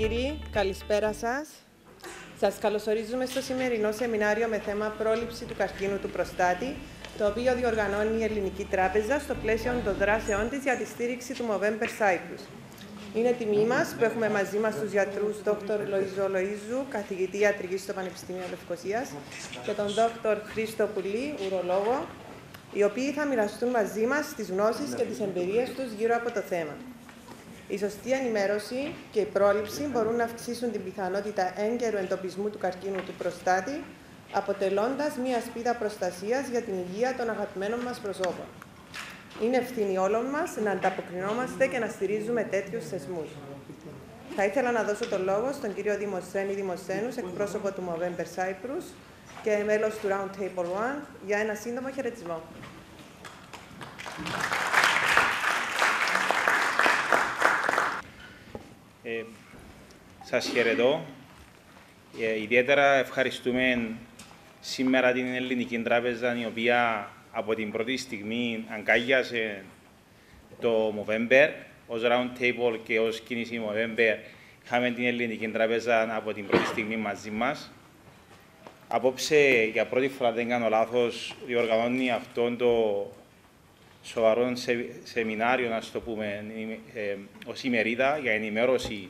και κύριοι, καλησπέρα σας. Σας καλωσορίζουμε στο σημερινό σεμινάριο με θέμα πρόληψη του καρκίνου του προστάτη, το οποίο διοργανώνει η Ελληνική Τράπεζα στο πλαίσιο των δράσεών της για τη στήριξη του Movember Cyprus. Είναι τιμή μας που έχουμε μαζί μας τους γιατρούς Δ. Λοϊζό Λοϊζού, καθηγητή ιατρική στο Πανεπιστήμιο Λευκοσίας, και τον Δ. Χρήστο Πουλή, ουρολόγο, οι οποίοι θα μοιραστούν μαζί μας τις γνώσεις και τις εμπειρίες τους γύρω από το θέμα. Η σωστή ενημέρωση και η πρόληψη μπορούν να αυξήσουν την πιθανότητα έγκαιρου εντοπισμού του καρκίνου του προστάτη, αποτελώντας μια σπίδα προστασίας για την υγεία των αγαπημένων μας προσώπων. Είναι ευθύνη όλων μας να ανταποκρινόμαστε και να στηρίζουμε τέτοιους θεσμούς. Θα ήθελα να δώσω το λόγο στον κύριο Δημοσένη Δημοσένου, εκπρόσωπο του Movember Cyprus και μέλος του Round Table One, για ένα σύντομο χαιρετισμό. Ε, σας χαιρετώ. Ε, ιδιαίτερα ευχαριστούμε σήμερα την Ελληνική Τράπεζα, η οποία από την πρώτη στιγμή αγκάγιασε το Movember ως Round Table και ως κίνηση Movember. Είχαμε την Ελληνική Τράπεζα από την πρώτη στιγμή μαζί μας. Απόψε, για πρώτη φορά δεν κάνω λάθος, διοργανώνει αυτό το σοβαρό σεμινάριο, να το πούμε, ε, ως ημερίδα για ενημέρωση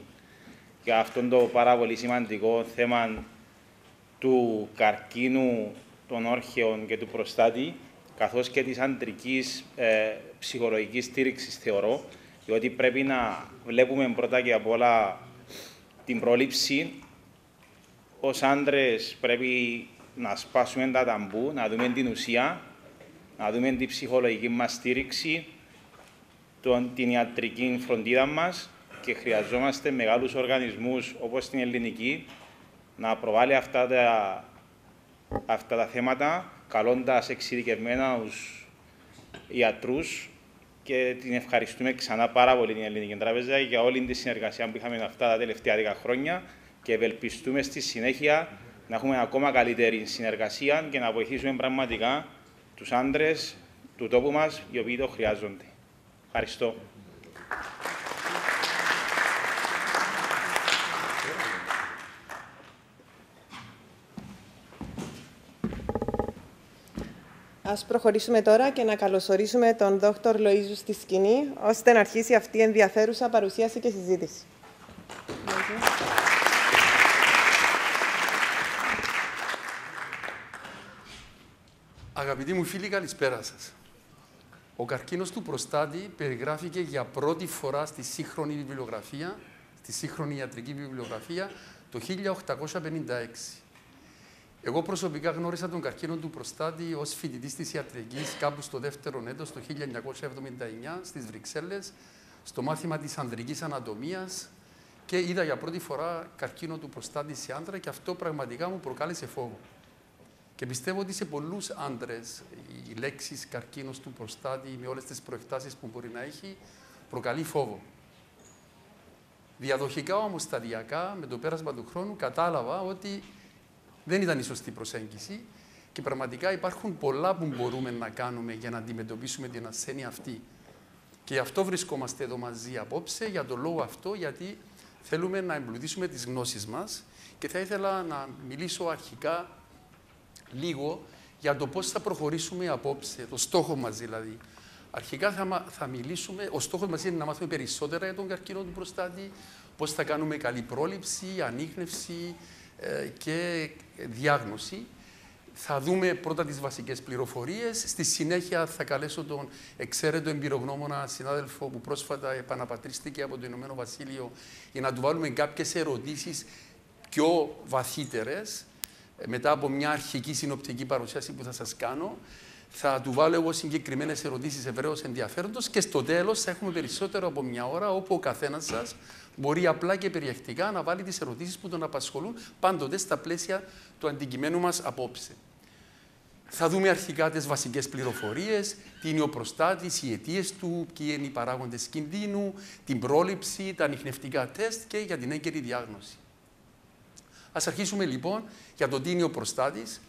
για αυτό το πάρα πολύ σημαντικό θέμα του καρκίνου των όρχεων και του προστάτη, καθώς και της αντρικής ε, ψυχολογικής στήριξης, θεωρώ, διότι πρέπει να βλέπουμε πρώτα και απ' όλα την πρόληψη. Ως άντρες πρέπει να σπάσουμε τα ταμπού, να δούμε την ουσία να δούμε την ψυχολογική μας στήριξη, τον, την ιατρική φροντίδα μας και χρειαζόμαστε μεγάλους οργανισμούς όπως την ελληνική να προβάλλει αυτά τα, αυτά τα θέματα καλώντας εξειδικευμένους ιατρούς και την ευχαριστούμε ξανά πάρα πολύ την Ελληνική Τράπεζα για όλη τη συνεργασία που είχαμε αυτά τα τελευταία δέκα χρόνια και ευελπιστούμε στη συνέχεια να έχουμε ακόμα καλύτερη συνεργασία και να βοηθήσουμε πραγματικά τους άντρες του τόπου μας, οι οποίοι το χρειάζονται. Ευχαριστώ. Ας προχωρήσουμε τώρα και να καλωσορίσουμε τον Δόκτωρ Λοΐζου στη σκηνή, ώστε να αρχίσει αυτή η ενδιαφέρουσα παρουσίαση και συζήτηση. Αγαπητοί μου φίλοι, καλησπέρα σας. Ο καρκίνος του προστάτη περιγράφηκε για πρώτη φορά στη σύγχρονη βιβλιογραφία, στη σύγχρονη ιατρική βιβλιογραφία, το 1856. Εγώ προσωπικά γνώρισα τον καρκίνο του προστάτη ως φοιτητής της ιατρικής κάπου στο δεύτερο έτος το 1979 στις Βρυξέλλες, στο μάθημα της ανδρικής ανατομίας και είδα για πρώτη φορά καρκίνο του προστάτη σε άντρα και αυτό πραγματικά μου προκάλεσε φόβο. Και πιστεύω ότι σε πολλούς άντρες η λέξη καρκίνος του προστάτη με όλες τις προεκτάσεις που μπορεί να έχει προκαλεί φόβο. Διαδοχικά όμως, σταδιακά, με το πέρασμα του χρόνου, κατάλαβα ότι δεν ήταν η σωστή προσέγγιση και πραγματικά υπάρχουν πολλά που μπορούμε να κάνουμε για να αντιμετωπίσουμε την ασθένεια αυτή. Και γι' αυτό βρισκόμαστε εδώ μαζί απόψε, για τον λόγο αυτό, γιατί θέλουμε να εμπλουτίσουμε τις γνώσεις μας και θα ήθελα να μιλήσω αρχικά λίγο για το πώς θα προχωρήσουμε απόψε, το στόχο μας δηλαδή. Αρχικά θα, θα μιλήσουμε, ο στόχος μας είναι να μάθουμε περισσότερα για τον καρκίνο του προστάτη, πώς θα κάνουμε καλή πρόληψη, ανείχνευση ε, και διάγνωση. Θα δούμε πρώτα τις βασικές πληροφορίες. Στη συνέχεια θα καλέσω τον εξαίρετο εμπειρογνώμονα συνάδελφο που πρόσφατα επαναπατρίστηκε από το Ηνωμένο Βασίλειο για να του βάλουμε κάποιες ερωτήσεις πιο βαθύτερες μετά από μια αρχική συνοπτική παρουσίαση που θα σας κάνω, θα του βάλω εγώ συγκεκριμένες ερωτήσεις ευρέως ενδιαφέροντος και στο τέλος θα έχουμε περισσότερο από μια ώρα όπου ο καθένας σας μπορεί απλά και περιεκτικά να βάλει τις ερωτήσεις που τον απασχολούν πάντοτε στα πλαίσια του αντικειμένου μας απόψε. Θα δούμε αρχικά τις βασικές πληροφορίες, τι είναι ο προστάτης, οι αιτίες του, ποιοι είναι οι παράγοντες κινδύνου, την πρόληψη, τα ανοιχνευτικά τεστ και για την έγκαιρη διάγνωση. Α αρχίσουμε λοιπόν για το τι είναι ο προστάτης.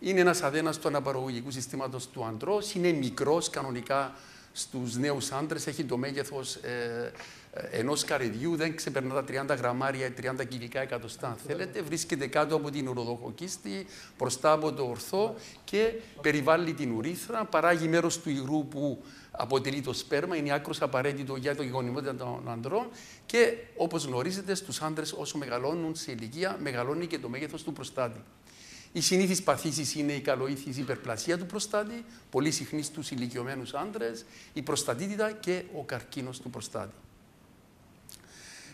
Είναι ένας αδένας του αναπαραγωγικού συστήματος του αντρό. Είναι μικρός κανονικά στους νέους άντρες. Έχει το μέγεθος ε, ε, ενός καρυδιού δεν ξεπερνά τα 30 γραμμάρια ή 30 κυβικά εκατοστά, αν θέλετε. Βρίσκεται κάτω από την ουροδοχοκίστη, μπροστά από το ορθό και περιβάλλει την ουρίθρα, παράγει μέρος του υγρού που αποτελεί το σπέρμα, είναι άκρος απαραίτητο για το γονιμότητα των ανδρών και όπως γνωρίζετε, στους άντρες, όσο μεγαλώνουν σε ηλικία, μεγαλώνει και το μέγεθος του προστάτη. Οι συνήθει παθήσεις είναι η καλοήθη υπερπλασία του προστάτη, πολύ συχνή στους ηλικιωμένους άντρες, η προστατήτητα και ο καρκίνος του προστάτη.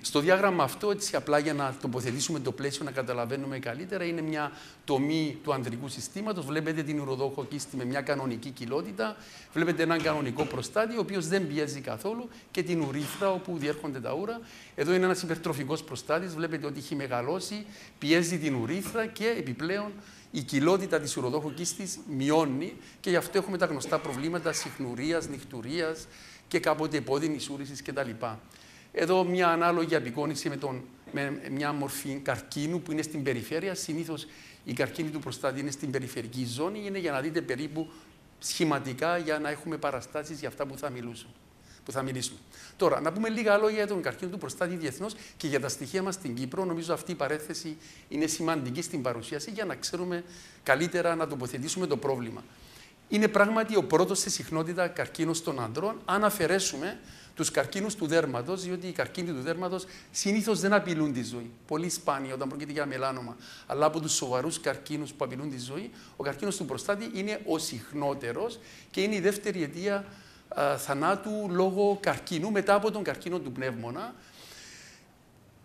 Στο διάγραμμα αυτό, έτσι απλά για να τοποθετήσουμε το πλαίσιο, να καταλαβαίνουμε καλύτερα, είναι μια τομή του ανδρικού συστήματος. Βλέπετε την ουροδόχο κίστη με μια κανονική κοιλότητα. Βλέπετε έναν κανονικό προστάτη, ο οποίος δεν πιέζει καθόλου και την ουρίθρα όπου διέρχονται τα ούρα. Εδώ είναι ένας υπερτροφικός προστάτης. Βλέπετε ότι έχει μεγαλώσει, πιέζει την ουρίθρα και επιπλέον η κοιλότητα της ουροδόχου κίστης μειώνει και γι' αυτό έχουμε τα γνωστά προβλήματα συχνουρίας, νυχτουρίας και κάποτε επώδυνης ούρησης κτλ. Εδώ μια ανάλογη απεικόνηση με, τον, με μια μορφή καρκίνου που είναι στην περιφέρεια. Συνήθως η καρκίνη του προστάτη είναι στην περιφερική ζώνη. Είναι για να δείτε περίπου σχηματικά για να έχουμε παραστάσεις για αυτά που θα, μιλούσουμε, που θα μιλήσουμε. Τώρα, να πούμε λίγα λόγια για τον καρκίνο του προστάτη διεθνώς και για τα στοιχεία μας στην Κύπρο. Νομίζω αυτή η παρέθεση είναι σημαντική στην παρουσίαση για να ξέρουμε καλύτερα να τοποθετήσουμε το πρόβλημα. Είναι πράγματι ο πρώτος σε συχνότητα καρκίνος των ανδρών, αν αφαιρέσουμε τους καρκίνους του δέρματος, διότι οι καρκίνοι του δέρματος συνήθως δεν απειλούν τη ζωή. Πολύ σπάνια όταν πρόκειται για μελάνομα. Αλλά από τους σοβαρούς καρκίνους που απειλούν τη ζωή, ο καρκίνος του προστάτη είναι ο συχνότερος και είναι η δεύτερη αιτία α, θανάτου λόγω καρκίνου μετά από τον καρκίνο του πνεύμονα.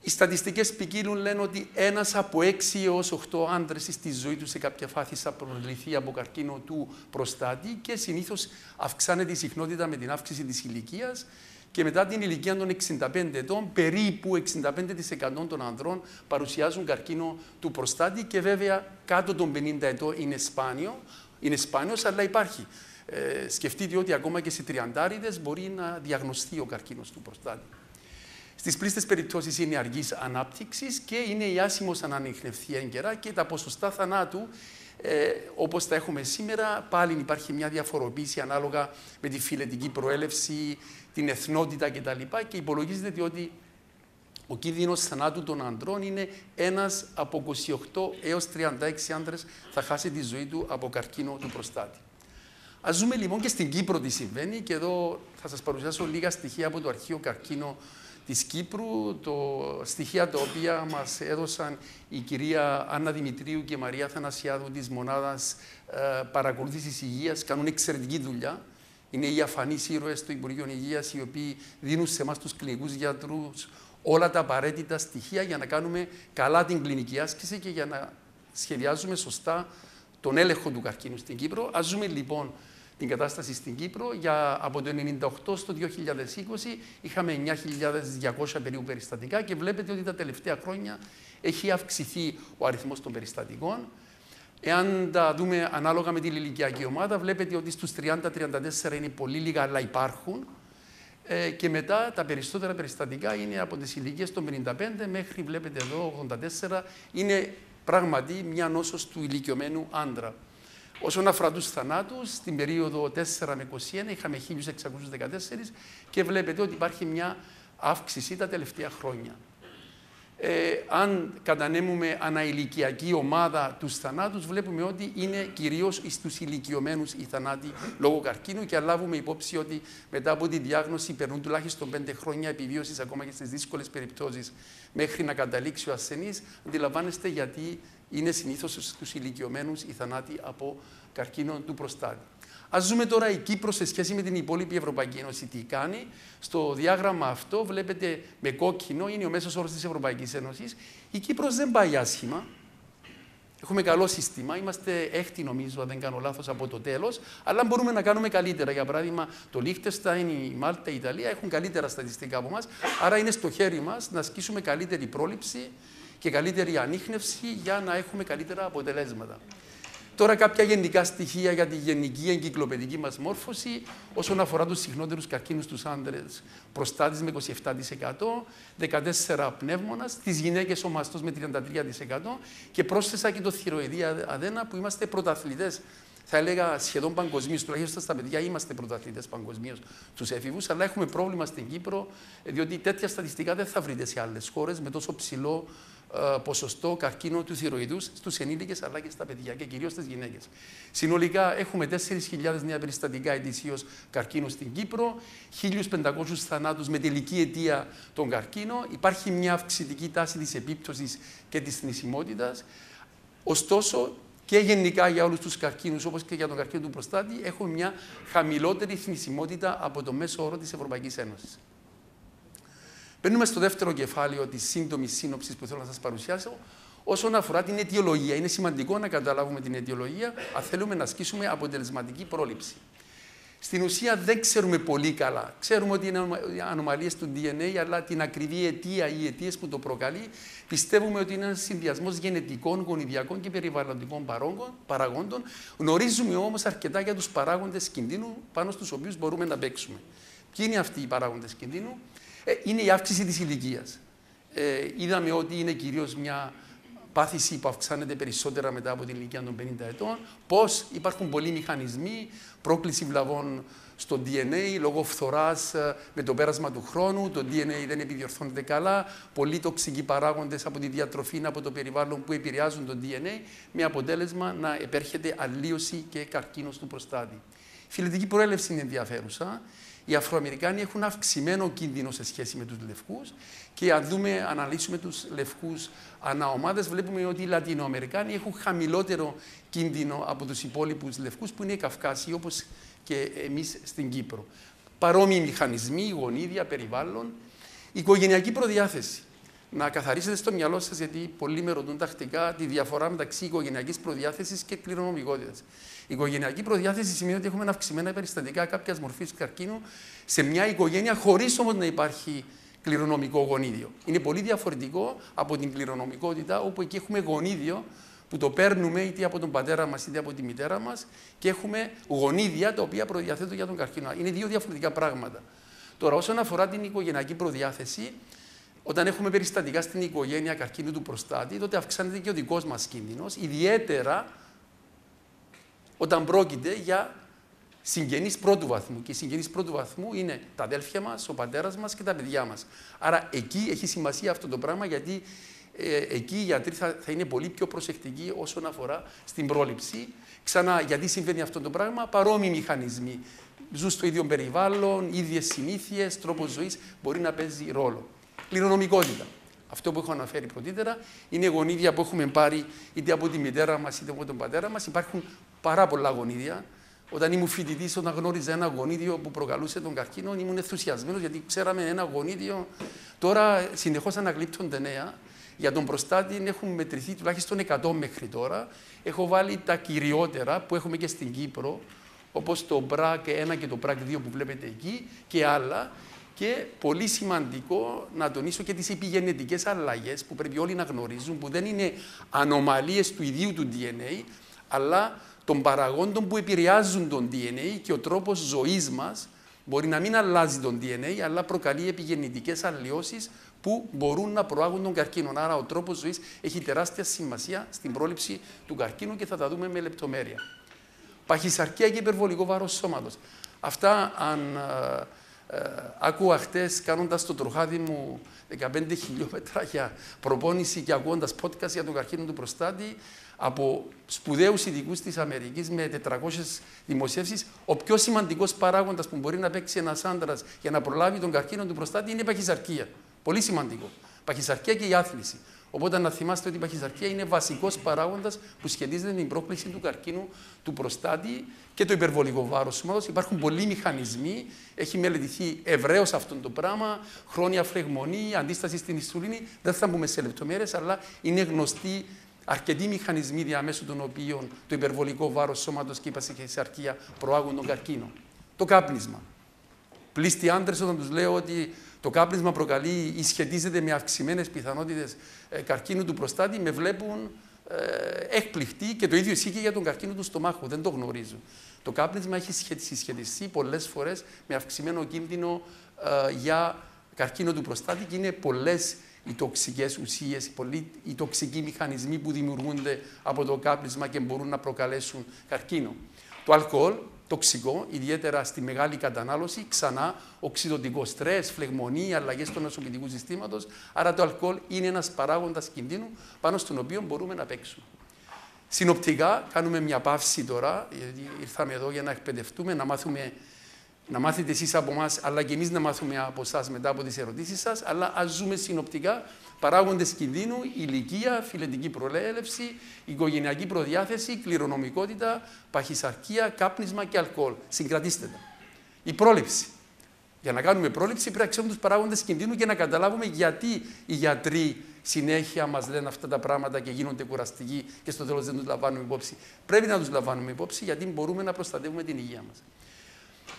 Οι στατιστικές ποικίλουν λένε ότι ένας από 6 έως 8 άντρες στη ζωή τους σε κάποια φάση θα προληφθεί από καρκίνο του προστάτη και συνήθως αυξάνεται η συχνότητα με την αύξηση της ηλικίας και μετά την ηλικία των 65 ετών, περίπου 65% των ανδρών παρουσιάζουν καρκίνο του προστάτη και βέβαια κάτω των 50 ετών είναι σπάνιο, είναι σπάνιος, αλλά υπάρχει. Ε, σκεφτείτε ότι ακόμα και σε τριαντάριδες μπορεί να διαγνωστεί ο καρκίνος του προστάτη. Στις πλήστες περιπτώσεις είναι αργής ανάπτυξης και είναι η άσημος αν ανοιχνευθεί έγκαιρα και τα ποσοστά θανάτου ε, όπως τα έχουμε σήμερα, πάλι υπάρχει μια διαφοροποίηση ανάλογα με τη φιλετική προέλευση, την εθνότητα κτλ. Και υπολογίζεται ότι ο κίνδυνος θανάτου των ανδρών είναι ένας από 28 έως 36 άντρες θα χάσει τη ζωή του από καρκίνο του προστάτη. Α δούμε λοιπόν και στην Κύπρο τι συμβαίνει και εδώ θα σας παρουσιάσω λίγα στοιχεία από το αρχείο καρκίνο της Κύπρου, το στοιχεία τα οποία μας έδωσαν η κυρία Άννα Δημητρίου και η Μαρία Θανασιάδου της Μονάδας ε, Παρακολούθησης Υγείας, κάνουν εξαιρετική δουλειά. Είναι οι αφανείς ήρωες του Υπουργείου Υγείας, οι οποίοι δίνουν σε εμάς τους κλινικούς γιατρούς όλα τα απαραίτητα στοιχεία για να κάνουμε καλά την κλινική άσκηση και για να σχεδιάζουμε σωστά τον έλεγχο του καρκίνου στην Κύπρο. Α ζούμε λοιπόν την κατάσταση στην Κύπρο. Για, από το 1998 στο 2020 είχαμε 9.200 περίπου περιστατικά και βλέπετε ότι τα τελευταία χρόνια έχει αυξηθεί ο αριθμός των περιστατικών. Εάν τα δούμε ανάλογα με την ηλικιακή ομάδα, βλέπετε ότι στους 30-34 είναι πολύ λίγα, αλλά υπάρχουν. Ε, και μετά τα περισσότερα περιστατικά είναι από τις ηλικίες των 55 μέχρι, βλέπετε εδώ, 84. Είναι πράγματι μια νόσος του ηλικιωμένου άντρα. Όσον αφορά τους θανάτους, στην περίοδο 4 με 21 είχαμε 1614 και βλέπετε ότι υπάρχει μια αύξηση τα τελευταία χρόνια. Ε, αν κατανέμουμε αναηλικιακή ομάδα τους θανάτους, βλέπουμε ότι είναι κυρίως στους ηλικιωμένους οι θανάτοι λόγω καρκίνου και αν λάβουμε υπόψη ότι μετά από τη διάγνωση περνούν τουλάχιστον πέντε χρόνια επιβίωσης ακόμα και στις δύσκολες περιπτώσεις μέχρι να καταλήξει ο ασθενής, αντιλαμβάνεστε γιατί είναι συνήθως στους ηλικιωμένους οι θανάτοι από καρκίνο του προστάτη. Α δούμε τώρα η Κύπρος σε σχέση με την υπόλοιπη Ευρωπαϊκή Ένωση τι κάνει; Στο διάγραμμα αυτό βλέπετε με κόκκινο είναι ο μέσος όρος της Ευρωπαϊκής Ένωσης. Η Κύπρος δεν πάει άσχημα. Έχουμε καλό σύστημα. Είμαστε έκτη, νομίζω, αν δεν κάνω λάθος, από το τέλος. Αλλά μπορούμε να κάνουμε καλύτερα. Για παράδειγμα, το Λίχτεστάιν, η Μάλτα, η Ιταλία έχουν καλύτερα στατιστικά από εμά. Άρα είναι στο χέρι μας να ασκήσουμε καλύτερη πρόληψη και καλύτερη ανείχνευση για να έχουμε καλύτερα αποτελέσματα. Τώρα κάποια γενικά στοιχεία για τη γενική εγκυκλοπαιδική μας μόρφωση όσον αφορά τους συχνότερους καρκίνους τους άντρες. Προστάτης με 27%, 14 πνεύμονας, τις γυναίκες ο μαστός με 33% και πρόσθεσα και το θηροειδή αδένα που είμαστε πρωταθλητές θα έλεγα σχεδόν παγκοσμίως, τουλάχιστον στα παιδιά είμαστε πρωταθλητές παγκοσμίως στου έφηβους, αλλά έχουμε πρόβλημα στην Κύπρο, διότι τέτοια στατιστικά δεν θα βρείτε σε άλλες χώρες με τόσο ψηλό ε, ποσοστό καρκίνο τους θηροειδού στους ενήλικες αλλά και στα παιδιά και κυρίως στις γυναίκες. Συνολικά έχουμε 4.000 νέα περιστατικά ετησίως καρκίνου στην Κύπρο, 1.500 θανάτους με τελική αιτία τον καρκίνο. Υπάρχει μια αυξητική τάση της επίπτωσης και της θνησιμότητας. Ωστόσο, και γενικά για όλους τους καρκίνους, όπως και για τον καρκίνο του προστάτη, έχουμε μια χαμηλότερη θνησιμότητα από το μέσο όρο της Ευρωπαϊκής Ένωσης. Μπαίνουμε στο δεύτερο κεφάλαιο της σύντομης σύνοψης που θέλω να σας παρουσιάσω. Όσον αφορά την αιτιολογία, είναι σημαντικό να καταλάβουμε την αιτιολογία αν θέλουμε να ασκήσουμε αποτελεσματική πρόληψη. Στην ουσία δεν ξέρουμε πολύ καλά. Ξέρουμε ότι είναι ανομαλίες του DNA, αλλά την ακριβή αιτία ή αιτίες που το προκαλεί πιστεύουμε ότι είναι ένας συνδυασμός γενετικών, γονιδιακών και περιβαλλοντικών παραγόντων. Γνωρίζουμε όμως αρκετά για τους παράγοντες κινδύνου πάνω στους οποίους μπορούμε να παίξουμε. Ποιοι είναι αυτοί οι παράγοντες κινδύνου, ε, είναι η αύξηση της ηλικίας. Ε, είδαμε ότι είναι κυρίως μια πάθηση που αυξάνεται περισσότερα μετά από την ηλικία των 50 ετών, πώς υπάρχουν πολλοί μηχανισμοί, πρόκληση βλαβών στο DNA λόγω φθοράς ε, με το πέρασμα του χρόνου, το DNA δεν επιδιορθώνεται καλά, πολλοί τοξικοί παράγοντες από τη διατροφή, από το περιβάλλον που επηρεάζουν το DNA, με αποτέλεσμα να επέρχεται αλλίωση και καρκίνος του προστάτη. Η φιλετική προέλευση είναι ενδιαφέρουσα οι Αφροαμερικάνοι έχουν αυξημένο κίνδυνο σε σχέση με τους λευκούς και αν δούμε, αναλύσουμε τους λευκούς αναομάδες, βλέπουμε ότι οι Λατινοαμερικάνοι έχουν χαμηλότερο κίνδυνο από τους υπόλοιπους λευκούς που είναι οι Καυκάσοι όπως και εμείς στην Κύπρο. Παρόμοιοι μηχανισμοί, γονίδια, περιβάλλον, οικογενειακή προδιάθεση. Να καθαρίσετε στο μυαλό σας, γιατί πολλοί με ρωτούν τακτικά τη διαφορά μεταξύ οικογενειακής προδιάθεσης και κληρονομικότητας. Η οικογενειακή προδιάθεση σημαίνει ότι έχουμε αυξημένα περιστατικά κάποιας μορφής καρκίνου σε μια οικογένεια, χωρίς όμως να υπάρχει κληρονομικό γονίδιο. Είναι πολύ διαφορετικό από την κληρονομικότητα, όπου εκεί έχουμε γονίδιο που το παίρνουμε είτε από τον πατέρα μας είτε από τη μητέρα μας και έχουμε γονίδια τα οποία προδιαθέτουν για τον καρκίνο. Είναι δύο διαφορετικά πράγματα. Τώρα, όσον αφορά την οικογενειακή προδιάθεση, όταν έχουμε περιστατικά στην οικογένεια καρκίνου του προστάτη, τότε αυξάνεται και ο δικός μας κίνδυνος, ιδιαίτερα όταν πρόκειται για συγγενείς πρώτου βαθμού. Και οι συγγενείς πρώτου βαθμού είναι τα αδέλφια μας, ο πατέρας μας και τα παιδιά μας. Άρα εκεί έχει σημασία αυτό το πράγμα γιατί ε, εκεί οι γιατροί θα, θα είναι πολύ πιο προσεκτικοί όσον αφορά στην πρόληψη. Ξανά, γιατί συμβαίνει αυτό το πράγμα, παρόμοιοι μηχανισμοί. Ζουν στο ίδιο περιβάλλον, ίδιες συνήθειες, τρόπος ζωής μπορεί να παίζει ρόλο. Κληρονομικότητα. Αυτό που έχω αναφέρει πρωτήτερα είναι γονίδια που έχουμε πάρει είτε από τη μητέρα μας είτε από τον πατέρα μας. Υπάρχουν πάρα πολλά γονίδια. Όταν ήμουν φοιτητής, όταν γνώριζα ένα γονίδιο που προκαλούσε τον καρκίνο, ήμουν ενθουσιασμένος γιατί ξέραμε ένα γονίδιο. Τώρα συνεχώς ανακλείπτονται νέα. Για τον προστάτη έχουν μετρηθεί τουλάχιστον 100 μέχρι τώρα. Έχω βάλει τα κυριότερα που έχουμε και στην Κύπρο, όπως το ΠΡΑΚ 1 και το ΠΡΑΚ 2 που βλέπετε εκεί και άλλα. Και πολύ σημαντικό να τονίσω και τις επιγενετικές αλλαγές που πρέπει όλοι να γνωρίζουν, που δεν είναι ανομαλίες του ιδίου του DNA, αλλά των παραγόντων που επηρεάζουν τον DNA και ο τρόπος ζωής μας μπορεί να μην αλλάζει τον DNA, αλλά προκαλεί επιγεννητικές αλλοιώσεις που μπορούν να προάγουν τον καρκίνο. Άρα ο τρόπος ζωής έχει τεράστια σημασία στην πρόληψη του καρκίνου και θα τα δούμε με λεπτομέρεια. Παχυσαρκία και υπερβολικό βάρος σώματος. Αυτά αν ε, άκουγα χτε κάνοντας το τροχάδι μου 15 χιλιόμετρα για προπόνηση και ακούγοντα podcast για τον καρκίνο του προστάτη από σπουδαίους ειδικούς της Αμερικής με 400 δημοσιεύσεις. Ο πιο σημαντικός παράγοντας που μπορεί να παίξει ένας άντρας για να προλάβει τον καρκίνο του προστάτη είναι η παχυσαρκία. Πολύ σημαντικό. Παχυσαρκία και η άθληση. Οπότε να θυμάστε ότι η παχυσαρκία είναι βασικός παράγοντας που σχετίζεται με την πρόκληση του καρκίνου του προστάτη και το υπερβολικό βάρος σώματο. Υπάρχουν πολλοί μηχανισμοί, έχει μελετηθεί ευρέως αυτό το πράγμα, χρόνια φλεγμονή, αντίσταση στην ισουλίνη. Δεν θα μπούμε σε λεπτομέρειες, αλλά είναι γνωστοί αρκετοί μηχανισμοί διαμέσου των οποίων το υπερβολικό βάρος σώματος και η παχυσαρκία προάγουν τον καρκίνο. Το κάπνισμα. Πλήστοι άντρες, όταν τους λέω ότι το κάπνισμα προκαλεί ή σχετίζεται με αυξημένες πιθανότητες ε, καρκίνου του προστάτη, με βλέπουν ε, έκπληκτοι και το ίδιο ισχύει και για τον καρκίνο του στομάχου. Δεν το γνωρίζουν. Το κάπνισμα έχει συσχετιστεί πολλές φορές με αυξημένο κίνδυνο ε, για καρκίνο του προστάτη και είναι πολλές οι τοξικές ουσίες, οι, οι τοξικοί μηχανισμοί που δημιουργούνται από το κάπνισμα και μπορούν να προκαλέσουν καρκίνο. Το αλκοόλ, τοξικό, ιδιαίτερα στη μεγάλη κατανάλωση, ξανά οξυδοτικό στρες, φλεγμονή, αλλαγές του νοσοποιητικού συστήματος. Άρα το αλκοόλ είναι ένας παράγοντας κινδύνου πάνω στον οποίο μπορούμε να παίξουμε. Συνοπτικά, κάνουμε μια παύση τώρα, γιατί ήρθαμε εδώ για να εκπαιδευτούμε, να μάθουμε να μάθετε εσείς από εμάς, αλλά και εμείς να μάθουμε από εσάς μετά από τις ερωτήσεις σας. Αλλά ας ζούμε συνοπτικά παράγοντες κινδύνου, ηλικία, φιλετική προέλευση, οικογενειακή προδιάθεση, κληρονομικότητα, παχυσαρκία, κάπνισμα και αλκοόλ. Συγκρατήστε τα. Η πρόληψη. Για να κάνουμε πρόληψη πρέπει να ξέρουμε τους παράγοντες κινδύνου και να καταλάβουμε γιατί οι γιατροί συνέχεια μας λένε αυτά τα πράγματα και γίνονται κουραστικοί και στο τέλος δεν τους λαμβάνουμε υπόψη. Πρέπει να τους λαμβάνουμε υπόψη γιατί μπορούμε να προστατεύουμε την υγεία μας.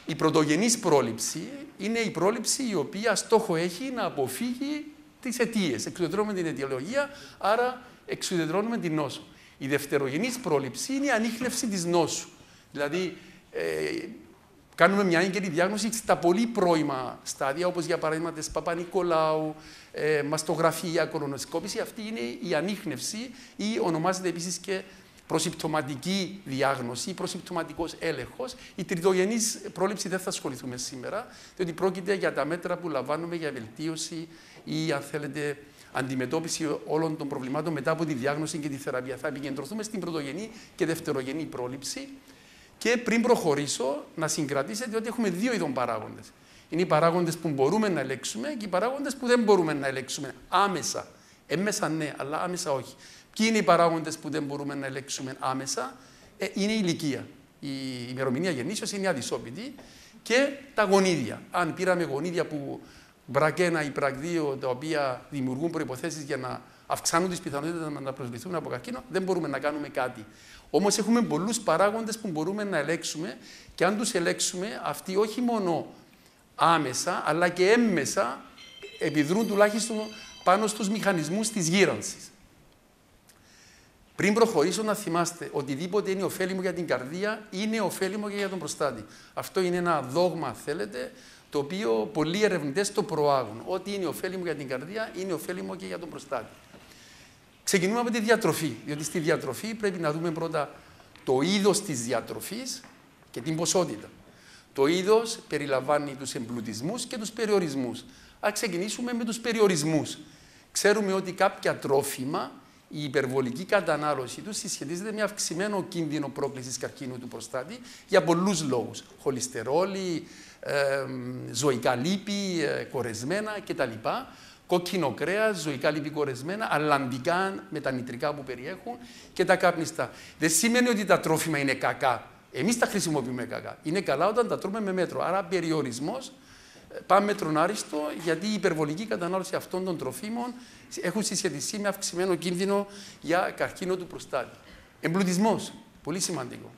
Η πρωτογενής πρόληψη είναι η πρόληψη η οποία στόχο έχει να αποφύγει τις αιτίες. Εξουδετρώνουμε την αιτιολογία, άρα εξουδετρώνουμε την νόσο. Η δευτερογενής πρόληψη είναι η ανείχνευση της νόσου. Δηλαδή, ε, κάνουμε μια έγκαιρη διάγνωση στα πολύ πρώιμα στάδια, όπως για παράδειγμα της Παπα-Νικολάου, ε, μαστογραφία, κορονοσκόπηση. Αυτή είναι η ανείχνευση ή ονομάζεται επίσης και προσυμπτωματική διάγνωση, προσυμπτωματικός έλεγχος. Η τριτογενής πρόληψη δεν θα ασχοληθούμε σήμερα, διότι πρόκειται για τα μέτρα που λαμβάνουμε για βελτίωση ή, αν θέλετε, αντιμετώπιση όλων των προβλημάτων μετά από τη διάγνωση και τη θεραπεία. Θα επικεντρωθούμε στην πρωτογενή και δευτερογενή πρόληψη. Και πριν προχωρήσω, να συγκρατήσετε ότι έχουμε δύο είδων παράγοντες. Είναι οι παράγοντες που μπορούμε να ελέγξουμε και οι παράγοντες που δεν μπορούμε να ελέγξουμε άμεσα. Έμεσα ναι, αλλά άμεσα όχι. Ποιοι είναι οι παράγοντες που δεν μπορούμε να ελέγξουμε άμεσα, ε, είναι η ηλικία. Η ημερομηνία γεννήσεως είναι αδυσόπιτη και τα γονίδια. Αν πήραμε γονίδια που μπρακένα ή πρακτείο, τα οποία δημιουργούν προποθέσει για να αυξάνουν τις πιθανότητες να προσβληθούν από καρκίνο, δεν μπορούμε να κάνουμε κάτι. Όμως έχουμε πολλούς παράγοντες που μπορούμε να ελέγξουμε και αν τους ελέγξουμε, αυτοί όχι μόνο άμεσα, αλλά και έμμεσα επιδρούν τουλάχιστον πάνω στους μηχανισμούς της γύρανσης. Πριν προχωρήσω, να θυμάστε οτιδήποτε είναι ωφέλιμο για την καρδία είναι ωφέλιμο και για τον προστάτη. Αυτό είναι ένα δόγμα, θέλετε, το οποίο πολλοί ερευνητές το προάγουν. Ό,τι είναι ωφέλιμο για την καρδία είναι ωφέλιμο και για τον προστάτη. Ξεκινούμε από τη διατροφή, διότι στη διατροφή πρέπει να δούμε πρώτα το είδος της διατροφής και την ποσότητα. Το είδος περιλαμβάνει τους εμπλουτισμούς και τους περιορισμούς. Α ξεκινήσουμε με τους περιορισμούς. Ξέρουμε ότι κάποια τρόφιμα η υπερβολική κατανάλωση τους συσχετίζεται με αυξημένο κίνδυνο πρόκλησης καρκίνου του προστάτη για πολλούς λόγους. Χολυστερόλη, ε, ζωικά λίπη, ε, κορεσμένα κτλ. Κόκκινο κρέας, ζωικά λίπη κορεσμένα, αλλαντικά με τα νητρικά που περιέχουν και τα κάπνιστα. Δεν σημαίνει ότι τα τρόφιμα είναι κακά. Εμείς τα χρησιμοποιούμε κακά. Είναι καλά όταν τα τρώμε με μέτρο. Άρα περιορισμός πάμε άριστο, γιατί η υπερβολική κατανάλωση αυτών των τροφίμων έχουν συσχετιστεί με αυξημένο κίνδυνο για καρκίνο του προστάτη. Εμπλουτισμός. Πολύ σημαντικό.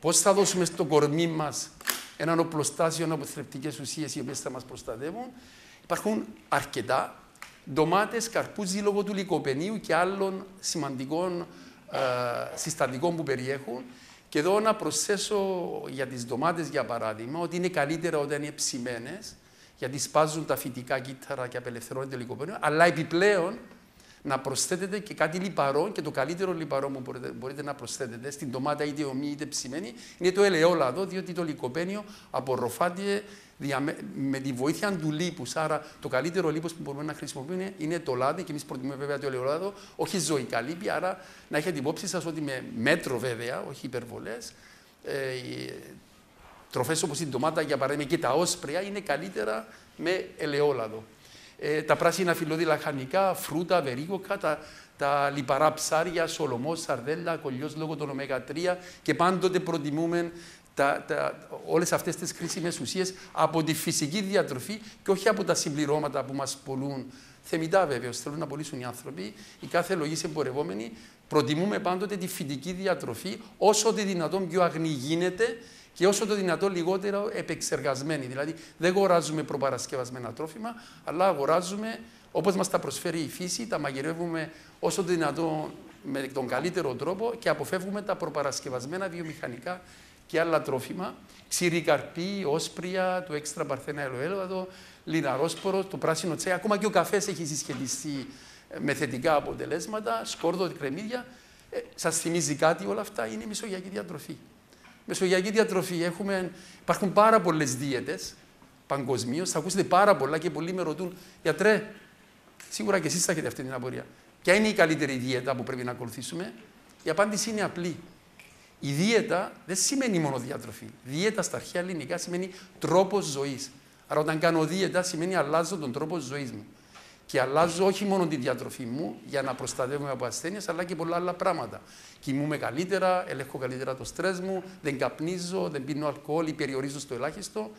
Πώς θα δώσουμε στο κορμί μας έναν οπλοστάσιο από θρεπτικέ ουσίε οι οποίε θα μα προστατεύουν. Υπάρχουν αρκετά ντομάτες, καρπούζι λόγω του λικοπενίου και άλλων σημαντικών ε, συστατικών που περιέχουν και εδώ να προσθέσω για τις ντομάτες, για παράδειγμα, ότι είναι καλύτερα όταν είναι ψημένες, γιατί σπάζουν τα φυτικά κύτταρα και απελευθερώνεται λικοπένιο, αλλά επιπλέον να προσθέτετε και κάτι λιπαρό και το καλύτερο λιπαρό που μπορείτε, μπορείτε να προσθέτετε στην ντομάτα είτε ομή είτε ψημένη είναι το ελαιόλαδο, διότι το λικοπένιο απορροφάται με τη βοήθεια του λίπους. Άρα, το καλύτερο λίπος που μπορούμε να χρησιμοποιούμε είναι το λάδι, και εμείς προτιμούμε βέβαια το ελαιόλαδο, όχι ζωικά λίπη. Άρα, να έχετε υπόψη σας ότι με μέτρο βέβαια, όχι υπερβολές, ε, τροφές όπως η ντομάτα για παράδειγμα και τα όσπρια είναι καλύτερα με ελαιόλαδο. Ε, τα πράσινα φυλλώδη λαχανικά, φρούτα, βερίκοκα, τα, τα λιπαρά ψάρια, σολομός, σαρδέλα, κολλιός λόγω των ω3 και πάντοτε προτιμούμε τα, τα, όλες αυτές τις χρήσιμες ουσίες από τη φυσική διατροφή και όχι από τα συμπληρώματα που μας πολλούν. Θεμητά βέβαια, θέλουν να πωλήσουν οι άνθρωποι, η κάθε λογής εμπορευόμενη. Προτιμούμε πάντοτε τη φυτική διατροφή όσο το δυνατόν πιο αγνή γίνεται και όσο το δυνατόν λιγότερο επεξεργασμένη. Δηλαδή δεν αγοράζουμε προπαρασκευασμένα τρόφιμα, αλλά αγοράζουμε όπως μας τα προσφέρει η φύση, τα μαγειρεύουμε όσο το δυνατόν με τον καλύτερο τρόπο και αποφεύγουμε τα προπαρασκευασμένα βιομηχανικά και άλλα τρόφιμα, ξηρή καρπή, όσπρια, το έξτρα παρθένα ελαιόλαδο, λιναρόσπορο, το πράσινο τσάι, ακόμα και ο καφές έχει συσχετιστεί ε, με θετικά αποτελέσματα, σκόρδο, κρεμμύδια. Ε, Σας θυμίζει κάτι όλα αυτά, είναι η μεσογειακή διατροφή. Μεσογειακή διατροφή έχουμε, υπάρχουν πάρα πολλές δίαιτες παγκοσμίως. Θα ακούσετε πάρα πολλά και πολλοί με ρωτούν, γιατρέ, σίγουρα και εσείς θα έχετε αυτή την απορία. Ποια είναι η καλύτερη δίαιτα που πρέπει να ακολουθήσουμε, Η απάντηση είναι απλή. Η δίαιτα δεν σημαίνει μόνο διατροφή. Δίαιτα στα αρχαία ελληνικά σημαίνει τρόπος ζωής. Άρα, όταν κάνω δίαιτα, σημαίνει αλλάζω τον τρόπο ζωής μου. Και αλλάζω όχι μόνο τη διατροφή μου για να προστατεύομαι από ασθένειες, αλλά και πολλά άλλα πράγματα. Κοιμούμαι καλύτερα, ελέγχω καλύτερα το στρες μου, δεν καπνίζω, δεν πίνω αλκοόλ ή περιορίζω στο ελάχιστο.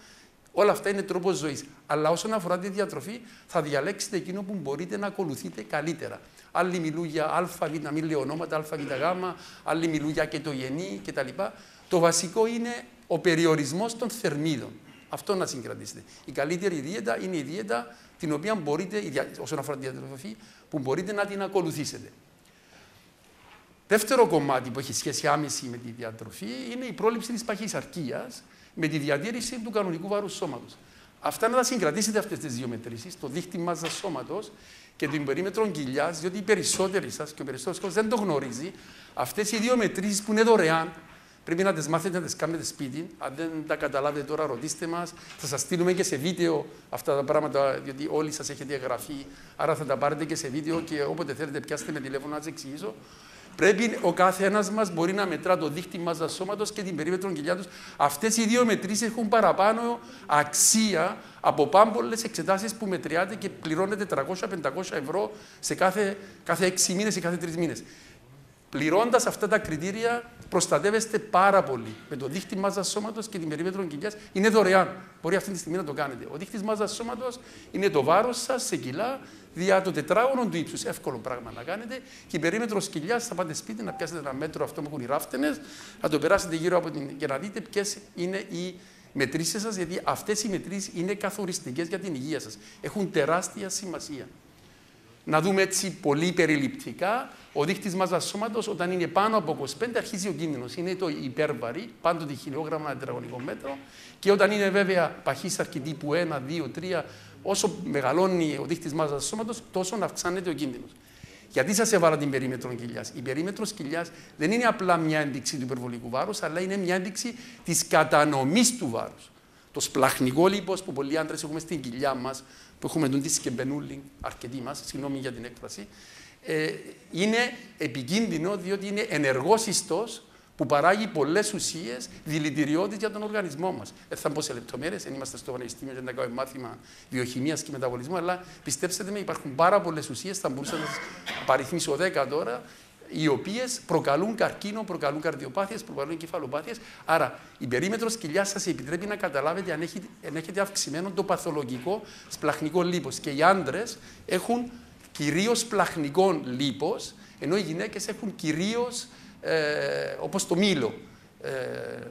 Όλα αυτά είναι τρόπος ζωής. Αλλά όσον αφορά τη διατροφή, θα διαλέξετε εκείνο που μπορείτε να ακολουθείτε καλύτερα. Άλλοι μιλούν για α, β, μην λέω ονόματα, α, β, γ, άλλοι μιλούν για κετογενή κτλ. Το βασικό είναι ο περιορισμός των θερμίδων. Αυτό να συγκρατήσετε. Η καλύτερη δίαιτα είναι η δίαιτα την οποία μπορείτε, όσον αφορά τη διατροφή, που μπορείτε να την ακολουθήσετε. Δεύτερο κομμάτι που έχει σχέση άμεση με τη διατροφή είναι η πρόληψη της παχυσαρκίας με τη διατήρηση του κανονικού βάρους σώματος. Αυτά να τα συγκρατήσετε αυτές τις δύο μετρήσεις, το δίχτυ μάζα σώματος και την περίμετρο κοιλιάς, διότι οι περισσότεροι σας και ο περισσότερος κόσμος δεν το γνωρίζει. Αυτές οι δύο μετρήσεις που είναι δωρεάν, πρέπει να τις μάθετε να τις κάνετε σπίτι. Αν δεν τα καταλάβετε τώρα, ρωτήστε μας. Θα σας στείλουμε και σε βίντεο αυτά τα πράγματα, διότι όλοι σας έχετε εγγραφεί. Άρα θα τα πάρετε και σε βίντεο και όποτε θέλετε, πιάστε με τηλέφωνο να σα εξηγήσω. Πρέπει ο κάθε ένα μας μπορεί να μετρά το δίχτυ μάζα σώματος και την περίμετρο κοιλιά του. Αυτές οι δύο μετρήσεις έχουν παραπάνω αξία από πάμπολες εξετάσεις που μετριάτε και πληρώνετε 300-500 ευρώ σε κάθε, κάθε 6 μήνες ή κάθε 3 μήνες. Πληρώντα αυτά τα κριτήρια, προστατεύεστε πάρα πολύ. Με το δίχτυ μάζας σώματος και την περίμετρο κοιλιάς είναι δωρεάν. Μπορεί αυτή τη στιγμή να το κάνετε. Ο δίχτυς μάζας σώματος είναι το βάρος σας σε κιλά δια το τετράγωνο του ύψους. Εύκολο πράγμα να κάνετε. Και η περίμετρο κοιλιάς θα πάτε σπίτι να πιάσετε ένα μέτρο αυτό που έχουν οι ράφτενες, να το περάσετε γύρω από την. και να δείτε ποιες είναι οι μετρήσεις σας, γιατί αυτές οι μετρήσεις είναι καθοριστικές για την υγεία σας. Έχουν τεράστια σημασία. Να δούμε έτσι πολύ περιληπτικά. Ο δείχτης μάζα σώματο, όταν είναι πάνω από 25, αρχίζει ο κίνδυνος. Είναι το υπέρβαρη, πάντοτε χιλιόγραμμα ένα τετραγωνικό μέτρο. Και όταν είναι βέβαια παχύσαρκη τύπου 1, 2, 3, όσο μεγαλώνει ο δείχτης μάζα σώματο, τόσο αυξάνεται ο κίνδυνος. Γιατί σας έβαλα την περίμετρο κοιλιάς; Η περίμετρος κοιλιάς δεν είναι απλά μια ένδειξη του υπερβολικού βάρους, αλλά είναι μια ένδειξη της κατανομής του βάρους. Το σπλαχνικό λίπος που πολλοί άντρες έχουμε στην κοιλιά μας, που έχουμε τον τη σκεμπενούλη, αρκετοί μας, συγγνώμη για την έκφραση, ε, είναι επικίνδυνο διότι είναι ενεργός ιστός που παράγει πολλές ουσίες δηλητηριώτε για τον οργανισμό μας. Δεν θα μπω σε λεπτομέρειες, δεν είμαστε στο Πανεπιστήμιο για να κάνουμε μάθημα βιοχημίας και μεταβολισμού, αλλά πιστέψτε με, υπάρχουν πάρα πολλές ουσίες, θα μπορούσα να σα παριθμίσω 10 τώρα, οι οποίες προκαλούν καρκίνο, προκαλούν καρδιοπάθειες, προκαλούν εγκεφαλοπάθειε. Άρα, η περίμετρο κοιλιά σας επιτρέπει να καταλάβετε αν έχετε, αν έχετε αυξημένο το παθολογικό σπλαχνικό λίπος. Και οι άντρες έχουν κυρίως πλαχνικών λίπος, ενώ οι γυναίκες έχουν κυρίως ε, όπως το μήλο, ε,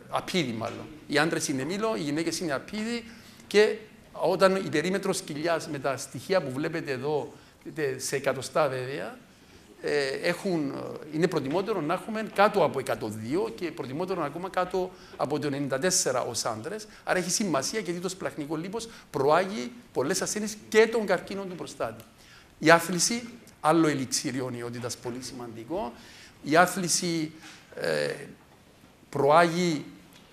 απίδι μάλλον. Οι άντρες είναι μήλο, οι γυναίκες είναι απίδι και όταν η περίμετρος κοιλιάς με τα στοιχεία που βλέπετε εδώ, σε εκατοστά βέβαια, ε, έχουν, είναι προτιμότερο να έχουμε κάτω από 102 και προτιμότερο ακόμα κάτω από το 94 ως άντρες. Άρα έχει σημασία γιατί το σπλαχνικό λίπος προάγει πολλές ασθένειες και τον καρκίνο του προστάτη. Η άθληση, άλλο ελιξίριο ιότητας πολύ σημαντικό, η άθληση ε, προάγει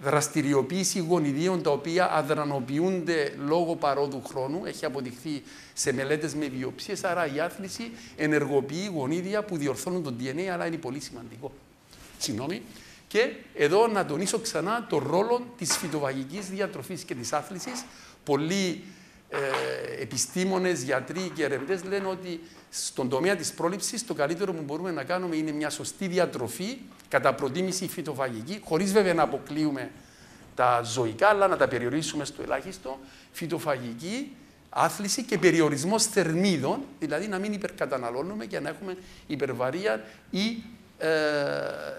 δραστηριοποίηση γονιδίων τα οποία αδρανοποιούνται λόγω παρόδου χρόνου. Έχει αποδειχθεί σε μελέτες με βιοψίες. Άρα η άθληση ενεργοποιεί γονίδια που διορθώνουν το DNA, αλλά είναι πολύ σημαντικό. Συγγνώμη. Και εδώ να τονίσω ξανά το ρόλο της φυτοβαγικής διατροφής και της άθλησης. Πολλοί ε, επιστήμονες, γιατροί και ερευνητές λένε ότι στον τομέα της πρόληψης το καλύτερο που μπορούμε να κάνουμε είναι μια σωστή διατροφή, κατά προτίμηση φυτοφαγική, χωρίς βέβαια να αποκλείουμε τα ζωικά, αλλά να τα περιορίσουμε στο ελάχιστο, φυτοφαγική, άθληση και περιορισμός θερμίδων, δηλαδή να μην υπερκαταναλώνουμε και να έχουμε υπερβαρία ή ε,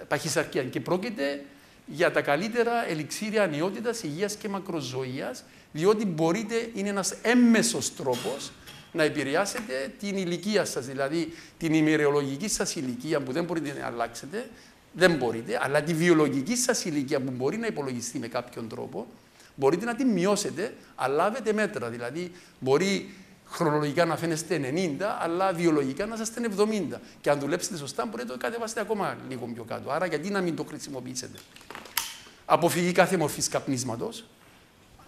παχυσαρκία. Και πρόκειται για τα καλύτερα ελιξήρια ανιότητας, υγείας και μακροζωίας, διότι μπορείτε, είναι ένας έμμεσος τρόπος να επηρεάσετε την ηλικία σας, δηλαδή την ημερολογική σας ηλικία που δεν μπορείτε να αλλάξετε, δεν μπορείτε, αλλά τη βιολογική σας ηλικία που μπορεί να υπολογιστεί με κάποιον τρόπο, Μπορείτε να τη μειώσετε, αλλά λάβετε μέτρα. Δηλαδή, μπορεί χρονολογικά να φαίνεστε 90, αλλά βιολογικά να είστε 70. Και αν δουλέψετε σωστά, μπορείτε να το κατεβάσετε ακόμα λίγο πιο κάτω. Άρα, γιατί να μην το χρησιμοποιήσετε; Αποφυγή κάθε μορφής καπνίσματος,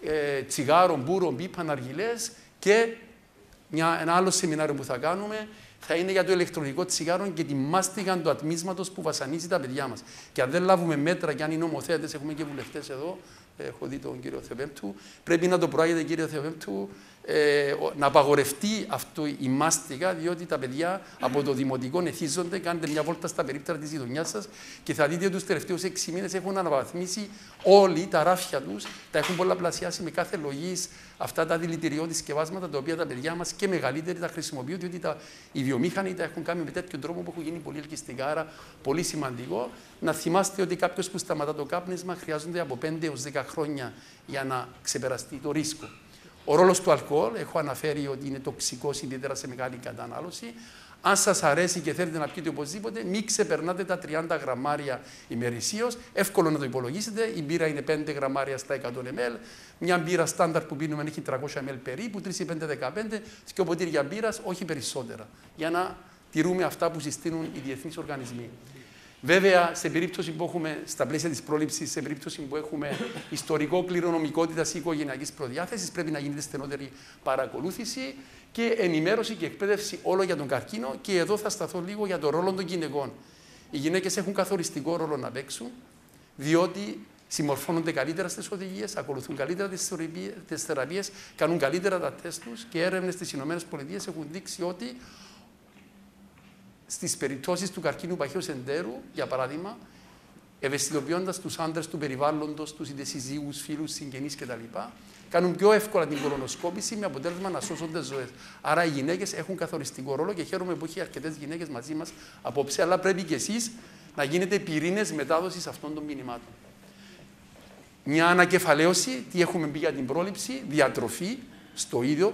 ε, τσιγάρων, μπούρων, πίπαν, αργυλές και μια, ένα άλλο σεμινάριο που θα κάνουμε θα είναι για το ηλεκτρονικό τσιγάρο και τη μάστιγα του ατμίσματος που βασανίζει τα παιδιά μας. Και αν δεν λάβουμε μέτρα, και αν οι νομοθέτε, έχουμε και βουλευτές εδώ, έχω δει τον κύριο Θεοπέμπτου, πρέπει να το προάγετε κύριο Θεοπέμπτου, ε, να απαγορευτεί αυτό η μάστιγα, διότι τα παιδιά από το δημοτικό εθίζονται. Κάντε μια βόλτα στα περίπτερα της γειτονιάς σας και θα δείτε ότι τους τελευταίους έξι μήνες έχουν αναβαθμίσει όλοι τα ράφια τους, τα έχουν πολλαπλασιάσει με κάθε λογής αυτά τα δηλητηριώδη συσκευάσματα τα οποία τα παιδιά μας και μεγαλύτεροι τα χρησιμοποιούν, διότι τα, οι βιομήχανοι τα έχουν κάνει με τέτοιο τρόπο που έχουν γίνει πολύ ελκυστικά. Άρα, πολύ σημαντικό να θυμάστε ότι κάποιος που σταματά το κάπνισμα χρειάζονται από 5 έως 10 χρόνια για να ξεπεραστεί το ρίσκο. Ο ρόλος του αλκοόλ, έχω αναφέρει ότι είναι τοξικός ιδιαίτερα σε μεγάλη κατανάλωση. Αν σας αρέσει και θέλετε να πιείτε οπωσδήποτε, μην ξεπερνάτε τα 30 γραμμάρια ημερησίως. Εύκολο να το υπολογίσετε. Η μπύρα είναι 5 γραμμάρια στα 100 ml. Μια μπύρα στάνταρ που πίνουμε έχει 300 ml περίπου, 3 5, 15 και ποτήρια μπύρας, όχι περισσότερα. Για να τηρούμε αυτά που συστήνουν οι διεθνείς οργανισμοί. Βέβαια, σε περίπτωση που έχουμε, στα πλαίσια της πρόληψης, σε περίπτωση που έχουμε ιστορικό κληρονομικότητας ή οικογενειακής προδιάθεσης, πρέπει να γίνεται στενότερη παρακολούθηση και ενημέρωση και εκπαίδευση όλο για τον καρκίνο. Και εδώ θα σταθώ λίγο για τον ρόλο των γυναικών. Οι γυναίκες έχουν καθοριστικό ρόλο να παίξουν, διότι συμμορφώνονται καλύτερα στις οδηγίες, ακολουθούν καλύτερα τις θεραπείες, κάνουν καλύτερα τα τεστ τους και έρευνες στις ΗΠΑ έχουν δείξει ότι στις περιπτώσεις του καρκίνου παχαίου εντέρου, για παράδειγμα, ευαισθητοποιώντας τους άντρες του περιβάλλοντος, τους είτε συζύγους, φίλους, συγγενείς κτλ., κάνουν πιο εύκολα την κολονοσκόπηση με αποτέλεσμα να σώσονται ζωές. Άρα οι γυναίκες έχουν καθοριστικό ρόλο και χαίρομαι που έχει αρκετές γυναίκες μαζί μας απόψε, αλλά πρέπει και εσείς να γίνετε πυρήνες μετάδοσης αυτών των μηνυμάτων. Μια ανακεφαλαίωση, τι έχουμε πει για την πρόληψη, διατροφή στο ίδιο,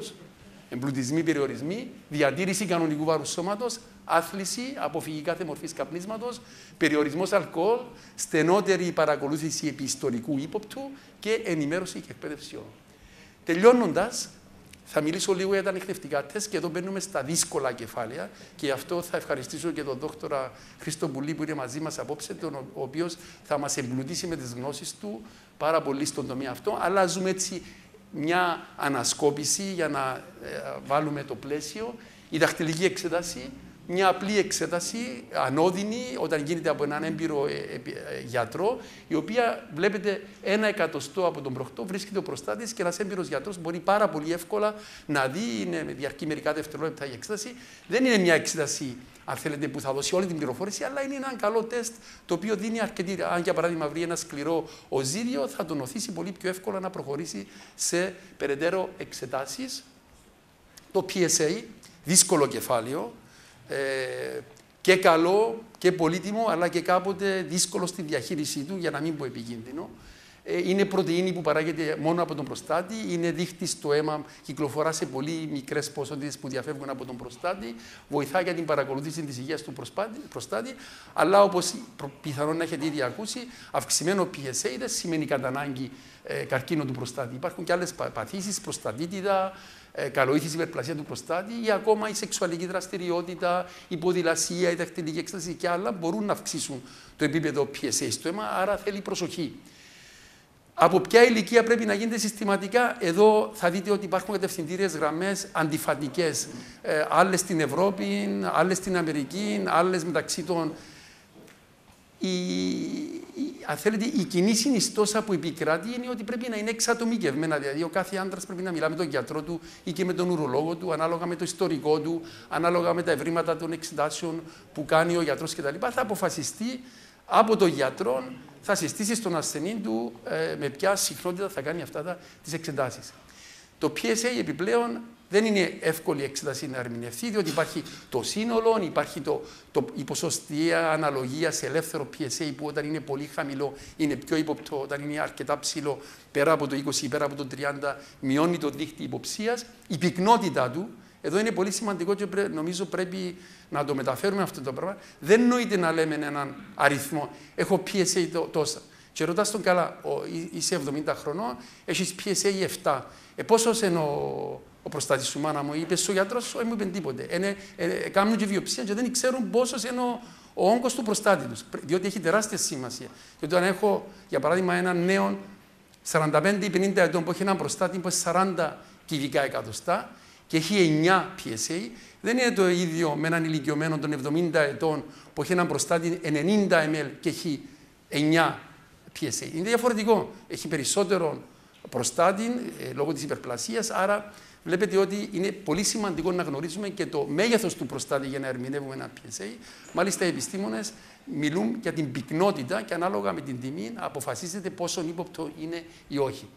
εμπλουτισμοί, περιορισμοί, διατήρηση κανονικού βάρους σώματος, άθληση, αποφυγή κάθε μορφής καπνίσματος, περιορισμός αλκοόλ, στενότερη παρακολούθηση επιστορικού ύποπτου και ενημέρωση και εκπαίδευση όλων. Τελειώνοντας, θα μιλήσω λίγο για τα ανοιχτευτικά τεστ και εδώ μπαίνουμε στα δύσκολα κεφάλαια και γι' αυτό θα ευχαριστήσω και τον δόκτωρα Χρήστο Πουλή που είναι μαζί μας απόψε, τον, ο οποίος θα μας εμπλουτίσει με τις γνώσεις του πάρα πολύ στον τομέα αυτό. Αλλά ζούμε έτσι μια ανασκόπηση για να ε, βάλουμε το πλαίσιο. Η δαχτυλική εξέταση μια απλή εξέταση, ανώδυνη, όταν γίνεται από έναν έμπειρο ε, ε, γιατρό, η οποία βλέπετε ένα εκατοστό από τον προχτό βρίσκεται ο προστάτης και ένας έμπειρος γιατρός μπορεί πάρα πολύ εύκολα να δει, είναι με διαρκή μερικά δευτερόλεπτα η εξέταση. Δεν είναι μια εξέταση, αν θέλετε, που θα δώσει όλη την πληροφόρηση, αλλά είναι ένα καλό τεστ το οποίο δίνει αρκετή. Αν για παράδειγμα βρει ένα σκληρό οζίδιο, θα τον οθήσει πολύ πιο εύκολα να προχωρήσει σε περαιτέρω εξετάσεις. Το PSA, δύσκολο κεφάλαιο, ε, και καλό και πολύτιμο, αλλά και κάποτε δύσκολο στη διαχείρισή του, για να μην πω επικίνδυνο. Ε, είναι πρωτεΐνη που παράγεται μόνο από τον προστάτη, είναι δείχτης στο αίμα, κυκλοφορά σε πολύ μικρές ποσότητες που διαφεύγουν από τον προστάτη, βοηθά για την παρακολούθηση της υγείας του προστάτη, αλλά όπως πιθανόν να έχετε ήδη ακούσει, αυξημένο PSA δεν σημαίνει κατά ανάγκη ε, καρκίνο του προστάτη. Υπάρχουν και άλλες παθήσεις, προστατήτηδα, ε, καλοήθηση υπερπλασία του προστάτη ή ακόμα η σεξουαλική δραστηριότητα, η ποδηλασία, η δαχτυλική έκσταση και άλλα μπορούν να αυξήσουν το επίπεδο PSA στο αίμα, άρα θέλει προσοχή. Από ποια ηλικία πρέπει να γίνεται συστηματικά, εδώ θα δείτε ότι υπάρχουν κατευθυντήριες γραμμές αντιφατικές. Ε, άλλες στην Ευρώπη, άλλες στην Αμερική, άλλες μεταξύ των η, αν θέλετε, η κοινή συνιστόσα που επικράτει είναι ότι πρέπει να είναι εξατομικευμένα. Δηλαδή, ο κάθε άντρας πρέπει να μιλά με τον γιατρό του ή και με τον ουρολόγο του, ανάλογα με το ιστορικό του, ανάλογα με τα ευρήματα των εξετάσεων που κάνει ο γιατρός κτλ. Θα αποφασιστεί από τον γιατρό, θα συστήσεις στον ασθενή του ε, με ποια συχνότητα θα κάνει αυτά τις εξετάσεις. Το PSA επιπλέον δεν είναι εύκολη η εξέταση να ερμηνευτεί, διότι υπάρχει το σύνολο, υπάρχει το, το, η ποσοστία αναλογίας σε ελεύθερο PSA που όταν είναι πολύ χαμηλό είναι πιο ύποπτο, όταν είναι αρκετά ψηλό πέρα από το 20 ή πέρα από το 30 μειώνει το δίχτυ υποψίας. Η πυκνότητα του, εδώ είναι πολύ σημαντικό και νομίζω πρέπει να το μεταφέρουμε αυτό το πράγμα. Δεν νοείται να λέμε έναν αριθμό. Έχω PSA τόσα. Και ρωτάς τον καλά, ο, είσαι 70 χρονών, έχεις PSA 7. Ε, πόσο είναι ο, ο προστάτης σου, μάνα μου, είπε ο γιατρός, όχι μου είπε τίποτε. Ε, ε, κάνουν και βιοψία και δεν ξέρουν πόσο είναι ο, ο όγκος του προστάτη τους. Διότι έχει τεράστια σημασία. Διότι αν έχω, για παράδειγμα, έναν νέο 45 ή 50 ετών που έχει έναν προστάτη που 40 κυβικά εκατοστά και έχει 9 PSA, δεν είναι το ίδιο με έναν ηλικιωμένο των 70 ετών που έχει έναν προστάτη 90 ml και έχει 9 PSA. Είναι διαφορετικό. Έχει περισσότερο προστάτη ε, λόγω της υπερπλασίας, άρα βλέπετε ότι είναι πολύ σημαντικό να γνωρίζουμε και το μέγεθος του προστάτη για να ερμηνεύουμε ένα PSA. Μάλιστα οι επιστήμονες μιλούν για την πυκνότητα και ανάλογα με την τιμή αποφασίζεται πόσο ύποπτο είναι ή όχι.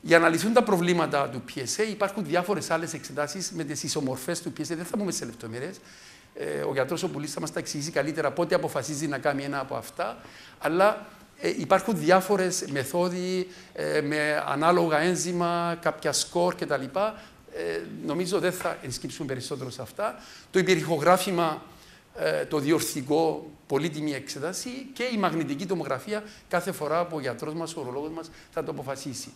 Για να λυθούν τα προβλήματα του PSA υπάρχουν διάφορες άλλες εξετάσεις με τις ισομορφές του PSA. Δεν θα πούμε σε λεπτομέρειες. Ε, ο γιατρός ο Πουλής θα μας τα εξηγήσει καλύτερα πότε αποφασίζει να κάνει ένα από αυτά. Αλλά ε, υπάρχουν διάφορες μεθόδοι ε, με ανάλογα ένζημα, κάποια σκορ κτλ. Ε, νομίζω δεν θα ενσκύψουμε περισσότερο σε αυτά. Το υπερηχογράφημα, ε, το διορθικό, πολύτιμη εξέταση και η μαγνητική τομογραφία κάθε φορά που ο γιατρός μας, ο ορολόγος μας θα το αποφασίσει.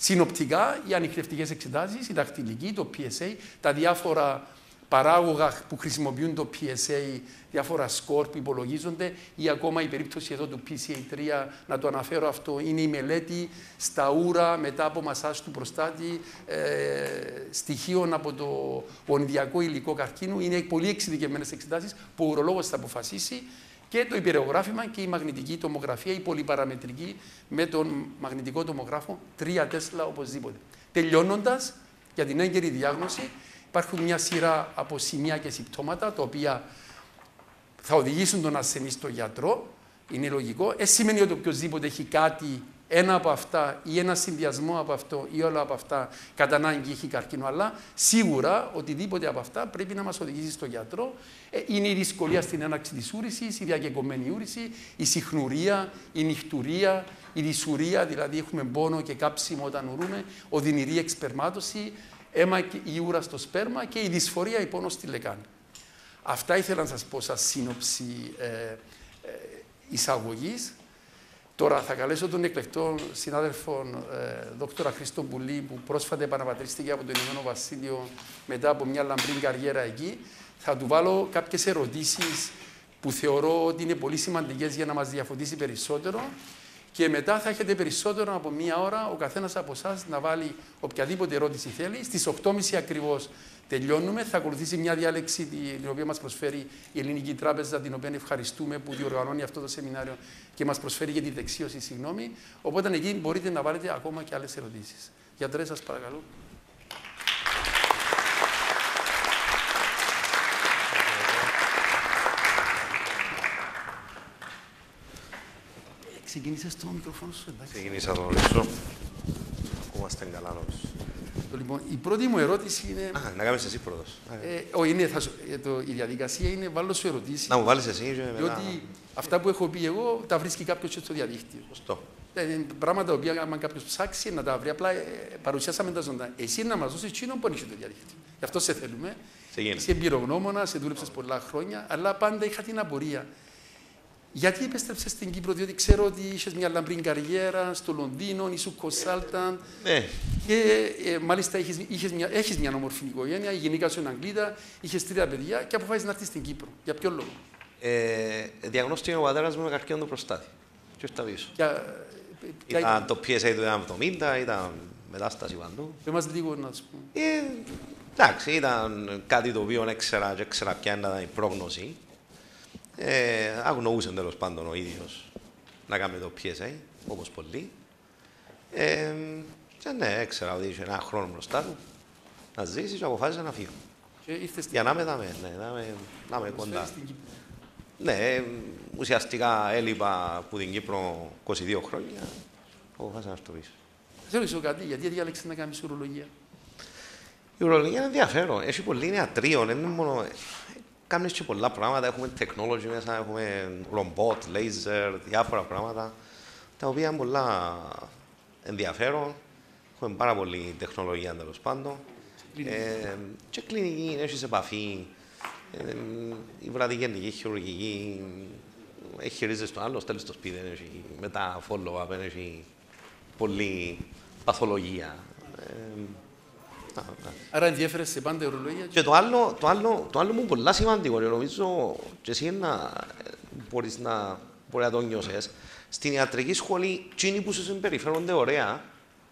Συνοπτικά, οι ανοιχνευτικέ εξετάσεις, η δαχτυλική, το PSA, τα διάφορα παράγωγα που χρησιμοποιούν το PSA, διάφορα σκορ που υπολογίζονται ή ακόμα η περίπτωση εδώ του PCA3, να το αναφέρω αυτό, είναι η μελέτη στα ούρα μετά από μασάζ του προστάτη ε, στοιχείων από το ονδιακό υλικό καρκίνου. Είναι πολύ εξειδικευμένες εξετάσεις που ο ουρολόγος θα αποφασίσει και το υπερογράφημα και η μαγνητική τομογραφία, η πολυπαραμετρική με τον μαγνητικό τομογράφο 3 Τέσλα οπωσδήποτε. Τελειώνοντας, για την έγκαιρη διάγνωση, υπάρχουν μια σειρά από σημεία και συμπτώματα τα οποία θα οδηγήσουν τον ασθενή στο γιατρό. Είναι λογικό. Ε, σημαίνει ότι οποιοδήποτε έχει κάτι ένα από αυτά ή ένα συνδυασμό από αυτό ή όλα από αυτά κατά ανάγκη έχει καρκίνο, αλλά σίγουρα οτιδήποτε από αυτά πρέπει να μας οδηγήσει στο γιατρό. Ε, είναι η δυσκολία στην έναρξη της ούρηση, η διακεκομένη ούρηση, η συχνουρία, η νυχτουρία, η δυσουρία, δηλαδή έχουμε πόνο και κάψιμο όταν ουρούμε, οδυνηρή εξπερμάτωση, αίμα και η ούρα στο σπέρμα και η δυσφορία, η πόνος στη λεκάνη. Αυτά ήθελα να σας πω σαν σύνοψη ε, ε, εισαγωγής. Τώρα θα καλέσω τον εκλεκτό συνάδελφο ε, δόκτωρα Χρήστο Πουλή που πρόσφατα επαναπατρίστηκε από το Ηνωμένο Βασίλειο μετά από μια λαμπρή καριέρα εκεί. Θα του βάλω κάποιες ερωτήσεις που θεωρώ ότι είναι πολύ σημαντικές για να μας διαφωτίσει περισσότερο και μετά θα έχετε περισσότερο από μία ώρα ο καθένας από εσάς να βάλει οποιαδήποτε ερώτηση θέλει. Στις 8.30 ακριβώς τελειώνουμε. Θα ακολουθήσει μια διάλεξη την οποία μας προσφέρει η Ελληνική Τράπεζα, την οποία ευχαριστούμε που διοργανώνει αυτό το σεμινάριο και μας προσφέρει και τη δεξίωση. Συγγνώμη. Οπότε εκεί μπορείτε να βάλετε ακόμα και άλλες ερωτήσεις. Γιατρέ, σας παρακαλώ. Ξεκίνησες το μικρόφωνο σου, εντάξει. Ξεκίνησα το νομίζω. Είμαστε καλά νομίζω. Λοιπόν, η πρώτη μου ερώτηση είναι. Α, να κάνεις εσύ πρώτος. Ε, όχι, είναι, θα, ε, το, η διαδικασία είναι βάλω σου ερωτήσεις. Να μου βάλεις εσύ. Και διότι αυτά που έχω πει εγώ τα βρίσκει κάποιος στο διαδίκτυο. Σωστό. Ε, είναι πράγματα που αν κάποιος ψάξει να τα βρει, απλά ε, παρουσιάσαμε τα ζωντανά. Εσύ να μας δώσεις εκείνο που έχει το διαδίκτυο. Γι' αυτό σε θέλουμε. Σε Είσαι εμπειρογνώμονα, σε δούλεψες πολλά χρόνια, αλλά πάντα είχα την απορία. Γιατί επέστρεψες στην Κύπρο, διότι ξέρω ότι είχες μια λαμπρή καριέρα στο Λονδίνο, ήσουν κοσάλταν. Ναι. Και ε, μάλιστα έχεις, μια, έχεις μια όμορφη οικογένεια, η γυναίκα σου είναι Αγγλίδα, είχες τρία παιδιά και αποφάσισες να έρθεις στην Κύπρο. Για ποιο λόγο; Ε, διαγνώστηκε ο πατέρας μου με καρκίνο του προστάτη. Και όχι τα πίσω. Για, ήταν, ήταν το PSA του 70, ήταν μετάσταση παντού. Δεν μας λίγο να σου πούμε. Ε, εντάξει, ήταν κάτι το οποίο έξερα και έξερα ποια ήταν η πρόγνωση. Ε, αγνοούσε τέλος πάντων ο ίδιος να κάνει το PSA, όπως πολλοί. Ε, και ναι, έξερα ότι είχε ένα χρόνο μπροστά του να ζήσεις και αποφάσισε να φύγω. Για να είμαι δάμε, ναι, να είμαι, να είμαι κοντά. Ναι, ουσιαστικά έλειπα από την Κύπρο 22 χρόνια. Αποφάσισα να στο πίσω. Θέλω ρωτήσω κάτι, γιατί διάλεξες να κάνεις ουρολογία; Η ουρολογία είναι ενδιαφέρον. Έχει πολύ νεατρίων. Είναι μόνο κάνεις και πολλά πράγματα, έχουμε technology μέσα, έχουμε ρομπότ, laser, διάφορα πράγματα, τα οποία είναι πολλά ενδιαφέρον. Έχουμε πάρα πολύ τεχνολογία τέλος πάντων. Ε, και κλινική, έχεις επαφή, ε, η βραδική χειρουργική, έχει χειρίζεσαι το άλλο, στέλνεις στο σπίτι, δεν έχει μετά follow-up, δεν έχει πολλή παθολογία. Ε, α, α. Άρα ενδιαφέρεσαι πάντα η ορολογία. Και το άλλο, το άλλο, το άλλο μου πολύ σημαντικό, και νομίζω και εσύ να ε, μπορείς να, μπορεί να το νιώσεις. Στην ιατρική σχολή, εκείνοι που σου συμπεριφέρονται ωραία,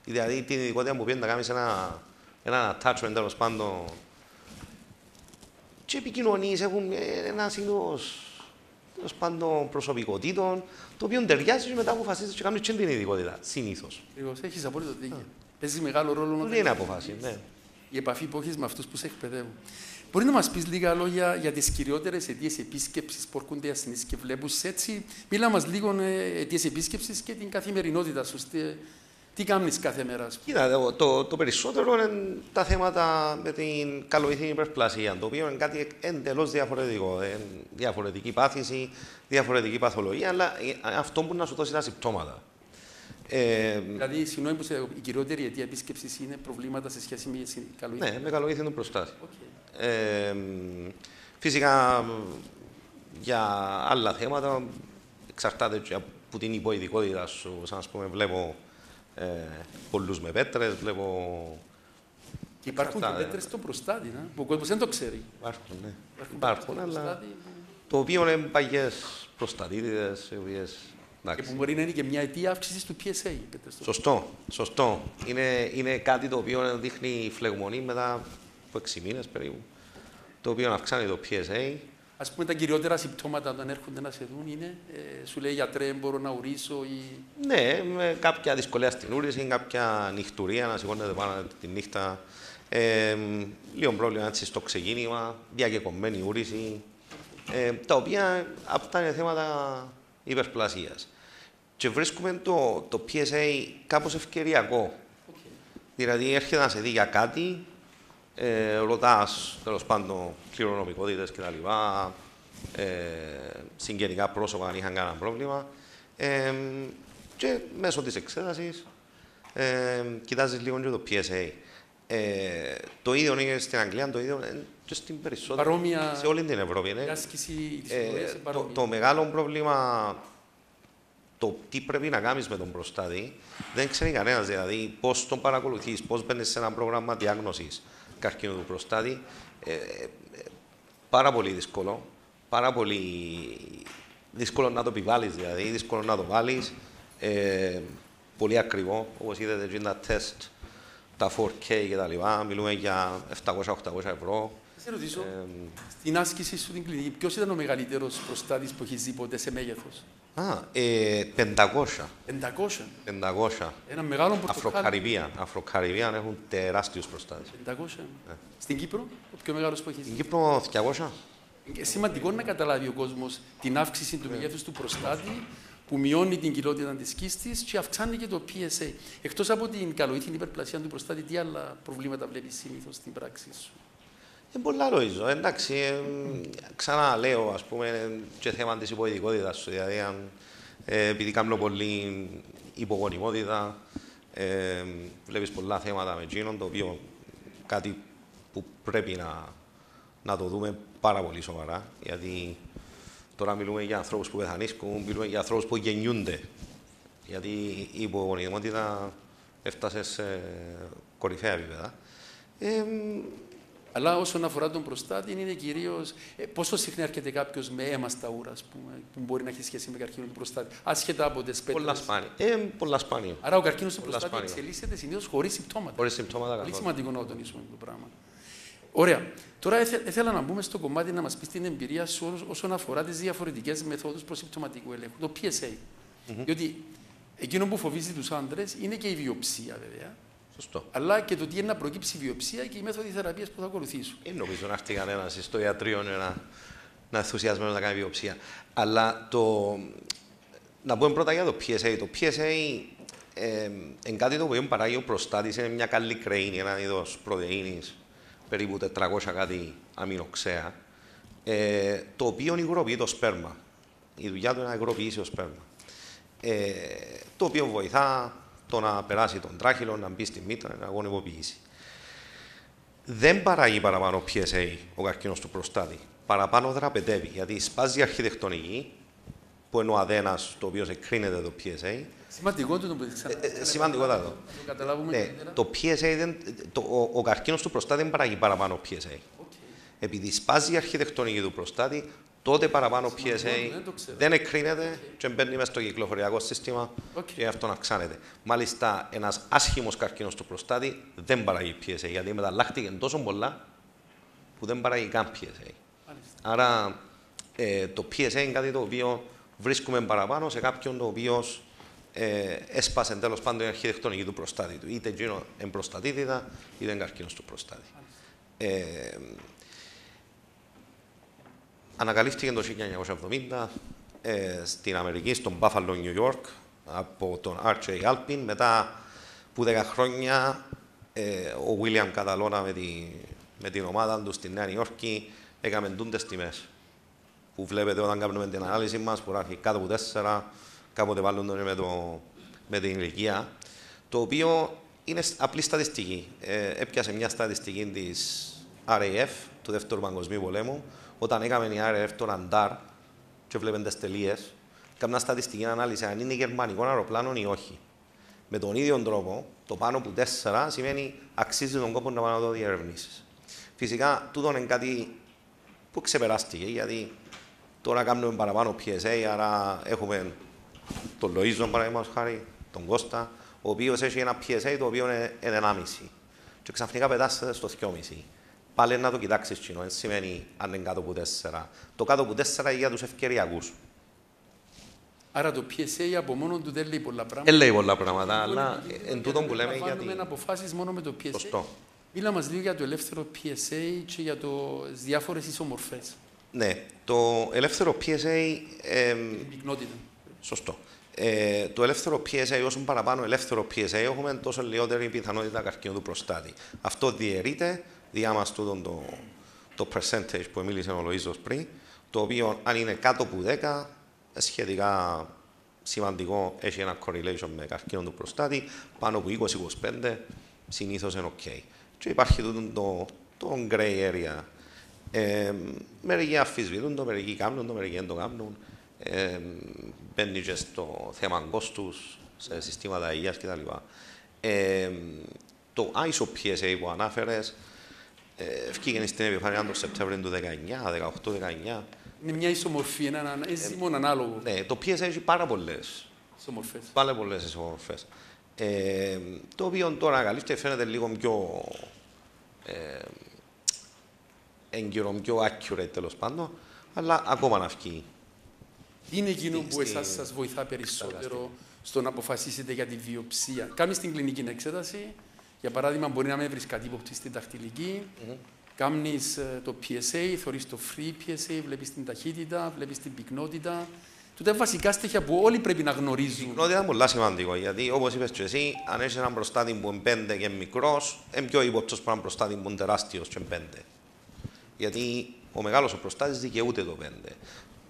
δηλαδή την ειδικότητα που πιένει να κάνεις ένα, ένα attachment τέλος πάντων και επικοινωνείς, έχουν ένα σύντος τέλος πάντων προσωπικότητων, το οποίο ταιριάζει και μετά αποφασίζεις και κάνεις και την ειδικότητα, συνήθως. Ακριβώς, έχεις απόλυτο δίκιο. Παίζει μεγάλο ρόλο Δεν είναι αποφάση, ναι. Η επαφή που έχεις με αυτούς που σε εκπαιδεύουν. Μπορεί να μας πεις λίγα λόγια για τις κυριότερες αιτίες επίσκεψης που έρχονται ασθενείς και βλέπουν έτσι. Μίλα μας λίγο ε, αιτίες επίσκεψης και την καθημερινότητα σου. Τι, τι κάνεις κάθε μέρα, ας πούμε; Κοίτα, το, το, το περισσότερο είναι τα θέματα με την καλοήθινη υπερπλασία, το οποίο είναι κάτι εντελώς διαφορετικό. Ε, διαφορετική πάθηση, διαφορετική παθολογία, αλλά ε, αυτό που να σου δώσει τα συμπτώματα. Ε, Δηλαδή, συγγνώμη που σε, η κυριότερη αιτία επίσκεψης είναι προβλήματα σε σχέση με την καλοήθεια. ναι, με καλοήθινη προστάση. Okay. Ε, φυσικά για άλλα θέματα εξαρτάται και από την υποειδικότητα σου. Σαν ας πούμε, βλέπω ε, πολλούς με πέτρες, βλέπω... Και υπάρχουν και Εξαρτάται. πέτρες στο προστάτη, να, που ο κόσμος δεν το ξέρει. Υπάρχουν, ναι. Υπάρχουν, Υπάρχουν, πέτρες στο αλλά προστάτη το οποίο είναι παγιές προστατήτητες, οι οποίες... Και εντάξει. που μπορεί να είναι και μια αιτία αύξησης του PSA. οι πέτρες στο Σωστό, σωστό. Είναι, είναι κάτι το οποίο δείχνει φλεγμονή μετά από 6 μήνες περίπου. Το οποίο αυξάνει το PSA. Α πούμε, τα κυριότερα συμπτώματα όταν έρχονται να σε δουν είναι, ε, σου λέει γιατρέ, μπορώ να ουρήσω ή. Ναι, με κάποια δυσκολία στην ούρηση, κάποια νυχτουρία να σηκώνεται πάνω τη νύχτα. Ε, λίγο πρόβλημα έτσι, στο ξεκίνημα, διακεκομμένη ούρηση. Ε, τα οποία αυτά είναι θέματα υπερπλασίας. Και βρίσκουμε το, το PSA κάπως ευκαιριακό. Δηλαδή έρχεται να σε δει για κάτι, ε, ρωτάς τέλος πάντων κληρονομικότητες κτλ. Ε, συγγενικά πρόσωπα αν είχαν κανένα πρόβλημα. Ε, και μέσω της εξέτασης ε, κοιτάζεις λίγο και το PSA. Ε, το ίδιο είναι στην Αγγλία, το ίδιο είναι και στην περισσότερη. Παρόμοια- Σε όλη την Ευρώπη. Η Είναι. άσκηση της Ε, ε, το, το μεγάλο πρόβλημα το τι πρέπει να κάνεις με τον προστάτη δεν ξέρει κανένας. Δηλαδή, πώς τον παρακολουθείς, πώς μπαίνεις σε ένα πρόγραμμα διάγνωσης καρκίνου του προστάτη. Ε, ε, ε, πάρα πολύ δύσκολο. Πάρα πολύ δύσκολο να το επιβάλλεις, δηλαδή, δύσκολο να το βάλεις. Ε, πολύ ακριβό, όπως είδατε, εκεί είναι τα τεστ, τα 4K κτλ. Μιλούμε για 700-800 ευρώ. Θα σε ρωτήσω, Ε, στην άσκηση σου την κλινική, ποιος ήταν ο μεγαλύτερος προστάτης που έχεις δει ποτέ σε μέγεθος; Α, ε, 500. 500. 500. Ένα μεγάλο πορτοκάλι. Αφροκαριβία. Αφροκαριβία έχουν τεράστιους προστάτες. 500. Στην Κύπρο, ο πιο μεγάλος που έχεις Στην δει. Κύπρο 200. Είναι σημαντικό να καταλάβει ο κόσμος την αύξηση του μεγέθους του προστάτη που μειώνει την κοιλότητα της κίστη και αυξάνει και το PSA. Εκτός από την καλοήθινη υπερπλασία του προστάτη, τι άλλα προβλήματα βλέπεις συνήθως στην πράξη σου; Είναι πολλά λόγιζο. Εντάξει, ε, ξαναλέω, ας πούμε, ε, και θέμα της υποειδικότητας σου. Δηλαδή, αν, ε, επειδή κάνω πολύ υπογονιμότητα, ε, βλέπεις πολλά θέματα με εκείνον, το οποίο κάτι που πρέπει να, να το δούμε πάρα πολύ σοβαρά. Γιατί τώρα μιλούμε για ανθρώπους που πεθανίσκουν, μιλούμε για ανθρώπους που γεννιούνται. Γιατί η υπογονιμότητα έφτασε σε κορυφαία επίπεδα. Ε, Αλλά όσον αφορά τον προστάτη, είναι κυρίως πόσο συχνά έρχεται κάποιος με αίμα στα ούρα, ας πούμε, που μπορεί να έχει σχέση με καρκίνο του προστάτη, άσχετα από τις πέτρες. Πολλά σπάνια. Ε, πολλά σπάνια. Άρα ο καρκίνος του Πολλά προστάτη σπάνια. εξελίσσεται συνήθως χωρίς συμπτώματα. Χωρίς συμπτώματα Πολύ καθόλου. σημαντικό να το τονίσουμε αυτό το πράγμα. Ωραία. Τώρα έθε- ήθελα να μπούμε στο κομμάτι να μας πεις την εμπειρία σου όσο- όσον αφορά τις διαφορετικές μεθόδους προσυμπτωματικού ελέγχου. Το PSA. Διότι εκείνο που φοβίζει τους άντρες είναι και η βιοψία, βέβαια. Σωστό. Αλλά και το τι είναι να προκύψει η βιοψία και οι μέθοδοι θεραπείας που θα ακολουθήσουν. Δεν νομίζω να έρθει κανένας στο ιατρείο να, να ενθουσιασμένος να κάνει βιοψία. Αλλά το. Να πούμε πρώτα για το PSA. Το PSA ε, είναι κάτι το οποίο παράγει ο προστάτη, είναι μια καλή κρεΐνη, ένα είδος πρωτενη, περίπου 400 κάτι αμινοξέα, ε, το οποίο υγροποιεί το σπέρμα. Η δουλειά του είναι να υγροποιήσει το σπέρμα. Ε, το οποίο βοηθά το να περάσει τον τράχυλο, να μπει στη μήτρα, να γονιμοποιήσει. δεν παράγει παραπάνω PSA ο καρκίνος του προστάτη. Παραπάνω δραπετεύει, γιατί σπάζει η αρχιτεκτονική που είναι ο αδένας, το οποίο εκκρίνεται το PSA. Σημαντικό το που ξανά. Ε, ε, σημαντικότατο. Να το καταλάβουμε Ναι, καλύτερα. το PSA δεν, το, ο, ο καρκίνος του προστάτη δεν παράγει παραπάνω PSA. Επειδή σπάζει η αρχιτεκτονική του προστάτη, τότε παραπάνω PSA δεν το ξέρω. δεν εκκρίνεται και μπαίνει μέσα στο κυκλοφοριακό σύστημα Οκ. και αυτό αυξάνεται. Μάλιστα, ένας άσχημος καρκίνος του προστάτη δεν παράγει PSA γιατί μεταλλάχτηκε τόσο πολλά που δεν παράγει καν PSA. Μάλιστα. Άρα ε, το PSA είναι κάτι το οποίο βρίσκουμε παραπάνω σε κάποιον το οποίο ε, έσπασε τέλος πάντων η αρχιτεκτονική του προστάτη του. Είτε εκείνο είναι προστατήτητα, είτε είναι καρκίνος του προστάτη. Ε, ανακαλύφθηκε το 1970 ε, στην Αμερική, στον Buffalo, New York, από τον R.J. Alpin. Μετά από 10 χρόνια, ε, ο William Καταλώνα με, τη, με την ομάδα του στη Νέα Υόρκη έκαμε τούντες τιμές. Που βλέπετε όταν κάνουμε την ανάλυση μας, που έρχεται κάτω από 4, κάποτε βάλουν τον με, το, με την ηλικία, το οποίο είναι σ- απλή στατιστική. Ε, έπιασε μια στατιστική της RAF, του Δεύτερου Παγκοσμίου Πολέμου, όταν έκαμε η RAF τον Αντάρ, και βλέπετε τις τελείες, κάμνα στατιστική ανάλυση αν είναι γερμανικό αεροπλάνο ή όχι. Με τον ίδιο τρόπο, το πάνω από 4 σημαίνει αξίζει τον κόπο να πάνε να το διερευνήσεις. Φυσικά, τούτο είναι κάτι που ξεπεράστηκε, γιατί τώρα κάνουμε παραπάνω PSA, άρα έχουμε τον Λοΐζο, παραδείγματος χάρη, τον Κώστα, ο οποίος έχει ένα PSA το οποίο είναι 1,5 και ξαφνικά πετάσσεται στο 2,5. Πάλι να το κοιτάξεις κοινό, δεν σημαίνει αν είναι κάτω από 4. Το κάτω από 4 είναι για τους ευκαιριακούς. Άρα το PSA από μόνο του δεν λέει πολλά Δεν πράγματα. λέει πολλά πράγματα, αλλά εν τούτο που λέμε Λαμβάνουμε γιατί... αποφάσεις μόνο με το PSA. Σωστό. Μίλα μας λίγο για το ελεύθερο PSA και για το τις διάφορες ισομορφές. Ναι, το ελεύθερο PSA εμ, Την πυκνότητα. Σωστό. Ε, το ελεύθερο PSA, όσο παραπάνω ελεύθερο PSA έχουμε, τόσο λιγότερη πιθανότητα καρκίνου του προστάτη. Αυτό διαιρείται διάμας τούτον το, το percentage που μίλησε ο Λοΐζος πριν, το οποίο αν είναι κάτω από 10, σχετικά σημαντικό, έχει ένα correlation με καρκίνο του προστάτη, πάνω από 20-25 συνήθως είναι ok. Και υπάρχει τούτον το, το gray area. Ε, μερικοί αφισβητούν το, μερικοί κάνουν το, μερικοί δεν το κάνουν. Ε, μπαίνει και στο θέμα κόστους, σε συστήματα υγείας κτλ. Ε, το ISO PSA που ανάφερες, ε, βγήκε στην επιφάνεια το Σεπτέμβριο του 19, 18-19. Είναι μια ισομορφή, ένα, ένα, ένα ζήμον ανάλογο Ναι, το PSA έχει πάρα πολλές ισομορφές. Πάρα πολλές ισομορφές. Ε, το οποίο τώρα καλύφθηκε φαίνεται λίγο πιο ε, έγκυρο, πιο accurate τέλος πάντων, αλλά ακόμα να βγει. Τι είναι εκείνο που στη- εσάς σας βοηθά περισσότερο στο να αποφασίσετε για τη βιοψία. Κάνεις την κλινική εξέταση, για παράδειγμα μπορεί να με βρεις κάτι ύποπτη στην δαχτυλική, κάνεις ε, το PSA, θωρείς το free PSA, βλέπεις την ταχύτητα, βλέπεις την πυκνότητα. Τούτα είναι βασικά στοιχεία που όλοι πρέπει να Η γνωρίζουν. πυκνότητα είναι πολύ σημαντικό γιατί όπως είπες και εσύ, αν έχεις έναν προστάτη που είναι πέντε και μικρός, είναι πιο ύποπτος από έναν προστάτη που είναι τεράστιος και είναι πέντε. Γιατί ο μεγάλος ο προστάτης δικαιούται το πέντε.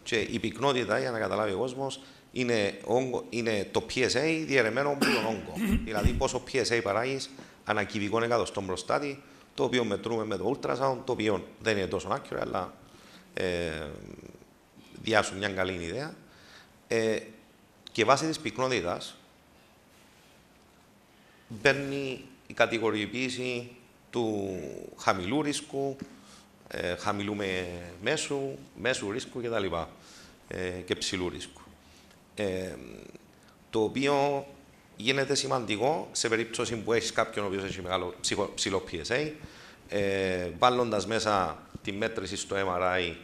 Και η πυκνότητα, για να καταλάβει ο κόσμος, είναι, όγκο- είναι το PSA διαιρεμένο από τον όγκο. δηλαδή πόσο PSA παράγεις ανά κυβικό εκατοστό προστάτη, το οποίο μετρούμε με το ultrasound, το οποίο δεν είναι τόσο accurate, αλλά ε, διάσου μια καλή ιδέα. Ε, και βάσει της πυκνότητας μπαίνει η κατηγοριοποίηση του χαμηλού ρίσκου, ε, χαμηλού με μέσου, μέσου ρίσκου κτλ. Ε, και ψηλού ρίσκου. Ε, το οποίο γίνεται σημαντικό σε περίπτωση που έχεις κάποιον ο οποίος έχει μεγάλο ψυχο- ψηλό PSA, ε, βάλλοντας μέσα τη μέτρηση στο MRI,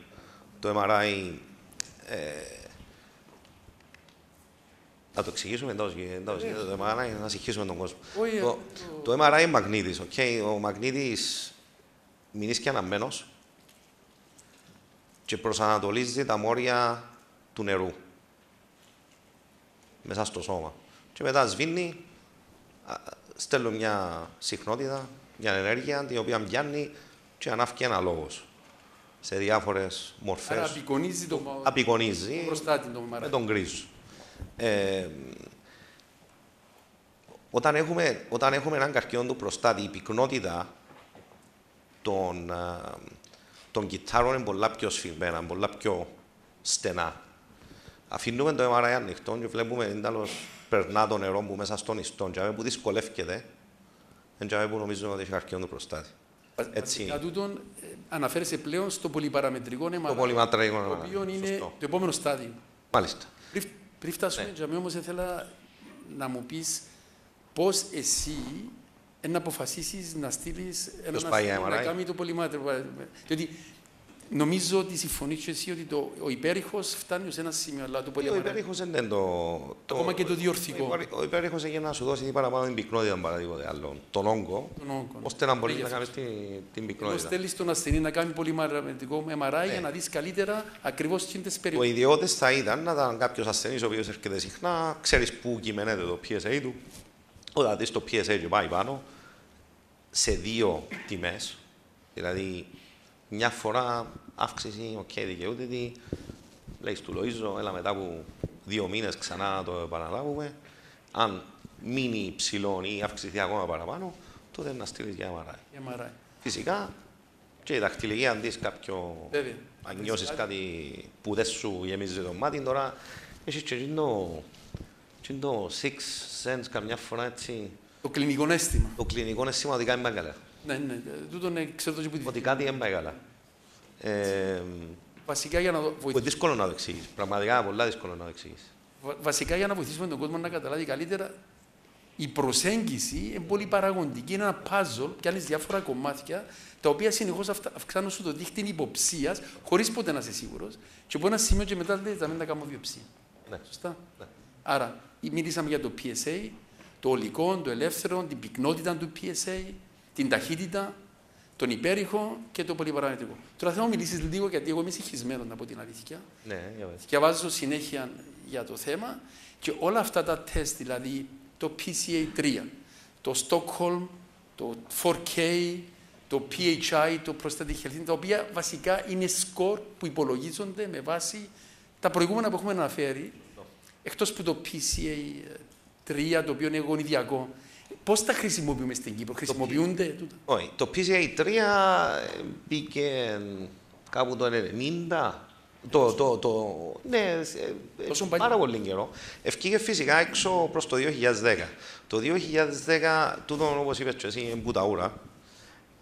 το MRI ε, να το εξηγήσουμε εντός, εντός γίνεται το MRI, να συγχύσουμε τον κόσμο. Όχι, το, το MRI είναι μαγνήτης, οκ; Ο μαγνήτης μεινίσκει αναμμένος και προσανατολίζει τα μόρια του νερού μέσα στο σώμα. Και μετά σβήνει, α, στέλνουν μια συχνότητα, μια ενέργεια, την οποία πιάνει και ανάφκει ένα λόγος σε διάφορες μορφές. Άρα απεικονίζει το, Απεικονίζει το προστάτη το με μαρά. τον γκρίζο. Ε, όταν, έχουμε, όταν έχουμε έναν καρκίνο του προστάτη, η πυκνότητα των, ε, των κυτάρων είναι πολλά πιο σφιγμένα, πολλά πιο στενά. αφήνουμε το MRI ανοιχτό και βλέπουμε εντάλλως περνά το νερό που μέσα στον ιστό και που δυσκολεύκεται και που νομίζουμε ότι έχει καρκίνο του προστάτη. Έτσι Για τούτον ε, αναφέρεσαι πλέον στο πολυπαραμετρικό MRI, Το πολυματρικό το MRI, οποίο είναι σωστό. το επόμενο στάδιο. Μάλιστα. Πριν, πριν φτάσουμε, Ναι. για μένα όμως ήθελα να μου πεις πώς εσύ ε, να αποφασίσεις να στείλεις έναν πάει ασθενή MRI. να κάνει το πολυμάτριο. Διότι νομίζω ότι συμφωνείς και εσύ ότι το, ο υπέρηχος φτάνει σε ένα σημείο, αλλά το Ο πολυμάτριο... υπέρηχος δεν είναι το... το- Ακόμα και το διορθικό. Ο υπέρ- Ο υπέρηχος έχει να σου δώσει την παραπάνω την πυκνότητα παρά τίποτε άλλο. Τον όγκο, Τον όγκο. ώστε να μπορείς Ναι, να γι' κάνεις αυτό. την, την Ενώ πυκνότητα. στέλνεις τον ασθενή να κάνει πολυμαρραμετικό MRI για να δεις καλύτερα ακριβώς τι είναι τις Ο περιοχές. ιδιώτη θα ήταν να ήταν κάποιος ασθενής ο οποίος έρχεται συχνά, ξέρεις πού κυμαίνεται το PSA του. Όταν δεις το PSA και πάει πάνω, σε δύο τιμές, δηλαδή μια φορά αύξηση, οκ, δικαιούται τη, λέει του Λοΐζο, έλα μετά από δύο μήνες ξανά να το επαναλάβουμε. Αν μείνει ψηλό ή αυξηθεί ακόμα παραπάνω, τότε να στείλεις για MRI. MRI. Φυσικά και η δαχτυλική, αν δεις κάποιο Βέβαια. αν νιώσεις κάτι που δεν σου γεμίζει το μάτι, τώρα έχεις και εκείνο εκείνο το six sense καμιά φορά έτσι, Το κλινικό αίσθημα. το κλινικό είναι σημαντικά είναι καλά. Ναι, ναι, τούτο είναι, ξέρω το και που τη Ότι κάτι είναι καλά. Ε, Βασικά για να δω- που είναι βοηθήσουμε. δύσκολο να το εξηγήσεις. Πραγματικά πολλά δύσκολο να το εξηγήσεις. Βα- Βασικά για να βοηθήσουμε τον κόσμο να καταλάβει καλύτερα, η προσέγγιση είναι πολύ παραγωγική. Είναι ένα puzzle, πιάνεις διάφορα κομμάτια, τα οποία συνεχώς αυξάνουν σου το δίχτυ υποψίας, χωρίς ποτέ να είσαι σίγουρος. Και από ένα σημείο και μετά λέει: Θα μην τα κάνω βιοψία. Ναι. Σωστά. Ναι. Άρα, μίλησαμε για το PSA, το ολικό, το ελεύθερο, την πυκνότητα του PSA, την ταχύτητα, τον υπέρηχο και το πολυπαραμετρικό. Τώρα θέλω να μιλήσεις λίγο, γιατί εγώ είμαι συγχυσμένος από την αλήθεια. Ναι, για πες. Διαβάζω συνέχεια για το θέμα και όλα αυτά τα τεστ, δηλαδή το PCA3, το Stockholm, το 4K, το PHI, το Prosthetic Health, τα οποία βασικά είναι σκορ που υπολογίζονται με βάση τα προηγούμενα που έχουμε αναφέρει, εκτός που το PCA3, το οποίο είναι γονιδιακό, πώς τα χρησιμοποιούμε στην Κύπρο, χρησιμοποιούνται τούτα; Όχι, το PCA 3 ε, μπήκε κάπου το 90. Το, το, το, ναι, ε, ε, Τόσο πάρα παλιά. πολύ καιρό. Ευκήγε φυσικά έξω προς το 2010. Το 2010, τούτο όπως είπες και εσύ, είναι μπουταούρα,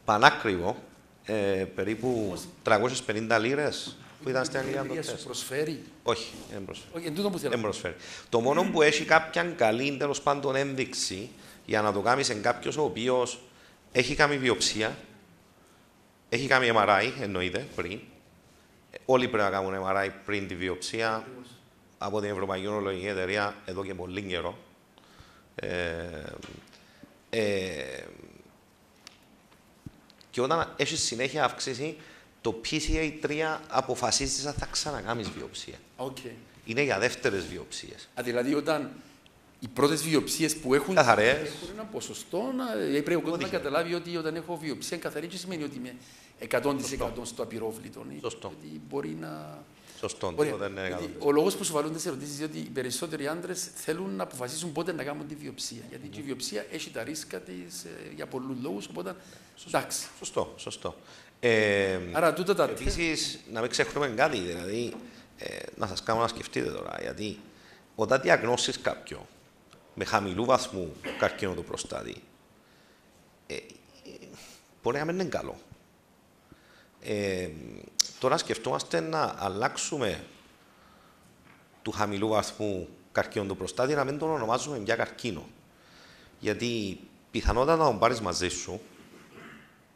πανάκριβο, ε, περίπου 350 λίρες που ήταν στην Αγγλία το εταιρεία σου τεστ. προσφέρει; Όχι, δεν προσφέρει. Όχι, εν τούτο που θέλω. Δεν προσφέρει. Το μόνο που έχει κάποια καλή τέλος πάντων ένδειξη για να το κάνεις σε κάποιος ο οποίος έχει κάνει βιοψία, έχει κάνει MRI, εννοείται πριν. Ε, Όλοι πρέπει να κάνουν MRI πριν τη βιοψία από την Ευρωπαϊκή Ουρολογική Εταιρεία εδώ και πολύ καιρό. Ε, ε, και όταν έχει συνέχεια αύξηση, το PCA3 αποφασίζεις αν θα ξανακάνει βιοψία. Οκ. Είναι για δεύτερες βιοψίες. Α, δηλαδή όταν οι πρώτες βιοψίες που έχουν, Καθαρές. έχουν ένα ποσοστό, να, δηλαδή πρέπει ο κόσμος να Οδηγεί. καταλάβει ότι όταν έχω βιοψία καθαρή, δεν σημαίνει ότι είμαι 100% στο απυρόβλητο. ναι. Σωστό. Γιατί μπορεί να. Σωστό, Ωραία. τίποτα είναι Γιατί εκατό. ο λόγος που σου βαλούν τις ερωτήσεις είναι ότι οι περισσότεροι άντρες θέλουν να αποφασίσουν πότε να κάνουν τη βιοψία. Γιατί και η βιοψία έχει τα ρίσκα της για πολλούς λόγους. Οπότε. Εντάξει. Σωστό, σωστό. Ε, Άρα τούτα τα Επίσης, να μην ξεχνούμε κάτι, δηλαδή, ε, να σας κάνω να σκεφτείτε τώρα, γιατί όταν διαγνώσεις κάποιον με χαμηλού βαθμού καρκίνο του προστάτη, ε, ε, μπορεί να μην είναι καλό. Ε, τώρα σκεφτόμαστε να αλλάξουμε του χαμηλού βαθμού καρκίνο του προστάτη να μην τον ονομάζουμε για καρκίνο. Γιατί η πιθανότητα να τον πάρεις μαζί σου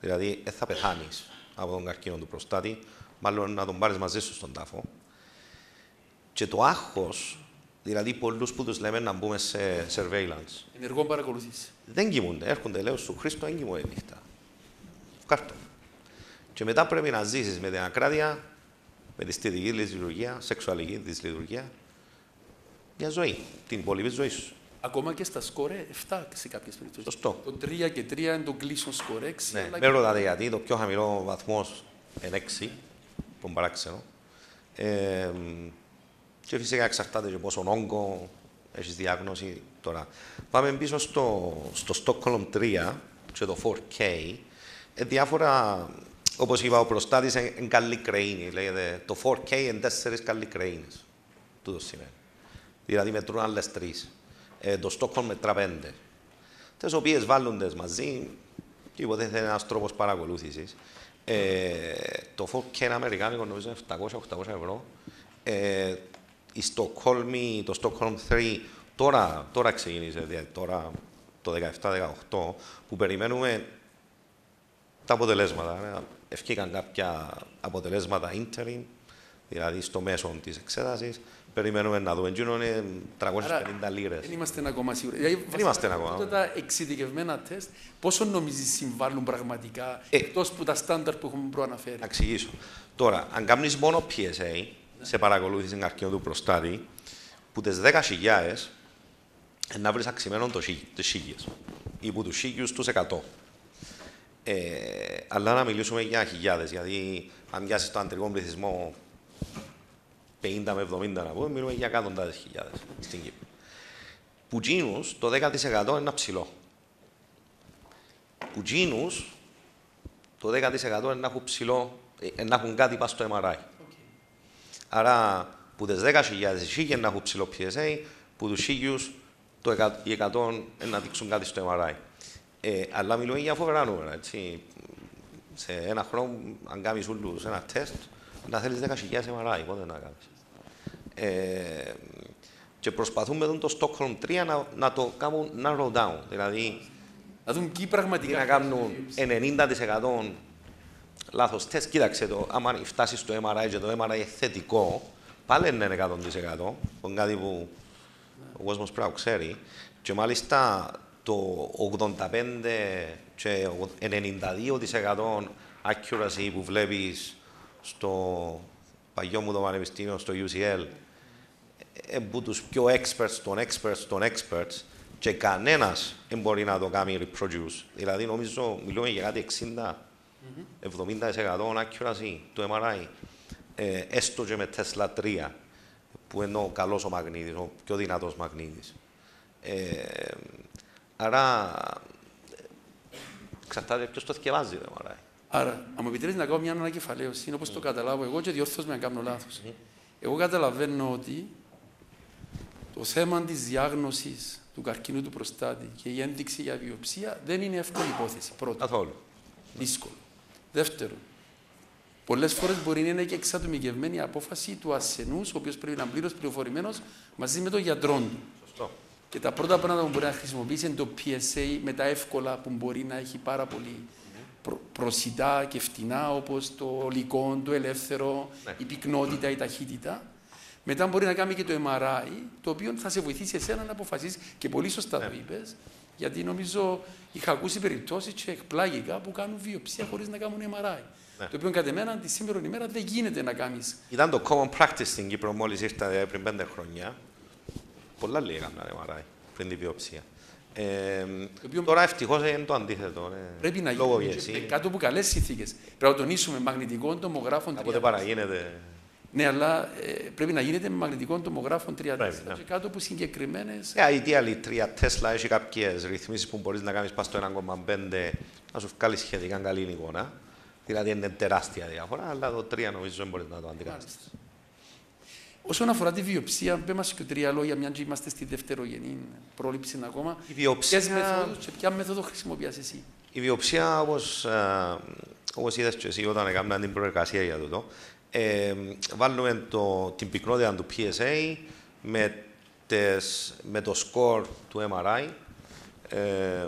Δηλαδή, δεν θα πεθάνεις από τον καρκίνο του προστάτη, μάλλον να τον πάρεις μαζί σου στον τάφο. Και το άγχος, δηλαδή πολλούς που τους λέμε να μπούμε σε surveillance, ενεργό παρακολουθήσει. δεν κοιμούνται. Έρχονται, λέω σου Χρήστο, δεν κοιμούνται νύχτα. Κάρτο. Και μετά πρέπει να ζήσεις με την ακράδεια, με τη στητική λειτουργία, σεξουαλική της λειτουργία, μια ζωή, την υπόλοιπη ζωής σου. Ακόμα και στα σκορέ 7 σε κάποιες περιπτώσεις. Σωστό. Το 3 και 3 είναι το κλείσον σκορέ 6. Ναι, με ρωτάτε γιατί, το πιο χαμηλό βαθμός είναι 6, που είναι παράξενο. Ε, και φυσικά εξαρτάται και πόσο όγκο έχεις διάγνωση τώρα. Πάμε πίσω στο, στο Stockholm 3 και το 4K. Ε, διάφορα, όπως είπα, ο προστάτης είναι, είναι καλή κρεΐνη. Λέγεται, το 4K είναι τέσσερις καλή κρεΐνες. Τούτος σημαίνει. Δηλαδή μετρούν άλλες τρεις. Ε, το Stockholm μετρά πέντε. Τι οποίες βάλλονται μαζί και υποτίθεται ένας τρόπος παρακολούθησης. Ε, το 4K αμερικάνικο νομίζω είναι 700-800 ευρώ. Ε, η Stockholm, το Stockholm 3 τώρα, τώρα ξεκίνησε, δηλαδή τώρα το 17-18, που περιμένουμε τα αποτελέσματα. Ευκήκαν κάποια αποτελέσματα interim, δηλαδή στο μέσο της εξέτασης. Περιμένουμε να δούμε. Εκείνο είναι 350 λίρες. Δεν είμαστε ακόμα σίγουροι. Δηλαδή, δεν είμαστε ακόμα. Αυτά τα εξειδικευμένα τεστ, πόσο νομίζεις συμβάλλουν πραγματικά ε, εκτός από τα στάνταρ που έχουμε προαναφέρει; Να εξηγήσω. Τώρα, αν κάνεις μόνο PSA σε παρακολούθηση καρκίνου του προστάτη, που τι 10.000 να βρεις αξιμένο το χίλιες ή που τους χίλιους τους 100. Ε, αλλά να μιλήσουμε για χιλιάδες, γιατί αν πιάσει το αντρικό πληθυσμό 50 με 70 να πούμε, μιλούμε για εκατοντάδες χιλιάδες στην Κύπρο. Που το 10% είναι ένα ψηλό. Που το 10% είναι να έχουν ψηλό, ε, να έχουν κάτι πάνω στο MRI. Okay. Άρα, που τι 10.000 χίλιε να έχουν ψηλό PSA, που τους χίλιου το 100 είναι να δείξουν κάτι στο MRI. Ε, αλλά μιλούμε για φοβερά νούμερα. Έτσι. Σε ένα χρόνο, αν κάνεις όλους ένα τεστ, να θέλεις 10.000 MRI. Πότε να κάνεις. Ε, και προσπαθούμε με το Stockholm 3 να, να το κάνουν narrow down. Δηλαδή, να δουν τι πραγματικά. Να κάνουν 90% λάθος τεστ. Κοίταξε το, άμα φτάσεις στο MRI και το MRI είναι θετικό, πάλι είναι 100%. Είναι κάτι που ο κόσμος πρέπει να ξέρει. Και μάλιστα το 85 και 92% accuracy που βλέπεις στο παλιό μου το πανεπιστήμιο, στο UCL, από τους πιο experts των experts των experts και κανένας δεν μπορεί να το κάνει reproduce. Δηλαδή νομίζω μιλούμε για κάτι 60-70% accuracy του MRI, ε, έστω και με Tesla 3, που είναι ο καλός ο μαγνήτης, ο πιο δυνατός μαγνήτης. Ε, Άρα, εξαρτάται ποιος το θυκευάζει το MRI. Άρα, αν μου επιτρέπεις να κάνω μια ανακεφαλαίωση, είναι όπως mm. το καταλάβω εγώ και διόρθως με να κάνω λάθος. Mm. Εγώ καταλαβαίνω ότι το θέμα της διάγνωσης του καρκίνου του προστάτη και η ένδειξη για βιοψία δεν είναι εύκολη υπόθεση. Πρώτον. Καθόλου. Δύσκολο. Δεύτερον, πολλές φορές μπορεί να είναι και εξατομικευμένη η απόφαση του ασθενούς, ο οποίος πρέπει να είναι πλήρως πληροφορημένος μαζί με τον γιατρό του. Σωστό. Και τα πρώτα πράγματα που μπορεί να χρησιμοποιήσει είναι το PSA με τα εύκολα που μπορεί να έχει πάρα πολύ προ, προσιτά και φτηνά, όπως το λικό, το ελεύθερο, ναι. η πυκνότητα, η ταχύτητα. Μετά μπορεί να κάνει και το MRI, το οποίο θα σε βοηθήσει εσένα να αποφασίσεις και πολύ σωστά ναι. το είπες, γιατί νομίζω είχα ακούσει περιπτώσεις και εκπλάγηκα που κάνουν βιοψία χωρίς να κάνουν MRI. Ναι. Το οποίο κατά μένα τη σήμερα ημέρα δεν γίνεται να κάνεις. Ήταν το common practice στην Κύπρο μόλις ήρθα πριν πέντε χρόνια πολλά λίγα έκαναν MRI πριν την βιοψία. Ε, οποίο... Τώρα ευτυχώς είναι το αντίθετο. Ναι. Πρέπει να γίνει κάτω από καλές συνθήκες. Πρέπει να τονίσουμε μαγνητικό τομογράφο 3. Από παραγίνεται. Ναι, αλλά ε, πρέπει να γίνεται με μαγνητικό τομογράφο 3 ναι. και κάτω από συγκεκριμένε. Yeah, ideally, 3 Tesla έχει κάποιες ρυθμίσεις που μπορείς να κάνεις πας στο 1,5 να σου βγάλει σχετικά καλή εικόνα. Δηλαδή είναι τεράστια διαφορά, αλλά το 3 νομίζω μπορείς να το αντικαταστήσεις. Όσον αφορά τη βιοψία, πέ μας και τρία λόγια, μια και είμαστε στη δευτερογενή πρόληψη ακόμα. Η βιοψία... Ποιες μεθόδους και ποια μέθοδο χρησιμοποιάς εσύ; Η βιοψία, όπως, ε, όπως είδες και εσύ όταν έκανα την προεργασία για τούτο, ε, βάλουμε το, την πυκνότητα του PSA με, τες, με το score του MRI. Ε,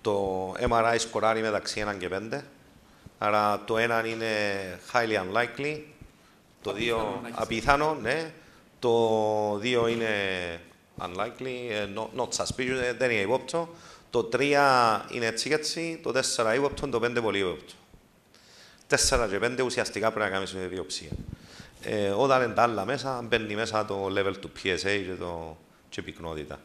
το MRI σκοράρει μεταξύ 1 και 5. Άρα το 1 είναι highly unlikely, το 2 απίθανο, ναι. Το 2 είναι unlikely, ε, not, suspicious, ε, δεν είναι υπόπτω. Το 3 είναι έτσι και έτσι, το 4 υπόπτω, το 5 πολύ υπόπτω. 4 και 5 ουσιαστικά πρέπει να κάνεις μια βιοψία. Ε, όταν είναι τα άλλα μέσα, μπαίνει μέσα το level του PSA και, το, και πυκνότητα.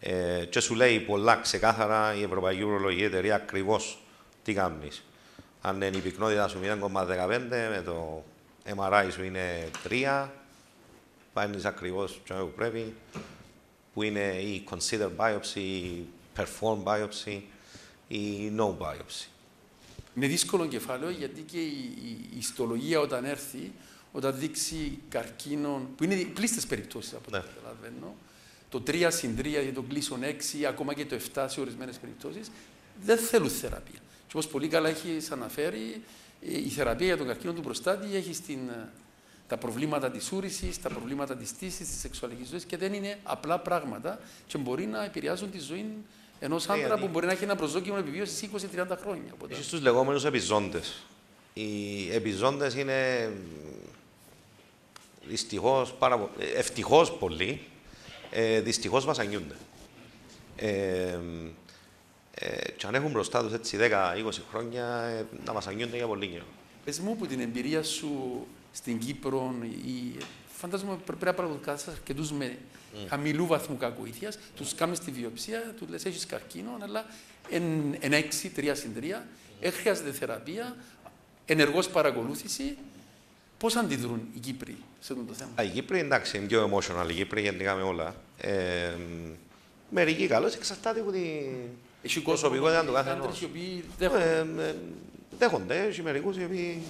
Ε, και σου λέει πολλά ξεκάθαρα η Ευρωπαϊκή Ουρολογική Εταιρεία ακριβώς τι κάνεις. Αν είναι η πυκνότητα σου 0,15 με το MRI σου είναι 3, πάνε ακριβώς που πρέπει, που είναι η consider biopsy, η perform biopsy, η no biopsy. Είναι δύσκολο κεφάλαιο γιατί και η, η ιστολογία όταν έρθει, όταν δείξει καρκίνο, που είναι πλήστε περιπτώσεις από ό,τι Ναι. καταλαβαίνω, το 3 συν 3 ή το κλείσον 6 ή ακόμα και το 7 σε ορισμένες περιπτώσεις, δεν θέλουν θεραπεία. Και όπως πολύ καλά έχει αναφέρει, ε, η θεραπεία για τον καρκίνο του προστάτη έχει στην, ε, τα προβλήματα της ούρησης, τα προβλήματα της τύση, της σεξουαλικής ζωής και δεν είναι απλά πράγματα και μπορεί να επηρεάζουν τη ζωή ενός άντρα γιατί- που μπορεί να έχει ένα προσδόκιμο επιβίωσης 20-30 χρόνια. Οπότε, Έχει τους λεγόμενους επιζώντες. Οι επιζώντες είναι δυστυχώς, πάρα, πο- ε, ευτυχώς πολλοί, ε, δυστυχώς βασανιούνται. Ε, ε, και αν έχουν μπροστά τους έτσι 10-20 χρόνια, ε, να βασανιούνται για πολύ καιρό. Πες μου από την εμπειρία σου στην Κύπρο, ή, φαντάζομαι πρέπει να παρακολουθάς αρκετούς με χαμηλού βαθμού κακοήθειας, τους κάνεις τη βιοψία, του λες έχεις καρκίνο, αλλά εν, εν 6, 3 συν 3, δεν χρειάζεται θεραπεία, ενεργός παρακολούθηση. Πώς αντιδρούν οι Κύπροι σε αυτό το θέμα; Α, οι Κύπροι, εντάξει, είναι πιο emotional οι Κύπροι γενικά με όλα. Ε, μερικοί καλώς εξαρτάται από την Έχει προσωπικότητα του κάθε άντρες ενός. οι οποίοι δέχονται, Ε, ε, δέχονται, έχει μερικούς οι οποίοι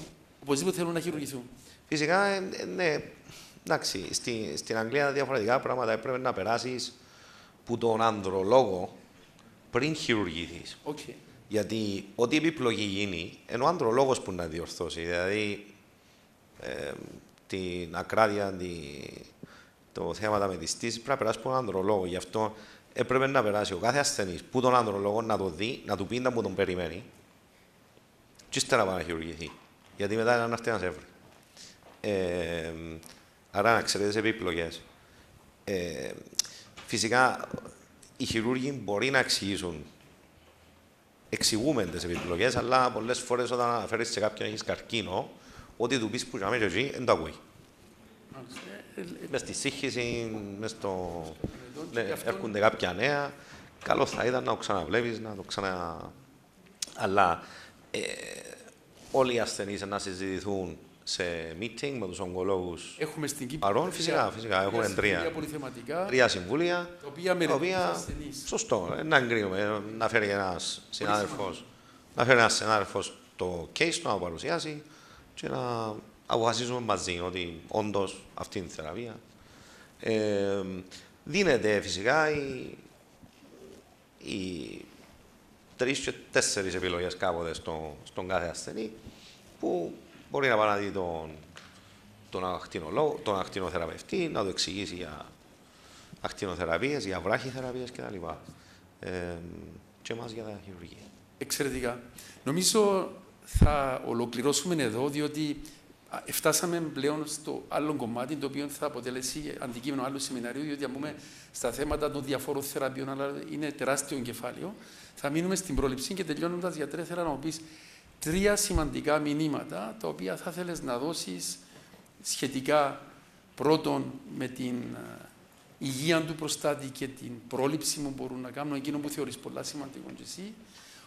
οπωσδήποτε θέλουν να χειρουργηθούν. Φυσικά, ε, ε, ναι, εντάξει, στη, στην Αγγλία διαφορετικά πράγματα έπρεπε να περάσεις που τον ανδρολόγο πριν χειρουργηθείς. Οκ. Γιατί ό,τι επιπλοκή γίνει, εν ο ανδρολόγος που να διορθώσει, δηλαδή ε, την ακράτεια, τη, το θέμα με τις στύσεις, πρέπει να περάσεις από τον ανδρολόγο. Γι' αυτό έπρεπε να περάσει ο κάθε ασθενής που τον ανδρολόγο να το δει, να του πει να που τον περιμένει, και ύστερα πάει να χειρουργηθεί. Γιατί μετά είναι να έρθει να σε βρει. Ε, άρα να ξέρετε τι επίπλογες. Ε, φυσικά, οι χειρούργοι μπορεί να εξηγήσουν εξηγούμε τι επιλογέ, αλλά πολλές φορές όταν αναφέρεις σε κάποιον έχεις καρκίνο, ό,τι του πεις που για μένα εκεί δεν το ακούει. Ε, ε, Μες στη σύγχυση, μες στο. και Ναι, αυτό- έρχονται κάποια νέα. Καλό θα ήταν να το ξαναβλέπεις, να το ξανα. Αλλά ε, όλοι οι ασθενείς να συζητηθούν σε meeting με τους ογκολόγους. Έχουμε στην Κύπρο. Παρόν, φυσικά, φυσικά. Έχουμε τρία. συμβούλια πολυθεματικά. Τρία συμβούλια. Τα οποία μελετούν τους ασθενείς. Σωστό. ε, Να εγκρίνουμε. Να φέρει ένας συνάδελφος. Να φέρει ένας συνάδελφος το case του να το παρουσιάσει και να αποφασίζουμε μαζί ότι όντως αυτή είναι η θεραπεία. Ε, δίνεται φυσικά η, οι τρεις και τέσσερις επιλογές κάποτε στο, στον κάθε ασθενή που μπορεί να πάει να δει τον, τον, ακτινολόγο, τον ακτινοθεραπευτή, να του εξηγήσει για ακτινοθεραπείες, για βράχυθεραπείες κτλ. Ε, και εμάς για τα χειρουργία. Εξαιρετικά. Νομίζω θα ολοκληρώσουμε εδώ, διότι α, φτάσαμε πλέον στο άλλο κομμάτι, το οποίο θα αποτελέσει αντικείμενο άλλου σεμιναρίου, διότι αν πούμε στα θέματα των διαφόρων θεραπείων, αλλά είναι τεράστιο κεφάλαιο. Θα μείνουμε στην πρόληψη και τελειώνοντας, γιατρέ, θέλω να μου πεις τρία σημαντικά μηνύματα, τα οποία θα ήθελε να δώσεις σχετικά πρώτον με την α, υγεία του προστάτη και την πρόληψη που μπορούν να κάνουν, εκείνο που θεωρείς πολλά σημαντικό και εσύ,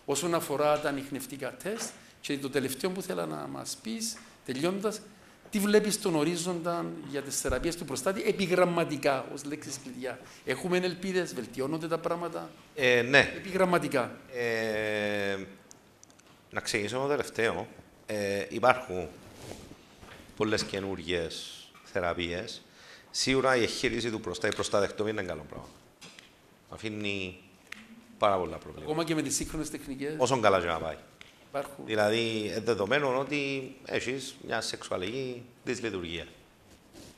όσον αφορά τα ανιχνευτικά τεστ και το τελευταίο που θέλω να μας πεις, τελειώνοντας, τι βλέπεις στον ορίζοντα για τις θεραπείες του προστάτη επιγραμματικά, ως λέξεις κλειδιά. Έχουμε ελπίδες, βελτιώνονται τα πράγματα; Ε, ναι, επιγραμματικά. Ε, να ξεκινήσω με το τελευταίο. Ε, υπάρχουν πολλές καινούργιες θεραπείες. Σίγουρα η εγχείρηση του προστά, η προστατεκτομή είναι καλό πράγμα. Αφήνει πάρα πολλά προβλήματα. Ακόμα και με τις σύγχρονες τεχνικές Όσον καλά και να πάει. υπάρχουν. Δηλαδή, ε, δεδομένου ότι έχεις μια σεξουαλική δυσλειτουργία.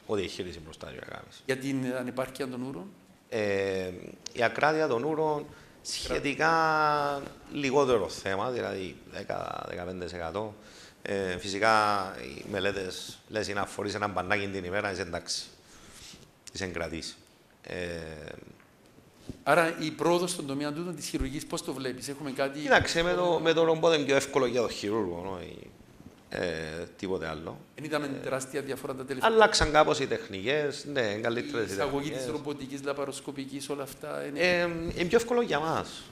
Ό,τι εγχείρηση προστά και να κάνεις. Για την ανεπάρκεια των ούρων. Ε, η ακράδεια των ούρων σχετικά λιγότερο θέμα, δηλαδή 10-15%. Ε, φυσικά οι μελέτες λες να φορείς ένα μπανάκι την ημέρα, είσαι εντάξει. Είσαι εγκρατής. Ε, Άρα η πρόοδος στον τομέα τούτων της χειρουργική, πώς το βλέπεις, Έχουμε κάτι. κοίταξε, με, το, με τον ρομπότ είναι πιο εύκολο για τον χειρούργο, όχι ε, τίποτε άλλο. Δεν είδαμε τεράστια διαφορά τα τελευταία. Αλλάξαν κάπως οι τεχνικές, ναι, Η καλύτερε οι εισαγωγή της τεχνικές. ρομποτικής, λαπαροσκοπικής, όλα αυτά. Είναι... Ε, είναι πιο εύκολο για μας.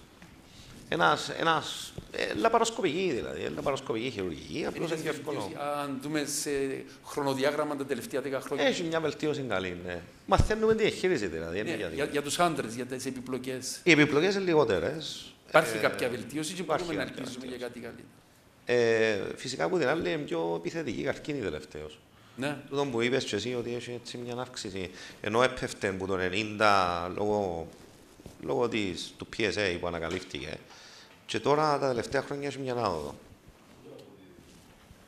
Ένας, ένας, ε, λαπαροσκοπική δηλαδή, ε, λαπαροσκοπική χειρουργική, απλώς είναι πιο εύκολο. Αν δούμε σε χρονοδιάγραμμα τα τελευταία 10 χρόνια. Έχει μια βελτίωση καλή, ναι. Μαθαίνουμε την εγχείρηση δηλαδή. Ναι, είναι γιατί. για, για τους άντρες, για τις επιπλοκές. Οι επιπλοκές είναι λιγότερες. Υπάρχει κάποια βελτίωση και υπάρχει μπορούμε να κάποια ελπίζουμε για βελτίωση. κάτι καλύτερο. Ε, φυσικά από την άλλη είναι πιο επιθετική καρκίνη τελευταίως. Ναι. Τούτο που είπες και εσύ ότι έχει έτσι μια αύξηση. Ενώ έπεφτε που το 90 λόγω, λόγω της, του PSA που ανακαλύφθηκε και τώρα τα τελευταία χρόνια έχει μια άδοδο.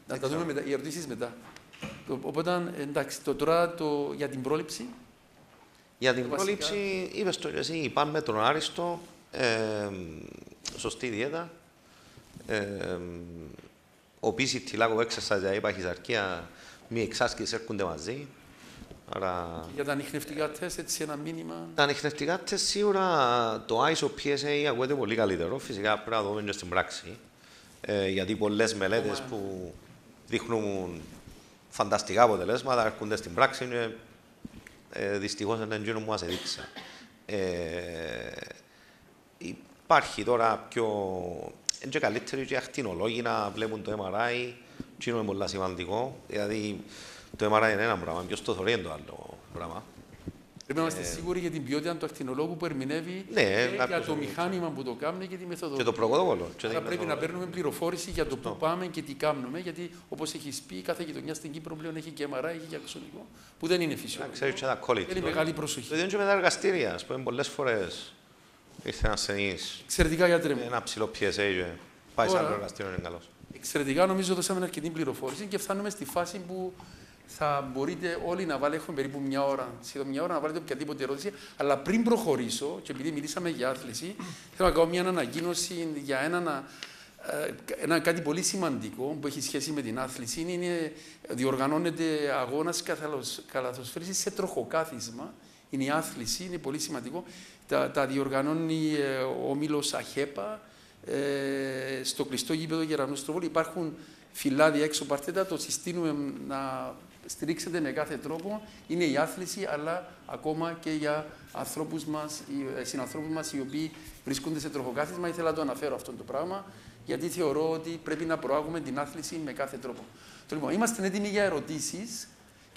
Να τα δούμε μετά, οι ερωτήσεις μετά. Το- Οπότε, εντάξει, το, τώρα το, για την πρόληψη. Για την Βασικά. πρόληψη, είπες το και εσύ, πάμε με τον άριστο, ε, σωστή διέτα, ε, obesity, lack of exercise, δηλαδή παχυσαρκία, μη εξάσκηση έρχονται μαζί. Άρα, Για τα ανιχνευτικά τεστ, έτσι ένα μήνυμα. τα ανιχνευτικά τεστ σίγουρα το ISO PSA ακούγεται πολύ καλύτερο. Φυσικά πρέπει να το δούμε και στην πράξη. Ε, γιατί πολλές μελέτες που δείχνουν φανταστικά αποτελέσματα έρχονται στην πράξη και ε, δυστυχώς δεν είναι εκείνο που μας έδειξε. Ε, υπάρχει τώρα πιο. Είναι και καλύτεροι και οι ακτινολόγοι να βλέπουν το MRI. Τι είναι πολύ σημαντικό. Δηλαδή το MRI είναι ένα πράγμα, ποιος το θεωρεί είναι το άλλο πράγμα. Πρέπει να είμαστε σίγουροι για την ποιότητα του ακτινολόγου που ερμηνεύει Ναι, και για κάποιος το ερμηνεύει. μηχάνημα που το κάνουμε και τη Και μεθοδολογία. το πρωτόκολλο. και Άρα την πρέπει να μεθοδολογία. παίρνουμε πληροφόρηση για το πού πάμε και τι κάνουμε, γιατί όπως έχει πει, κάθε γειτονιά στην Κύπρο πλέον έχει και MRI, έχει και αξονικό, που δεν είναι Να φυσιολογικό. ξέρεις και τα quality. Θέλει μεγάλη προσοχή. Το ίδιο και με τα εργαστήρια. Ας πούμε, πολλές φορές ήρθε ένας ασθενής Εξαιρετικά γιατρέ με μου. ένα ψηλό PSA και πάει σε Τώρα- άλλο εργαστήριο είναι καλός. Εξαιρετικά νομίζω δώσαμε αρκετή πληροφόρηση και φτάνουμε στη φάση που θα μπορείτε όλοι να βάλετε, έχουμε περίπου μια ώρα, σχεδόν μια ώρα να βάλετε οποιαδήποτε ερώτηση. Αλλά πριν προχωρήσω, και επειδή μιλήσαμε για άθληση, θέλω να κάνω μια ανακοίνωση για ένα, να- ε, ένα κάτι πολύ σημαντικό που έχει σχέση με την άθληση. Είναι, είναι διοργανώνεται αγώνας καλαθοσφαίρισης σε τροχοκάθισμα. Είναι η άθληση, είναι πολύ σημαντικό. Τα, τα διοργανώνει ε, ο Όμιλο Αχέπα, ε, στο κλειστό γήπεδο Γερανούς Στροβόλη. Υπάρχουν φυλάδια έξω παρτέτα, το συστήνουμε να στηρίξετε με κάθε τρόπο. Είναι η άθληση, αλλά ακόμα και για ανθρώπους μας, οι- ε, συνανθρώπους μας οι οποίοι βρίσκονται σε τροχοκάθισμα. Ήθελα να το αναφέρω αυτό το πράγμα, γιατί θεωρώ ότι πρέπει να προάγουμε την άθληση με κάθε τρόπο. Το Λοιπόν, είμαστε έτοιμοι για ερωτήσεις.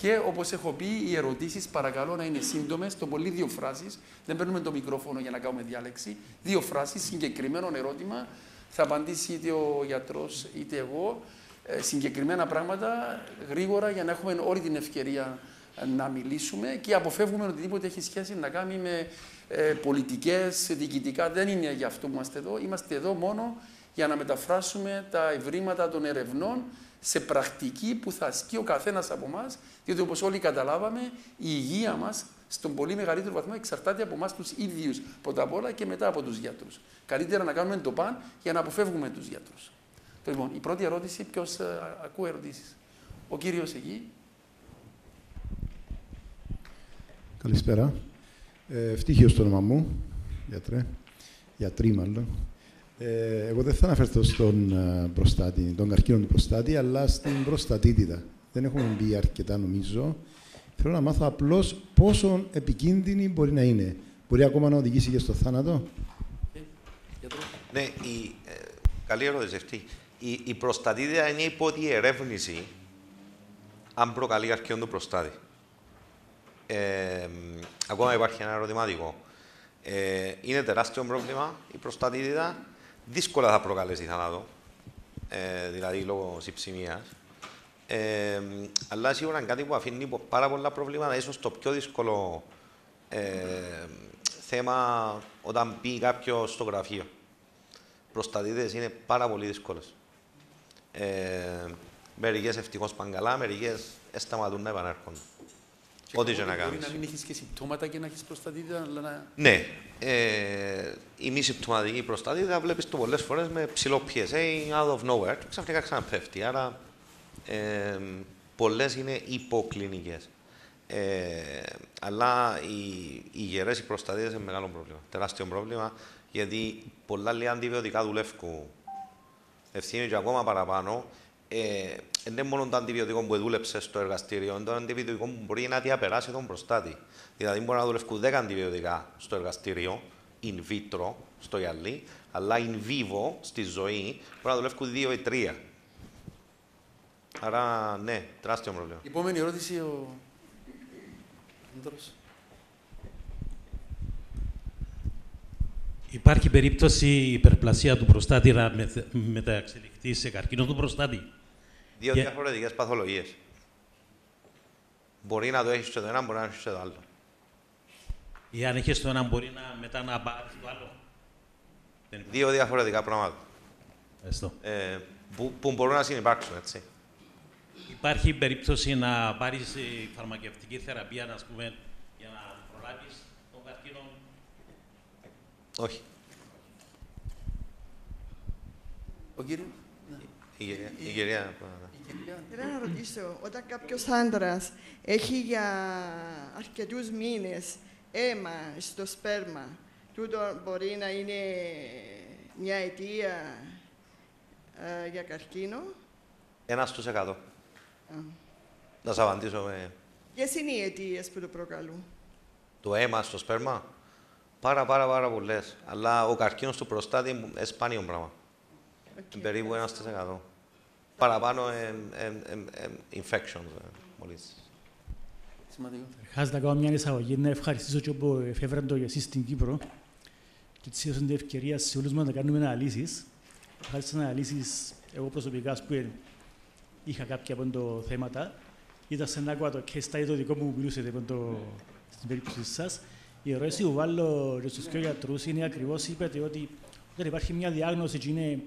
Και όπως έχω πει, οι ερωτήσεις παρακαλώ να είναι σύντομες, το πολύ δύο φράσεις. Δεν παίρνουμε το μικρόφωνο για να κάνουμε διάλεξη. Δύο φράσεις, συγκεκριμένο ερώτημα. Θα απαντήσει είτε ο γιατρός είτε εγώ. Ε, συγκεκριμένα πράγματα γρήγορα για να έχουμε όλη την ευκαιρία ε, να μιλήσουμε και αποφεύγουμε οτιδήποτε έχει σχέση να κάνει με ε, πολιτικές, διοικητικά. Δεν είναι για αυτό που είμαστε εδώ. Είμαστε εδώ μόνο για να μεταφράσουμε τα ευρήματα των ερευνών σε πρακτική που θα ασκεί ο καθένας από εμάς, διότι όπως όλοι καταλάβαμε, η υγεία μας στον πολύ μεγαλύτερο βαθμό εξαρτάται από εμάς τους ίδιους πρώτα απ' όλα και μετά από τους γιατρούς. Καλύτερα να κάνουμε το παν για να αποφεύγουμε τους γιατρούς. Λοιπόν, η πρώτη ερώτηση, ποιος ε, ακούει ερωτήσεις; Ο κύριος εκεί. Καλησπέρα. Ε, Ευτύχιος το όνομα μου, γιατρέ. Γιατρή μάλλον. Ε, εγώ δεν θα αναφερθώ στον ε, προστάτη, τον καρκίνο του προστάτη, αλλά στην προστατήτητα. Δεν έχουμε μπει αρκετά νομίζω. Θέλω να μάθω απλώς πόσο επικίνδυνη μπορεί να είναι. Μπορεί ακόμα να οδηγήσει και στο θάνατο; Ε, γιατρό. Ναι, η, ε, καλή ερώτηση αυτή. Η, η προστατήτητα είναι η πρώτη ερεύνηση αν προκαλεί καρκίνο του προστάτη. Ε, μ, ακόμα υπάρχει ένα ερωτηματικό. Ε, είναι τεράστιο πρόβλημα η προστατήτητα. Δύσκολα θα προκαλέσει θάνατο, ε, δηλαδή λόγω συψημίας. Ε, μ, αλλά σίγουρα είναι κάτι που αφήνει πο- πάρα πολλά προβλήματα, ίσως το πιο δύσκολο ε, θέμα όταν πει κάποιος στο γραφείο. Προστατήτες είναι πάρα πολύ δύσκολες. Ε, μερικές ευτυχώς πάνε καλά, μερικές σταματούν να επανέρχονται. Ό,τι και να Μπορεί κάνεις. να μην έχεις και συμπτώματα και να έχεις προστατήτητα, αλλά να... Ναι, ε, η μη συμπτωματική προστατήτητα βλέπεις το πολλές φορές με ψηλό PSA out of nowhere και ξαφνικά ξαναπέφτει. Άρα ε, πολλές είναι υποκλινικές. Ε, αλλά οι, οι γερές οι προστατήτες είναι μεγάλο πρόβλημα, τεράστιο πρόβλημα, γιατί πολλά λίγα αντιβιωτικά δουλεύουν ευθύνη και ακόμα παραπάνω. Ε, δεν είναι μόνο το αντιβιωτικό που δούλεψε στο εργαστήριο, είναι το αντιβιωτικό που μπορεί να διαπεράσει τον προστάτη. Δηλαδή, μπορεί να δουλεύουν 10 αντιβιωτικά στο εργαστήριο, in vitro, στο γυαλί, αλλά in vivo, στη ζωή, μπορεί να δουλεύουν 2 ή 3. Άρα, ναι, τεράστιο πρόβλημα. Επόμενη ερώτηση, ο... Άντρος. Υπάρχει περίπτωση η υπερπλασία του προστάτη να μεθ- μεταξελιχθεί σε καρκίνο του προστάτη; Δύο Και- διαφορετικές παθολογίες. Μπορεί να το έχεις και το ένα, μπορεί να έχεις και το άλλο. Ή αν έχεις το ένα, μπορεί να, μετά να πάρεις το άλλο. Δεν υπάρχει. Δύο διαφορετικά πράγματα. Ευχαριστώ. Ε, που, που μπορούν να συνεπάρξουν, έτσι. Υπάρχει περίπτωση να πάρεις ε, φαρμακευτική θεραπεία, να πούμε, για να προλάβεις τον καρκίνο; Όχι. Ο κύριος. Η κυρία. Η κυρία Η κυρία. Θέλω να ρωτήσω, όταν κάποιος άντρας έχει για αρκετούς μήνες αίμα στο σπέρμα, τούτο μπορεί να είναι μια αιτία ε, για καρκίνο; Ένας στους εκατό. Να σας απαντήσω με Ποιες είναι οι αιτίες που το προκαλούν; το αίμα στο σπέρμα; Πάρα πάρα πάρα πολλές. Αλλά ο καρκίνος του προστάτη είναι σπάνιο πράγμα. Είναι περίπου ένας στους εκατό. Παραπάνω ε, ε, ε, ε, infections. ε, μόλις. Σημαντικό. Χάς να κάνω μια εισαγωγή, να ευχαριστήσω και που εφεύραν το για εσείς στην Κύπρο και έτσι έδωσαν την ευκαιρία σε όλους μας να κάνουμε αναλύσεις. Χάρη στις αναλύσεις, εγώ προσωπικά, ας πούμε, είχα κάποια από το θέματα. Ήταν σε ένα ακόμα το case study το δικό μου που μιλούσατε από το, στην περίπτωση σας. Η ερώτηση που βάλω και στους δύο γιατρούς είναι ακριβώς, είπατε ότι όταν υπάρχει μια διάγνωση και είναι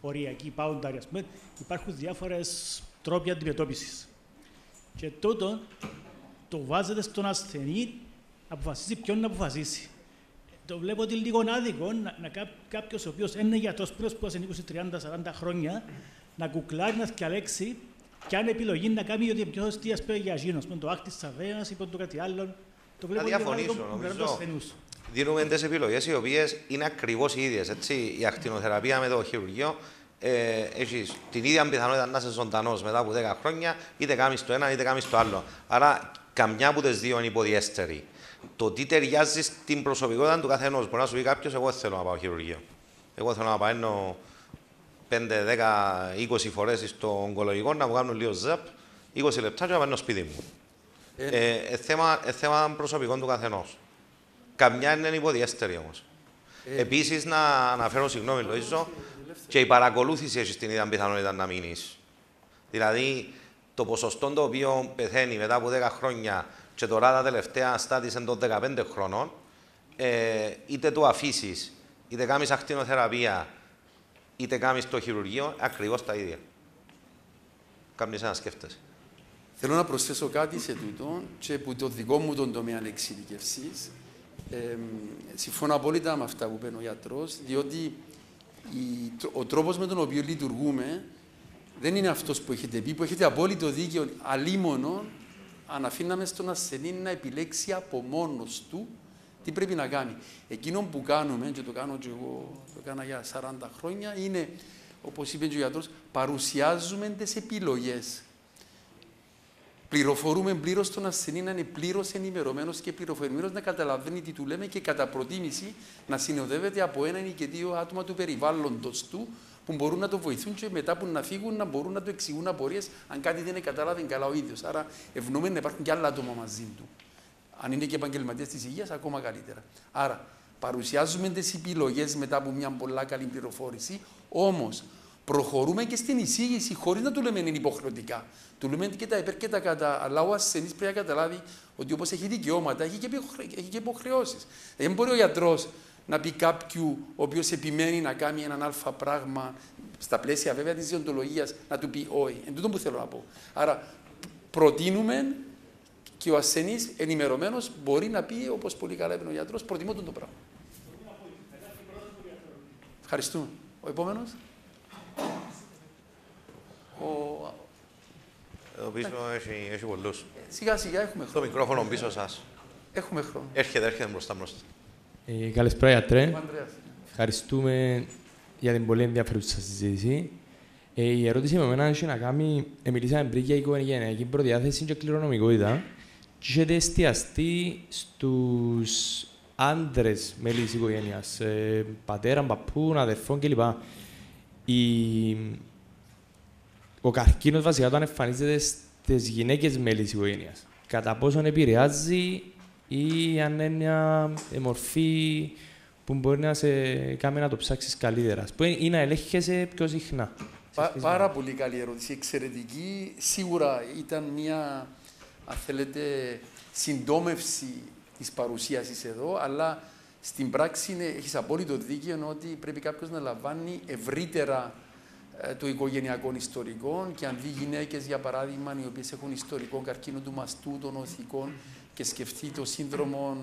οριακή, boundary, ας πούμε, υπάρχουν διάφορες τρόποι αντιμετώπισης. Και τούτο το βάζετε στον ασθενή να αποφασίσει ποιον να αποφασίσει. Το βλέπω ότι είναι λίγο άδικο να, να κάποιος ο οποίος είναι γιατρός πριν που είναι 20, 30, 40 χρόνια να κουκλάρει, να διαλέξει και αν επιλογή να κάνει ότι πιο σωστή ας πούμε για γίνος, το άκτης της αβέας ή το κάτι άλλο. Το βλέπω λίγο διαφωνήσω, άδικο που νομίζω. Περνάνε τους ασθενούς. Δίνουμε τις επιλογές οι οποίες είναι ακριβώς οι ίδιες. Έτσι. Η ακτινοθεραπεία με το χειρουργείο ε, έχεις την ίδια πιθανότητα να είσαι ζωντανός μετά από 10 χρόνια, είτε κάνεις το ένα είτε κάνεις το άλλο. Άρα, καμιά από τις δύο είναι υποδιέστερη. Το τι ταιριάζει στην προσωπικότητα του καθενός. Μπορεί να σου πει κάποιος: Εγώ δεν θέλω να πάω χειρουργείο. Εγώ θέλω να πάω 5, 10, 20 φορές στο ογκολογικό να μου κάνουν λίγο ζαπ, 20 λεπτά και να πάω στο σπίτι μου. Ε, ε, θέμα, ε, θέμα προσωπικών του καθενός. Καμιά είναι υποδιέστερη όμως. Ε, Επίσης, να αναφέρω, συγγνώμη, Λοίζο, και η παρακολούθηση έχει την ίδια πιθανότητα να μείνει. Δηλαδή, το ποσοστό το οποίο πεθαίνει μετά από 10 χρόνια και τώρα τα τελευταία στάτησε των 15 χρονών, ε, είτε το αφήσεις, είτε κάνεις ακτινοθεραπεία, είτε κάνεις το χειρουργείο, ακριβώς τα ίδια. Κάμνει να σκέφτεσαι. Θέλω να προσθέσω κάτι σε τούτο και που το δικό μου τον τομέα εξειδικευσής. Ε, συμφωνώ απόλυτα με αυτά που πει ο γιατρός, διότι η, ο τρόπος με τον οποίο λειτουργούμε δεν είναι αυτός που έχετε πει, που έχετε απόλυτο δίκαιο, αλίμονο, αν αφήναμε στον ασθενή να επιλέξει από μόνος του τι πρέπει να κάνει. Εκείνο που κάνουμε, και το κάνω και εγώ, το έκανα για 40 χρόνια, είναι, όπως είπε και ο γιατρός, παρουσιάζουμε τις επιλογές. Πληροφορούμε πλήρως τον ασθενή να είναι πλήρως ενημερωμένος και πληροφορημένος να καταλαβαίνει τι του λέμε και κατά προτίμηση να συνοδεύεται από έναν ή και δύο άτομα του περιβάλλοντος του που μπορούν να το βοηθούν και μετά που να φύγουν να μπορούν να το εξηγούν απορίες αν κάτι δεν κατάλαβε καλά ο ίδιος. Άρα ευνοούμε να υπάρχουν και άλλα άτομα μαζί του. Αν είναι και επαγγελματίες της υγείας, ακόμα καλύτερα. Άρα παρουσιάζουμε τις επιλογές μετά από μια πολλά καλή πληροφόρηση, όμως προχωρούμε και στην εισήγηση χωρίς να του λέμε είναι υποχρεωτικά. Του λέμε και τα υπέρ και τα κατά. Αλλά ο ασθενής πρέπει να καταλάβει ότι όπως έχει δικαιώματα, έχει και, έχει και υποχρεώσεις. Δεν μπορεί ο γιατρός να πει κάποιου ο οποίος επιμένει να κάνει έναν αλφα πράγμα, στα πλαίσια βέβαια της διοντολογίας, να του πει όχι. Εν τούτο που θέλω να πω. Άρα προτείνουμε και ο ασθενής ενημερωμένος μπορεί να πει, όπως πολύ καλά είπε ο γιατρός, προτιμώ τον το πράγμα. Ευχαριστούμε. Ο επόμενος. Ο... Εδώ πίσω έχει, έχει πολλούς. Σιγά σιγά έχουμε Το χρόνο. μικρόφωνο πίσω σας. Έχουμε χρόνο. Έρχεται, έρχεται μπροστά μπροστά. Ε, καλησπέρα, γιατρέ. Ο Ανδρέας. Ευχαριστούμε για την πολύ ενδιαφέρουσα συζήτηση. Ε, η ερώτηση με εμένα έχει να κάνει, ε, μιλήσαμε πριν για οικογενειακή προδιάθεση και κληρονομικότητα και έχετε εστιαστεί στους άντρες μέλης της οικογένειας, ε, πατέρα, παππούν, αδερφών κλπ. Η... Ο καρκίνος βασικά όταν εμφανίζεται στις γυναίκες μέλη της οικογένειας. Κατά πόσον επηρεάζει ή αν είναι μια ε, μορφή που μπορεί να σε κάνει να το ψάξεις καλύτερα. Που είναι ή να ελέγχεσαι πιο συχνά. Πα- πάρα πολύ καλή ερώτηση, εξαιρετική. Σίγουρα ήταν μια αν θέλετε, συντόμευση της παρουσίασης εδώ, αλλά στην πράξη είναι, έχεις απόλυτο δίκαιο ότι πρέπει κάποιος να λαμβάνει ευρύτερα ε, το οικογενειακό ιστορικό και αν δει γυναίκες, για παράδειγμα, οι οποίες έχουν ιστορικό καρκίνο του μαστού, των οθικών και σκεφτεί το σύνδρομο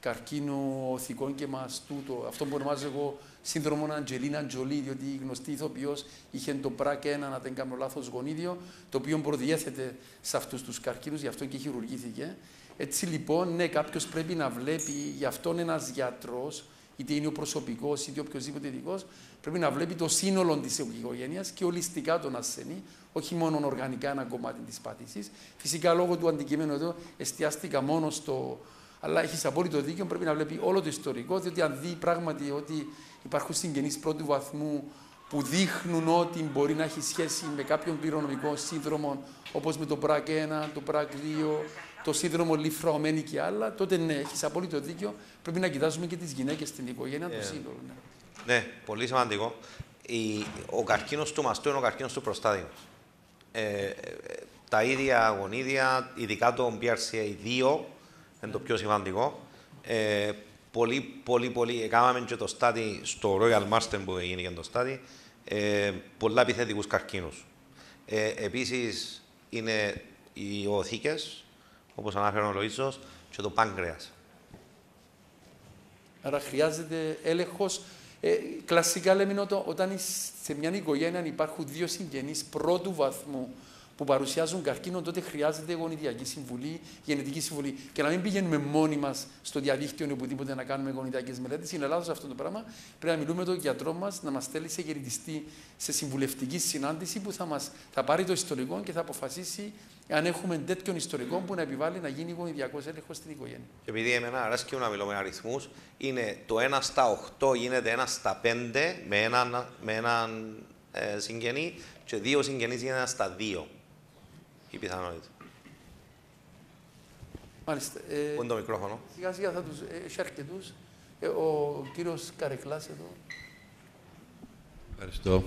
καρκίνου οθικών και μαστού, το, αυτό που ονομάζω εγώ σύνδρομο Αντζελίνα Τζολί, διότι η γνωστή ηθοποιός είχε το πράκ 1, να δεν κάνω λάθος, γονίδιο, το οποίο προδιέθεται σε αυτούς τους καρκίνους, γι' αυτό και χειρουργήθηκε. Έτσι λοιπόν, ναι, κάποιος πρέπει να βλέπει, γι' αυτόν ένας γιατρός, είτε είναι ο προσωπικός είτε οποιοδήποτε ειδικός, πρέπει να βλέπει το σύνολο της οικογένειας και ολιστικά τον ασθενή, όχι μόνο οργανικά ένα κομμάτι της πάτησης. Φυσικά λόγω του αντικειμένου εδώ εστιάστηκα μόνο στο. Αλλά έχεις απόλυτο δίκιο, πρέπει να βλέπει όλο το ιστορικό, διότι αν δει πράγματι ότι υπάρχουν συγγενείς πρώτου βαθμού που δείχνουν ότι μπορεί να έχει σχέση με κάποιον πυρονομικό σύνδρομο, όπως με το ΠΡΑΚ 1, το ΠΡΑΚ 2, το σύνδρομο λιφραωμένη και άλλα, τότε ναι, έχεις απόλυτο δίκιο. Πρέπει να κοιτάζουμε και τις γυναίκες στην οικογένεια, yeah. το ε, σύνολο. Ναι. ναι, πολύ σημαντικό. Η, ο καρκίνος του μαστού είναι ο καρκίνος του προστάτης. Ε, ε, τα ίδια γονίδια, ειδικά το BRCA2, είναι το πιο σημαντικό. Ε, πολύ, πολύ, πολύ. Έκαναμε και το στάδι στο Royal Marston που έγινε και το στάδι. Ε, πολλά επιθετικούς καρκίνους. Ε, Επίσης, είναι οι οθήκες, όπως ανάφερε ο Λοίζο, και το πάγκρεας. Άρα χρειάζεται έλεγχος. Ε, κλασικά λέμε ότι όταν σε μια οικογένεια υπάρχουν δύο συγγενείς πρώτου βαθμού που παρουσιάζουν καρκίνο, τότε χρειάζεται γονιδιακή συμβουλή, γενετική συμβουλή. Και να μην πηγαίνουμε μόνοι μας στο διαδίκτυο ή οπουδήποτε να κάνουμε γονιδιακές μελέτες. Είναι λάθος αυτό το πράγμα. Πρέπει να μιλούμε με τον γιατρό μας να μας στέλνει σε γεννητιστή, σε συμβουλευτική συνάντηση που θα, μας, θα πάρει το ιστορικό και θα αποφασίσει αν έχουμε τέτοιον ιστορικό που να επιβάλλει να γίνει γονιδιακός έλεγχος στην οικογένεια. Και επειδή εμένα αρέσει να μιλώ με αριθμούς, είναι το 1 στα 8 γίνεται 1 στα 5 με έναν, με έναν ε, συγγενή και δύο συγγενείς γίνεται 1 στα 2 η πιθανότητα. Μάλιστα. Ε, Πού είναι το μικρόφωνο; Σιγά σιγά θα τους... Ε, έχει αρκετούς. Ε, ο κύριος Καρεκλάς εδώ. Ευχαριστώ.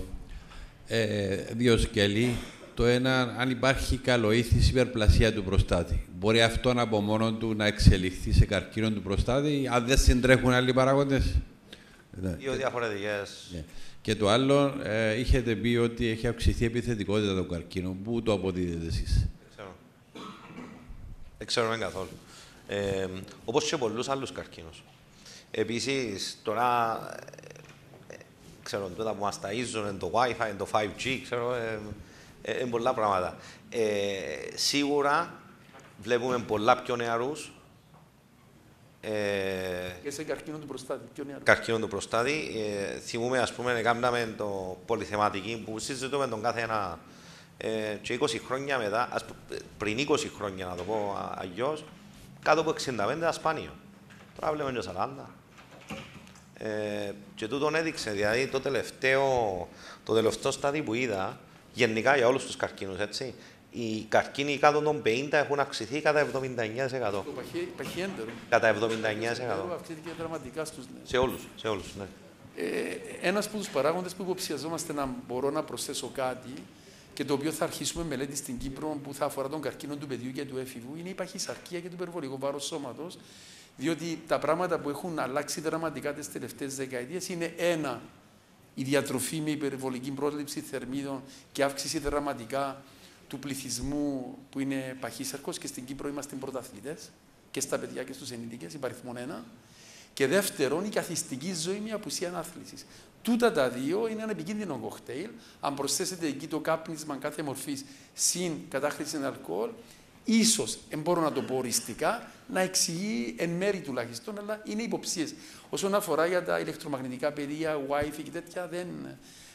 Ε, δύο σκέλη. Το ένα, αν υπάρχει καλοήθηση υπερπλασία του προστάτη. Μπορεί αυτό από μόνο του να εξελιχθεί σε καρκίνο του προστάτη, αν δεν συντρέχουν άλλοι παράγοντες; Δύο διαφορετικές. Ναι. Και το άλλο, ε, είχετε πει ότι έχει αυξηθεί η επιθετικότητα των καρκίνων. Πού το αποδίδετε εσείς, Δεν ξέρω. Δεν ξέρουμε καθόλου. Ε, Όπως και πολλούς άλλους καρκίνους. Επίσης, τώρα ε, ξέρω, τώρα που μας ταΐζουν το Wi-Fi, το 5G, ξέρω, ε, ε, ε, πολλά πράγματα. Ε, σίγουρα βλέπουμε πολλά πιο νεαρούς ε, και σε καρκίνο του προστάτη. Ποιο είναι καρκίνο του προστάτη. Ε, θυμούμε, ας πούμε, κάναμε το πολυθεματική που συζητούμε τον κάθε ένα ε, και 20 χρόνια μετά, ας, πριν 20 χρόνια να το πω αλλιώς, κάτω από 65 ήταν σπάνιο. Τώρα βλέπουμε και 40. Ε, και τούτον έδειξε, δηλαδή το τελευταίο, το τελευταίο στάδιο που είδα, γενικά για όλους τους καρκίνους, έτσι, οι καρκίνοι κάτω των 50 έχουν αυξηθεί κατά 79%. Το παχιέντερο. Κατά 79%. Αυξήθηκε δραματικά στους νέους. Σε όλους, σε όλους, ναι. Ε, ένας από τους παράγοντες που υποψιαζόμαστε να μπορώ να προσθέσω κάτι και το οποίο θα αρχίσουμε μελέτη στην Κύπρο που θα αφορά τον καρκίνο του παιδιού και του έφηβου είναι η παχυσαρκία και το υπερβολικό βάρος σώματος. Διότι τα πράγματα που έχουν αλλάξει δραματικά τις τελευταίες δεκαετίες είναι ένα, η διατροφή με υπερβολική πρόληψη θερμίδων και αύξηση δραματικά του πληθυσμού που είναι παχύσαρκος και στην Κύπρο είμαστε πρωταθλητές και στα παιδιά και στους ενήλικες, υπαριθμόν ένα. Και δεύτερον, η καθιστική ζωή με απουσία ανάθλησης. Τούτα τα δύο είναι ένα επικίνδυνο κοκτέιλ. Αν προσθέσετε εκεί το κάπνισμα κάθε μορφής συν κατάχρηση αλκοόλ, ίσως, δεν μπορώ να το πω οριστικά, να εξηγεί εν μέρη τουλάχιστον, αλλά είναι υποψίες. Όσον αφορά για τα ηλεκτρομαγνητικά πεδία, WiFi και τέτοια, δεν,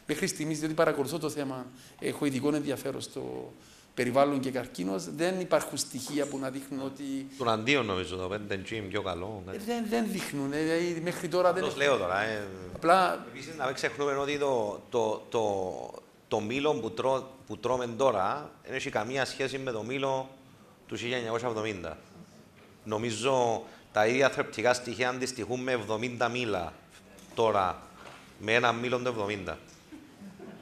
Μέχρι στιγμής, διότι παρακολουθώ το θέμα, έχω ειδικό ενδιαφέρον στο περιβάλλον και καρκίνος, δεν υπάρχουν στοιχεία που να δείχνουν ότι. Τον αντίον νομίζω το 5G πιο καλό. Ε, δεν, δεν δείχνουν. Ε, δηλαδή, μέχρι τώρα δεν. Το λέω τώρα. Ε. Απλά. Επίσης, να μην ξεχνούμε ότι το, το, το, το μήλο που, τρώ, που τρώμε τώρα δεν έχει καμία σχέση με το μήλο του 1970. Νομίζω τα ίδια θρεπτικά στοιχεία αντιστοιχούν με 70 μήλα τώρα με ένα μήλο το 70.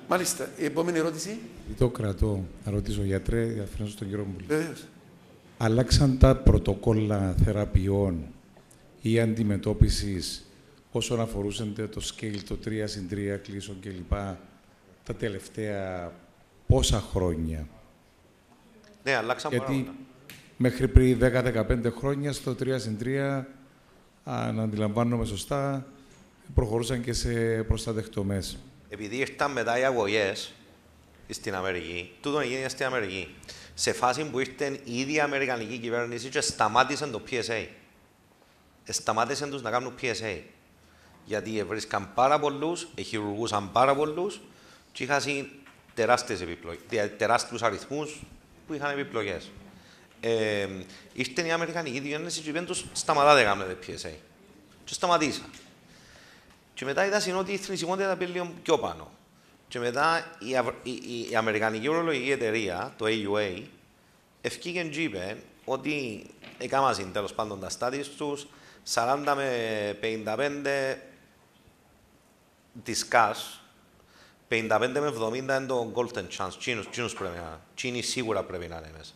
Μάλιστα. Η επόμενη ερώτηση; Το κρατώ. Να ρωτήσω γιατρέ, διαφρένω στον κύριο Μπουλή. Βεβαίως. αλλάξαν τα πρωτόκολλα θεραπείων ή αντιμετώπισης όσον αφορούσαν το scale, το 3 συν 3 κλείσον κλπ. τα τελευταία πόσα χρόνια; Ναι, αλλάξαν πάρα Γιατί πολλά. Μέχρι πριν 10-15 χρόνια στο 3 συν 3, αν αντιλαμβάνομαι σωστά, προχωρούσαν και σε προστατεκτομές. Επειδή ήρθαν μετά οι αγωγές στην Αμερική, τούτο έγινε στην Αμερική. Σε φάση που ήρθε η ίδια Αμερικανική κυβέρνηση και σταμάτησαν το PSA. Ε, Σταμάτησαν τους να κάνουν PSA. Γιατί βρίσκαν πάρα πολλούς, χειρουργούσαν πάρα πολλούς και είχαν τεράστιες επιπλογές, τεράστιους αριθμούς που είχαν επιπλογές. Ε, ήρθε η Αμερικανική κυβέρνηση και είπαν τους σταματάτε να κάνετε PSA. Και σταματήσαν. Και μετά είδα ότι η θνησιμότητα πήγε λίγο πιο πάνω. Και μετά η, Αβ- η, η, η Αμερικανική Ουρολογική Εταιρεία, το AUA, ευκήγε και είπε ότι έκαναν τέλος πάντων τα στάδια τους 40 με 55 της ΚΑΣ, 55 με 70 είναι το golden chance. Τσίνους, τσίνους πρέπει να Τσίνοι σίγουρα πρέπει να είναι μέσα.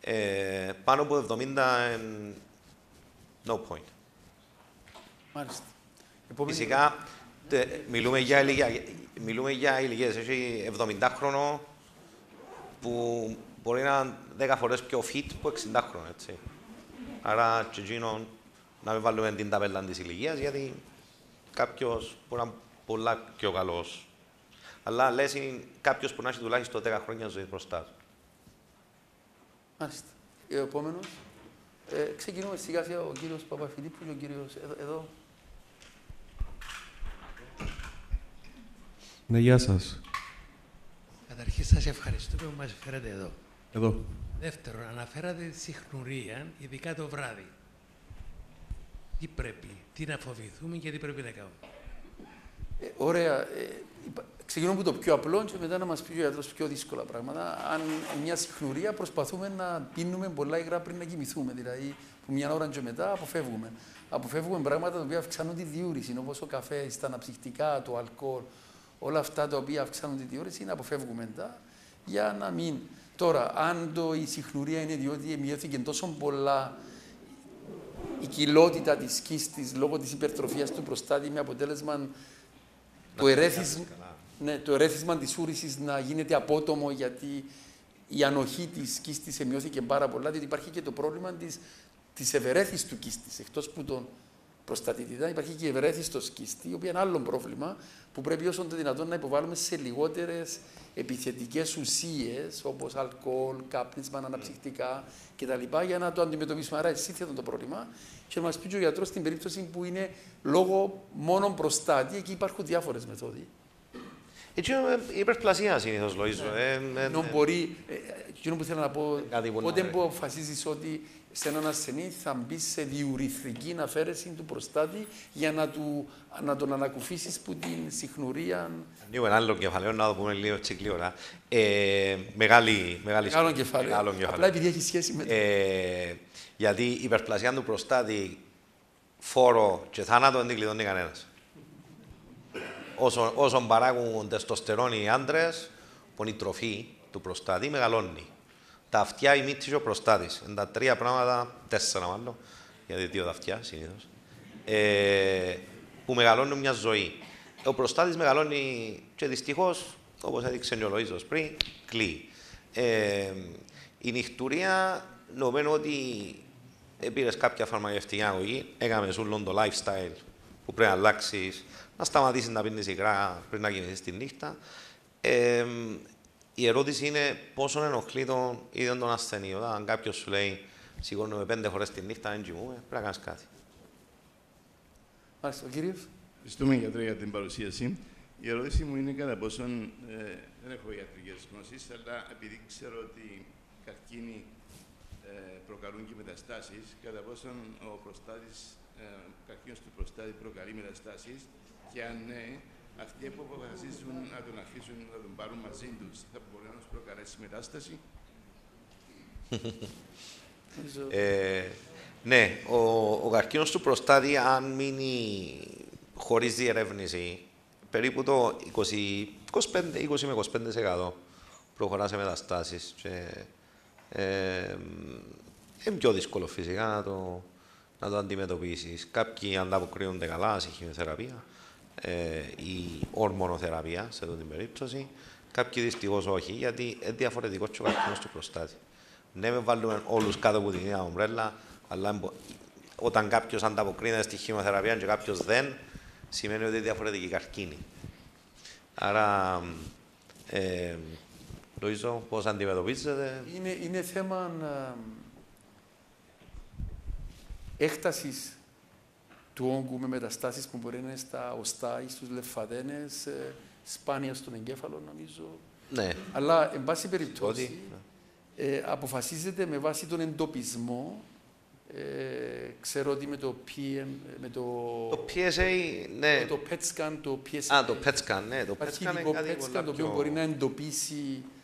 Ε, πάνω από 70 είναι no point. Μάλιστα. Επόμενη- Φυσικά, τε- μιλούμε για, ηλικία, μιλούμε για ηλικίες. Έχει 70 χρόνο που μπορεί να είναι 10 φορές πιο fit από 60 χρόνο, έτσι. Άρα, και εκείνον, να μην βάλουμε την ταπέλα της ηλικίας, γιατί κάποιος μπορεί να είναι πολλά πιο καλός. Αλλά λες είναι κάποιος που να έχει τουλάχιστον 10 χρόνια ζωή μπροστά του. Μάλιστα. Ο επόμενος. Ε, ξεκινούμε σιγά σιγά ο κύριος Παπαφιλίππους και ο κύριος εδώ. εδώ. Ναι, γεια σας. Καταρχήν σας ευχαριστούμε που μας φέρατε εδώ. Εδώ. Δεύτερον, αναφέρατε τη συχνουρία, ειδικά το βράδυ. Τι πρέπει, τι να φοβηθούμε και τι πρέπει να κάνουμε. Ε, ωραία. Ε, υπα- ξεκινούμε από το πιο απλό και μετά να μας πει ο γιατρός πιο δύσκολα πράγματα. Αν μια συχνουρία προσπαθούμε να πίνουμε πολλά υγρά πριν να κοιμηθούμε. Δηλαδή, που μια ώρα και μετά αποφεύγουμε. Αποφεύγουμε πράγματα τα οποία αυξάνουν τη διούρηση, όπως ο καφές, τα αναψυκτικά, το αλκοόλ. Όλα αυτά τα οποία αυξάνουν τη διούρηση, να αποφεύγουμε τα για να μην. Τώρα, αν το, η συχνουρία είναι διότι μειώθηκε τόσο πολλά η κοιλότητα της κίστης λόγω της υπερτροφίας του προστάτη με αποτέλεσμα το ερέθισμα, ναι, το ερέθισμα της ούρησης να γίνεται απότομο γιατί η ανοχή της κίστης εμειώθηκε πάρα πολλά, διότι υπάρχει και το πρόβλημα της, της ευερέθης του κίστης. Εκτός που τον προστατητητά υπάρχει και η ευερέθιστος κίστη, η οποία είναι άλλο πρόβλημα που πρέπει όσο το δυνατόν να υποβάλουμε σε λιγότερες επιθετικές ουσίες όπως αλκοόλ, κάπνισμα, αναψυκτικά κτλ. για να το αντιμετωπίσουμε. Άρα εσύ θέτω το πρόβλημα και να μας πει και ο γιατρός στην περίπτωση που είναι λόγω μόνο προστάτη, εκεί υπάρχουν διάφορες μεθόδοι. Έτσι είναι υπερπλασία συνήθως, Λοΐζο. Ε, ε, Ενώ μπορεί, ε, εκείνο που θέλω να πω, Κάτι που να όταν βρει. που αποφασίζεις ότι σε έναν ασθενή θα μπει σε διουρηθρική αφαίρεση του προστάτη για να, του, να τον ανακουφίσεις που την συχνουρία. Λίγο ένα άλλο κεφαλαίο, να το πούμε λίγο έτσι γλύωρα. Ε, μεγάλη, μεγάλη Μεγάλο κεφάλαιο. Μεγάλο Απλά επειδή έχει σχέση με. Ε, γιατί η υπερπλασία του προστάτη, φόρο και θάνατο δεν την κλειδώνει κανένας. Όσο, όσο παράγουν τεστοστερόνι οι άντρες, που είναι η τροφή του προστάτη, μεγαλώνει. Τα αυτιά, η μύτη και ο προστάτης. Είναι τα τρία πράγματα, τέσσερα μάλλον, γιατί δύο τα αυτιά συνήθως, ε, που μεγαλώνουν μια ζωή. Ο προστάτης μεγαλώνει και δυστυχώς, όπως έδειξε και ο Λοΐζος πριν, κλείει. Ε, η νυχτουρία νομίζω ότι πήρε κάποια φαρμακευτική αγωγή, έκαμε σου όλο το lifestyle που πρέπει να αλλάξεις, να σταματήσεις να πίνεις υγρά πριν να κοιμηθεί τη νύχτα. Ε, η ερώτηση είναι πόσο ενοχλεί τον ίδιο τον ασθενή. Όταν κάποιος σου λέει σηκώνομαι πέντε φορές τη νύχτα, δεν κοιμούμε, πρέπει να κάνεις κάτι. Μάλιστα, ο κύριος. Ευχαριστούμε γιατρέ για την παρουσίαση. Η ερώτηση μου είναι κατά πόσον ε, δεν έχω ιατρικέ γνώσεις, αλλά επειδή ξέρω ότι οι καρκίνοι ε, προκαλούν και μεταστάσεις, κατά πόσον ο προστάτης, ε, ο καρκίνος του προστάτη προκαλεί μεταστάσεις και αν ναι, αυτοί που αποφασίζουν να τον αφήσουν να τον πάρουν μαζί τους, θα μπορεί να τους προκαλέσει μετάσταση; Ε, ναι, ο, ο καρκίνος του προστάτη, αν μείνει χωρίς διερεύνηση, περίπου το 20, 25, 20 με 25% προχωρά σε μεταστάσεις και Ε, είναι πιο δύσκολο φυσικά να το, να το αντιμετωπίσεις. Κάποιοι ανταποκρίνονται καλά στη χημειοθεραπεία ε, ή ορμονοθεραπεία σε αυτή την περίπτωση. Κάποιοι δυστυχώς όχι, γιατί είναι διαφορετικό και ο καρκίνο του προστάτη. Ναι, με βάλουμε όλους κάτω από την ίδια ομπρέλα, αλλά εμπο- όταν κάποιος ανταποκρίνεται στη χημειοθεραπεία και κάποιος δεν, σημαίνει ότι είναι διαφορετική καρκίνη. Άρα, ε, νομίζω πώς αντιμετωπίζετε; Είναι, είναι θέμα ε, έκτασης του όγκου με μεταστάσεις που μπορεί να είναι στα οστά ή στους λεφαδένες, ε, σπάνια στον εγκέφαλο νομίζω. Ναι. Αλλά, εν πάση περιπτώσει, Ότι, ε, αποφασίζεται με βάση τον εντοπισμό. Ε, ξέρω ότι με το PM, με το, Το PSA, ναι. το PET scan, το PSA. Α, το PET scan, ναι. Το PET Υπάρχει scan είναι ειδικό κάτι PET πολλά scan το οποίο πιο- μπορεί να εντοπίσει ε,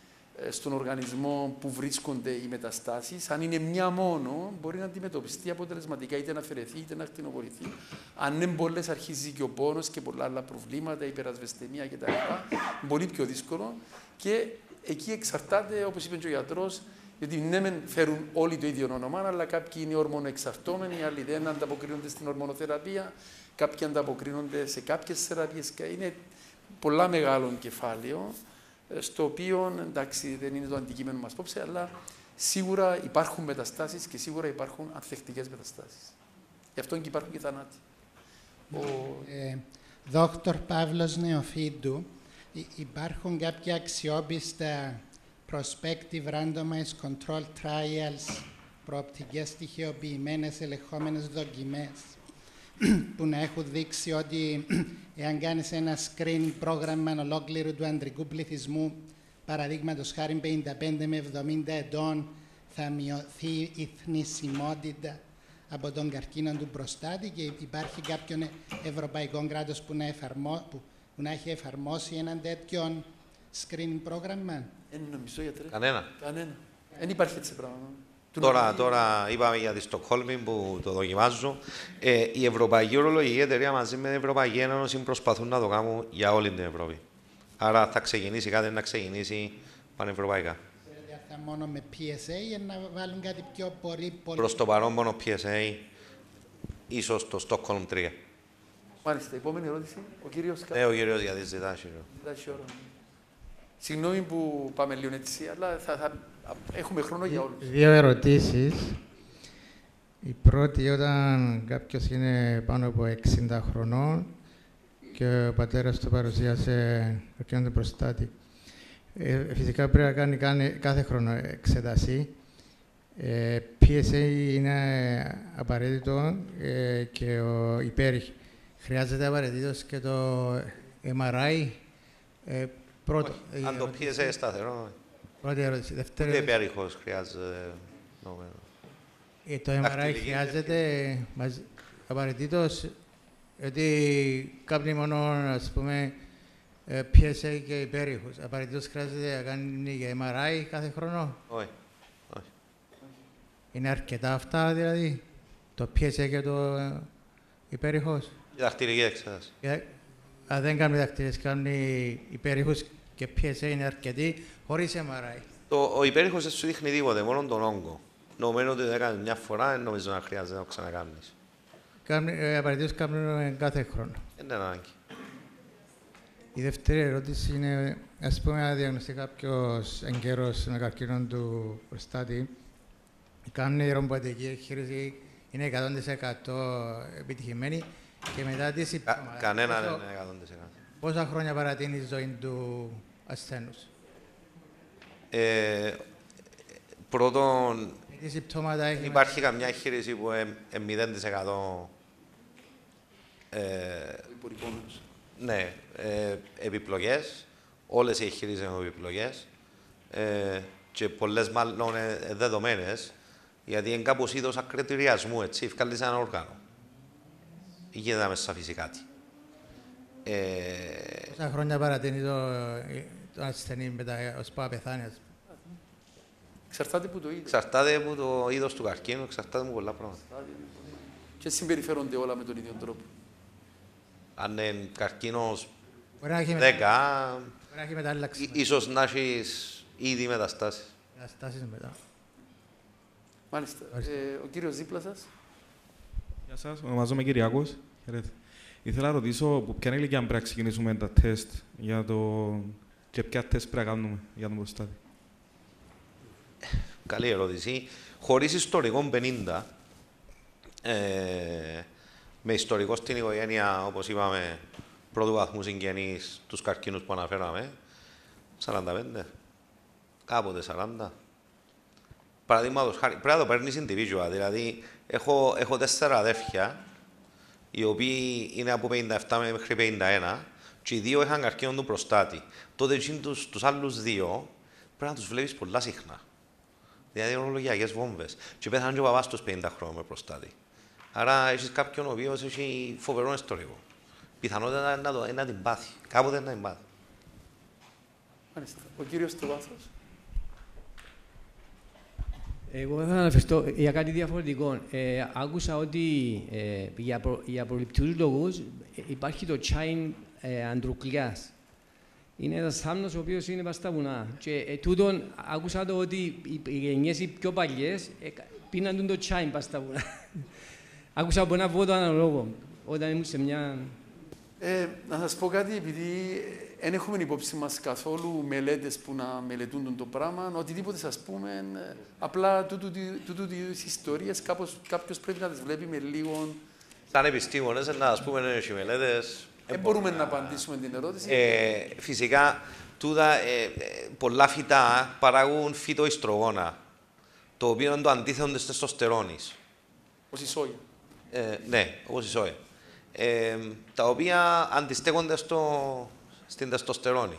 στον οργανισμό που βρίσκονται οι μεταστάσεις. Αν είναι μια μόνο, μπορεί να αντιμετωπιστεί αποτελεσματικά, είτε να αφαιρεθεί είτε να ακτινοβοληθεί. Αν είναι πολλές, αρχίζει και ο πόνος και πολλά άλλα προβλήματα, υπερασβεστημία κτλ. Πολύ πιο δύσκολο. Και εκεί εξαρτάται, όπως είπε και ο γιατρός, γιατί ναι, μεν φέρουν όλοι το ίδιο όνομα, αλλά κάποιοι είναι ορμονοεξαρτώμενοι, άλλοι δεν ανταποκρίνονται στην ορμονοθεραπεία, κάποιοι ανταποκρίνονται σε κάποιες θεραπείες. Είναι πολλά μεγάλο κεφάλαιο, ε, στο οποίο εντάξει δεν είναι το αντικείμενο μας απόψε, αλλά σίγουρα υπάρχουν μεταστάσεις και σίγουρα υπάρχουν ανθεκτικές μεταστάσεις. Γι' αυτό και υπάρχουν και θανάτοι. Ο... Ε, Δόκτωρ Παύλος Νεοφίδου, υ- υπάρχουν κάποια αξιόπιστα prospective randomized control trials, προοπτικές στοιχειοποιημένες ελεγχόμενες δοκιμές; Που να έχουν δείξει ότι εάν κάνεις ένα screening πρόγραμμα ολόκληρου του ανδρικού πληθυσμού, παραδείγματος χάρη 55 με 70 ετών, θα μειωθεί η θνησιμότητα από τον καρκίνο του προστάτη και υπάρχει κάποιον ευρωπαϊκό κράτος που να, εφαρμο... που, που να έχει εφαρμόσει έναν τέτοιον screening πρόγραμμα; Δεν νομίζω γιατρέ. Κανένα. Κανένα. Δεν υπάρχει έτσι πράγμα. Του Τώρα, να- τώρα είπαμε για τη Στοκχόλμη που το δοκιμάζω. Ε, η Ευρωπαϊκή Ουρολογική Εταιρεία μαζί με την Ευρωπαϊκή Ένωση προσπαθούν να το κάνουν για όλη την Ευρώπη. Άρα θα ξεκινήσει κάτι να ξεκινήσει πανευρωπαϊκά. Δηλαδή, Θα μόνο με PSA για να βάλουν κάτι πιο πολύ... πολύ... Προς το παρόν μόνο PSA, ίσως το Stockholm 3. Μάλιστα, επόμενη ερώτηση. Ο κύριος Κα- Ναι, ο κύριος γιατί ζητά, κύριο. Εντάξει, ώρα. Συγγνώμη που πάμε λίγο έτσι, αλλά θα, θα, έχουμε χρόνο για όλους. Δύο ερωτήσεις. Η πρώτη, όταν κάποιος είναι πάνω από 60 χρονών και ο πατέρας του παρουσίασε καρκίνο του προστάτη, ε, φυσικά πρέπει να κάνει, κάνει κάθε χρόνο εξέταση. Ε, PSA είναι απαραίτητο ε, και ο υπέρηχ. Χρειάζεται απαραίτητος και το MRI. Ε, πρώτο, η Αν το ερώτηση- PSA είναι σταθερό, Πρώτη ερώτηση. Δεύτερη ούτε ερώτηση. υπέρηχος χρειάζεται. νομίζω. Ε, το MRI Δακτυλική χρειάζεται μαζί, απαραίτητος, γιατί κάποιοι μόνο, ας πούμε, ε, PSA και υπέρηχους. Απαραίτητος χρειάζεται να κάνει για MRI κάθε χρόνο. Όχι. όχι. Είναι αρκετά αυτά, δηλαδή, το PSA και το ε, υπέρηχος. Η δαχτυλική εξέταση. Ε, Αν δεν κάνουμε δακτυλές, κάνουμε υπέρηχους και PSA είναι αρκετοί, χωρίς MRI. Το, ο υπέρηχος δεν σου δείχνει τίποτε, μόνο τον όγκο. Νομίζω ότι το έκανε μια φορά, δεν νομίζω να χρειάζεται να το ξανακάνεις. Κάνουμε, ε, απαραίτητος κάνουμε κάθε χρόνο. Δεν είναι ανάγκη. Η δεύτερη ερώτηση είναι, ας πούμε, να διαγνωστεί κάποιος εγκαίρος με καρκίνο του προστάτη, κάνει η ρομποτική εγχείρηση, είναι 100% επιτυχημένη και μετά τη συμπτώματα. Κανένα δεν Πόσο- είναι 100%. Πόσα χρόνια παρατείνει η ζωή του ασθενούς. Ε, πρώτον, Τι συμπτώματα έχεις υπάρχει καμιά εγχείρηση που είναι 0% ε, Υπορρυπώμενος. ναι, ε, επιπλογές. Όλες οι εγχειρήσεις έχουν επιπλογές. Ε, και πολλές μάλλον είναι δεδομένες, γιατί είναι κάπως είδος ακριτηριασμού, έτσι, βγάλεις ένα όργανο. Ή γίνεται μέσα φυσικά τι. Ε, Πόσα χρόνια παρατείνει το, το ασθενή μετά ως πάει να πεθάνει. Ας πούμε. Εξαρτάται από το είδο. εξαρτάται από το είδος του καρκίνου, εξαρτάται από πολλά πράγματα. Και συμπεριφέρονται όλα με τον ίδιο τρόπο. Αν είναι καρκίνος Μπορεί να έχει 10, μετα- μπορεί να έχει μετάλλαξη. ί- ίσως να έχεις ήδη μεταστάσεις. Καταστάσεις μετά. Μάλιστα. Ε, ο κύριος δίπλα σας. Γεια σας, ονομάζομαι Κυριάκος. Χαίρετε. Ήθελα να ρωτήσω από ποια ηλικία πρέπει να ξεκινήσουμε τα τεστ για το... και ποια τεστ πρέπει να κάνουμε για τον προστάτη. Καλή ερώτηση. Χωρίς ιστορικό 50, ε, με ιστορικό στην οικογένεια, όπως είπαμε, πρώτου βαθμού συγγενείς, τους καρκίνους που αναφέραμε, 45, κάποτε 40. Παραδείγματος χάρη, πρέπει να το παίρνεις individual. Δηλαδή, έχω, έχω τέσσερα αδέρφια, οι οποίοι είναι από 57 μέχρι 51, και οι δύο είχαν καρκίνο του προστάτη. Τότε τους, τους άλλους δύο πρέπει να τους βλέπεις πολλά συχνά. Δηλαδή, ορολογιακές βόμβες. Και πέθανε και ο παπάς τους 50 χρόνια με προστάτη. Άρα, έχεις κάποιον ο οποίος έχει φοβερό ιστορικό. Πιθανότητα είναι να, το, να την πάθει. Κάποτε να την πάθει. Μάλιστα. Ο κύριος του βάθος. Εγώ θα αναφερθώ για κάτι διαφορετικό. Ε, άκουσα ότι ε, για, προ, για προληπτικούς λόγους υπάρχει το τσάιν ε, αντρουκλιάς. Είναι ένας θάμνος ο οποίος είναι πας στα βουνά. Και ε, τούτον άκουσα το ότι οι, οι γενιές οι πιο παλιές ε, πίναν το τσάιν πας στα βουνά. άκουσα από ένα βότο αναλόγο όταν ήμουν σε μια... Ε, να σας πω κάτι, επειδή δεν έχουμε υπόψη μας καθόλου μελέτες που να μελετούν το πράγμα, οτιδήποτε σας πούμε, ε, απλά τούτου τις ιστορίες κάπως, κάποιος πρέπει να τις βλέπει με λίγο... Σαν επιστήμονες, να ας πούμε, είναι μελέτες... Δεν μπορούμε να απαντήσουμε την ερώτηση. Ε, φυσικά, τούτα, ε, ε, πολλά φυτά παράγουν φυτοϊστρογόνα, το οποίο είναι το αντίθετο της τεστοστερόνης. Όπως η σόγια. Ε, ναι, όπως η σόγια. Ε, τα οποία αντιστέκονται στο, στην τεστοστερόνη.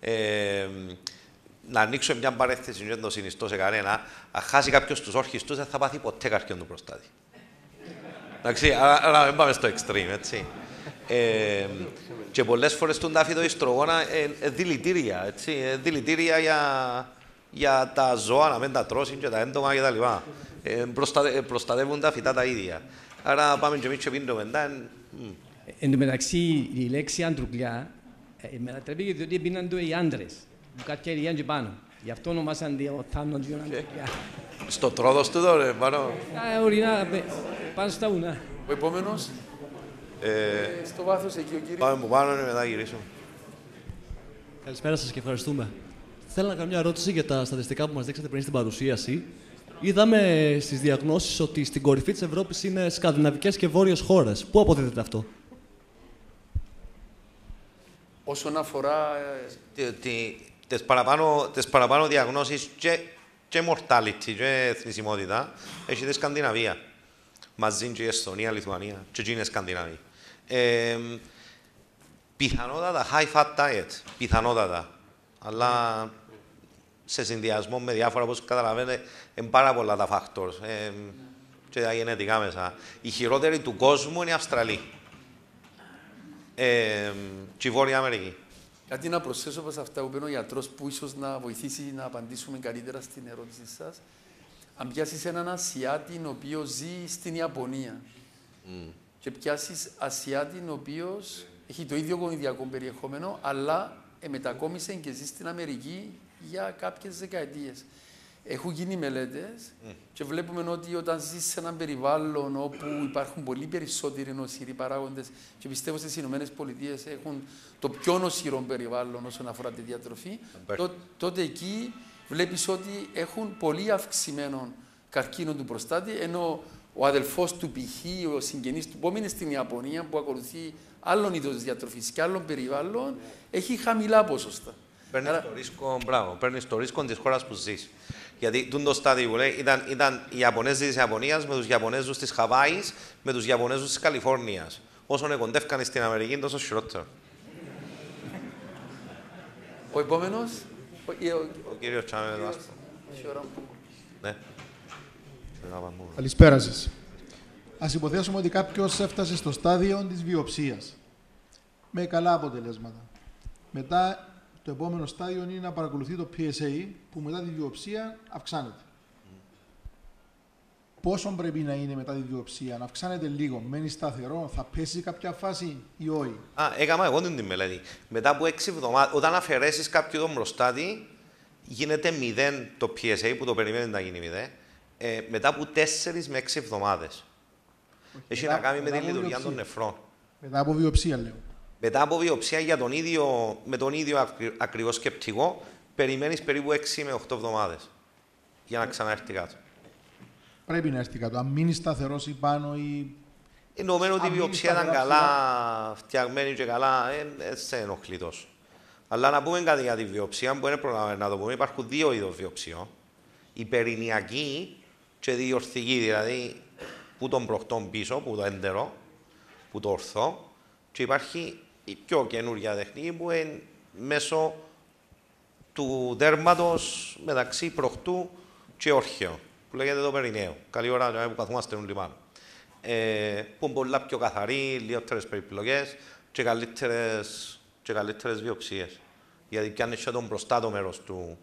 Ε, να ανοίξω μια παρέθεση, δεν το συνιστώ σε κανένα, αν χάσει κάποιος τους όρχε τους, δεν θα πάθει ποτέ καρκιόν του προστάτη. Εντάξει, αλλά δεν πάμε στο extreme, έτσι. Ε, και πολλές φορές του τα φυτοϊστρογόνα είναι δηλητήρια, έτσι, ε, δηλητήρια για, για τα ζώα να μην τα τρώσουν και τα έντομα κτλ. Ε, προστατε, προστατεύουν τα φυτά τα ίδια. Άρα πάμε και εμείς και πίνουμε. Εν τω μεταξύ, η λέξη αντρουκλιά ε, μετατρέπηκε διότι πίναν το οι άντρες. Που κάποια ηλικία και πάνω. Γι' αυτό ονομάσαν το θάμνο του αντρουκλιά. Στο τρόδος του τώρα, πάνω. Α, ορεινά, πάνω στα βουνά. Ο επόμενος. Ε, στο βάθος εκεί ο κύριος. Πάμε από πάνω και μετά γυρίσω. Καλησπέρα σας και ευχαριστούμε. Θέλω να κάνω μια ερώτηση για τα στατιστικά που μας δείξατε πριν στην παρουσίαση. Είδαμε στις διαγνώσεις ότι στην κορυφή της Ευρώπης είναι σκανδιναβικές και βόρειες χώρες. Πού αποδίδεται αυτό; Όσον αφορά... Τις παραπάνω, τις παραπάνω διαγνώσεις και, και mortality και εθνισμότητα έχει τη Σκανδιναβία. Μαζί και η Εστονία, η Λιθουανία και είναι Σκανδιναβία. Ε, πιθανότατα high fat diet, πιθανότατα. Αλλά σε συνδυασμό με διάφορα, όπως καταλαβαίνετε, είναι πάρα πολλά τα factors ε, και τα γενετικά μέσα. Η χειρότερη του κόσμου είναι η Αυστραλία ε, και η Βόρεια Αμερική. Κάτι να προσθέσω από αυτά που είπε ο γιατρός που ίσως να βοηθήσει να απαντήσουμε καλύτερα στην ερώτησή σας. Αν πιάσεις έναν Ασιάτη ο οποίος ζει στην Ιαπωνία mm. Και πιάσεις Ασιάτη ο οποίος έχει το ίδιο γονιδιακό περιεχόμενο, αλλά μετακόμισε και ζει στην Αμερική για κάποιες δεκαετίες. Έχουν γίνει μελέτες mm. και βλέπουμε ότι όταν ζεις σε έναν περιβάλλον όπου υπάρχουν πολύ περισσότεροι νοσηροί παράγοντες, και πιστεύω στις Ηνωμένες Πολιτείες έχουν το πιο νοσηρό περιβάλλον όσον αφορά τη διατροφή, τότε εκεί βλέπεις ότι έχουν πολύ αυξημένο καρκίνο του προστάτη, ενώ ο αδελφός του π.χ., ο συγγενής του που έμεινε στην Ιαπωνία, που ακολουθεί άλλων είδων διατροφής και άλλων περιβάλλων, έχει χαμηλά ποσοστά. Παίρνεις Άρα... το ρίσκο, μπράβο, παίρνεις το ρίσκο της χώρας που ζεις. Γιατί το στάδιο που λέει ήταν, ήταν οι Ιαπωνέζοι της Ιαπωνίας με τους Ιαπωνέζους της Χαβάης με τους Ιαπωνέζους της Καλιφόρνιας. Όσο εκοντεύκαν στην Αμερική, τόσο χειρότερο. Ο επόμενος. Ο, ο, ο κύριος Τσάμε, εδώ. Ναι. Καλησπέρα σας. Α υποθέσουμε ότι κάποιος έφτασε στο στάδιο της βιοψίας με καλά αποτελέσματα. Μετά το επόμενο στάδιο είναι να παρακολουθεί το PSA που μετά τη βιοψία αυξάνεται. Πόσο πρέπει να είναι μετά τη βιοψία, να αυξάνεται λίγο, μένει σταθερό, θα πέσει κάποια φάση ή όχι; Α, έκανα εγώ την μελέτη. Μετά από έξι εβδομάδες, όταν αφαιρέσεις κάποιο τον μπροστάτη, γίνεται 0 το PSA που το περιμένει να γίνει 0. Ε, μετά από 4 με 6 εβδομάδες. Έχει να κάνει με μετά τη από λειτουργία βιοψία. των νεφρών. Μετά από βιοψία, λέω. Μετά από βιοψία για τον ίδιο, με τον ίδιο ακρι, ακριβώς σκεπτικό, περιμένεις περίπου 6 με 8 εβδομάδες για να ξαναέρθει κάτω. Πρέπει να έρθει κάτω. Αν μείνει σταθερός ή πάνω ή. Εννοούμε ότι η Αν μείνεις βιοψία ήταν σταθερά καλά φτιαγμένη και καλά, δεν σε ενοχλεί τόσο. Αλλά να πούμε κάτι για τη βιοψία που δεν προλαβαίνουμε να το πούμε. Υπάρχουν δύο είδο βιοψιών. Η περινιακή και η διορθική, δηλαδή που τον προχτών πίσω, που το έντερο, που το ορθό. Και υπάρχει η πιο καινούργια τεχνική που είναι μέσω του δέρματος μεταξύ προχτού και όρχεου, που λέγεται το περιναίο. Καλή ώρα δηλαδή, που καθόμαστε όλοι πάνω. Ε, που είναι πολλά πιο καθαρή, λιγότερες περιπλοκές και καλύτερες, και καλύτερες βιοψίες. Γιατί πιάνει και τον προστάτο μέρος του,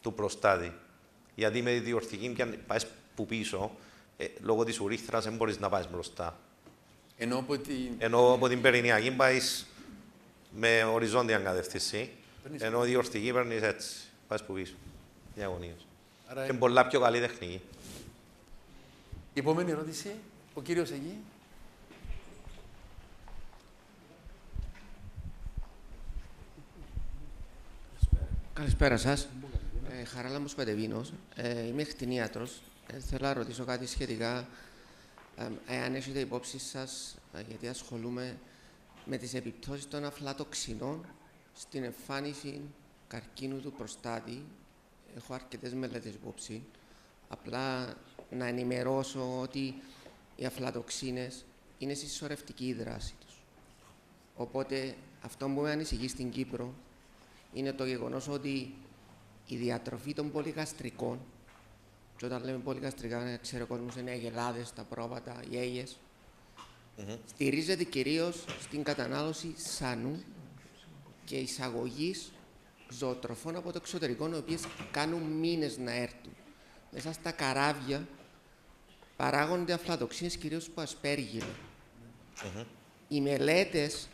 του προστάτη. Γιατί με τη διορθική πιάνει, πάει που πίσω, ε, λόγω της ουρίθρας δεν μπορείς να πάεις μπροστά. Ενώ από την... Ενώ από την περινιακή πάεις με οριζόντια κατεύθυνση, Παίρνεις- ενώ η διορθική παίρνεις έτσι, πάεις που πίσω, διαγωνίως. Άρα Και είναι- πολλά πιο καλή τεχνική. Η επόμενη ερώτηση, ο κύριος εκεί. Καλησπέρα σας. Ε, Χαράλαμπος Πετεβίνος. Ε, είμαι κτηνίατρος. Ε, θέλω να ρωτήσω κάτι σχετικά, ε, εάν έχετε υπόψη σας, ε, γιατί ασχολούμαι με τις επιπτώσεις των αφλατοξινών στην εμφάνιση καρκίνου του προστάτη. Έχω αρκετές μελέτες υπόψη. Απλά να ενημερώσω ότι οι αφλατοξίνες είναι συσσωρευτική η δράση τους. Οπότε αυτό που με ανησυχεί στην Κύπρο είναι το γεγονός ότι η διατροφή των πολυγαστρικών και όταν λέμε πολυγαστρικά, ξέρει ο κόσμος είναι οι αγελάδες, τα πρόβατα, οι αίγες, στηρίζεται κυρίως στην κατανάλωση σανού και εισαγωγής ζωοτροφών από το εξωτερικό, οι οποίες κάνουν μήνες να έρθουν. Μέσα στα καράβια παράγονται αφλατοξίνες κυρίως από ασπέργυλο. Οι μελέτες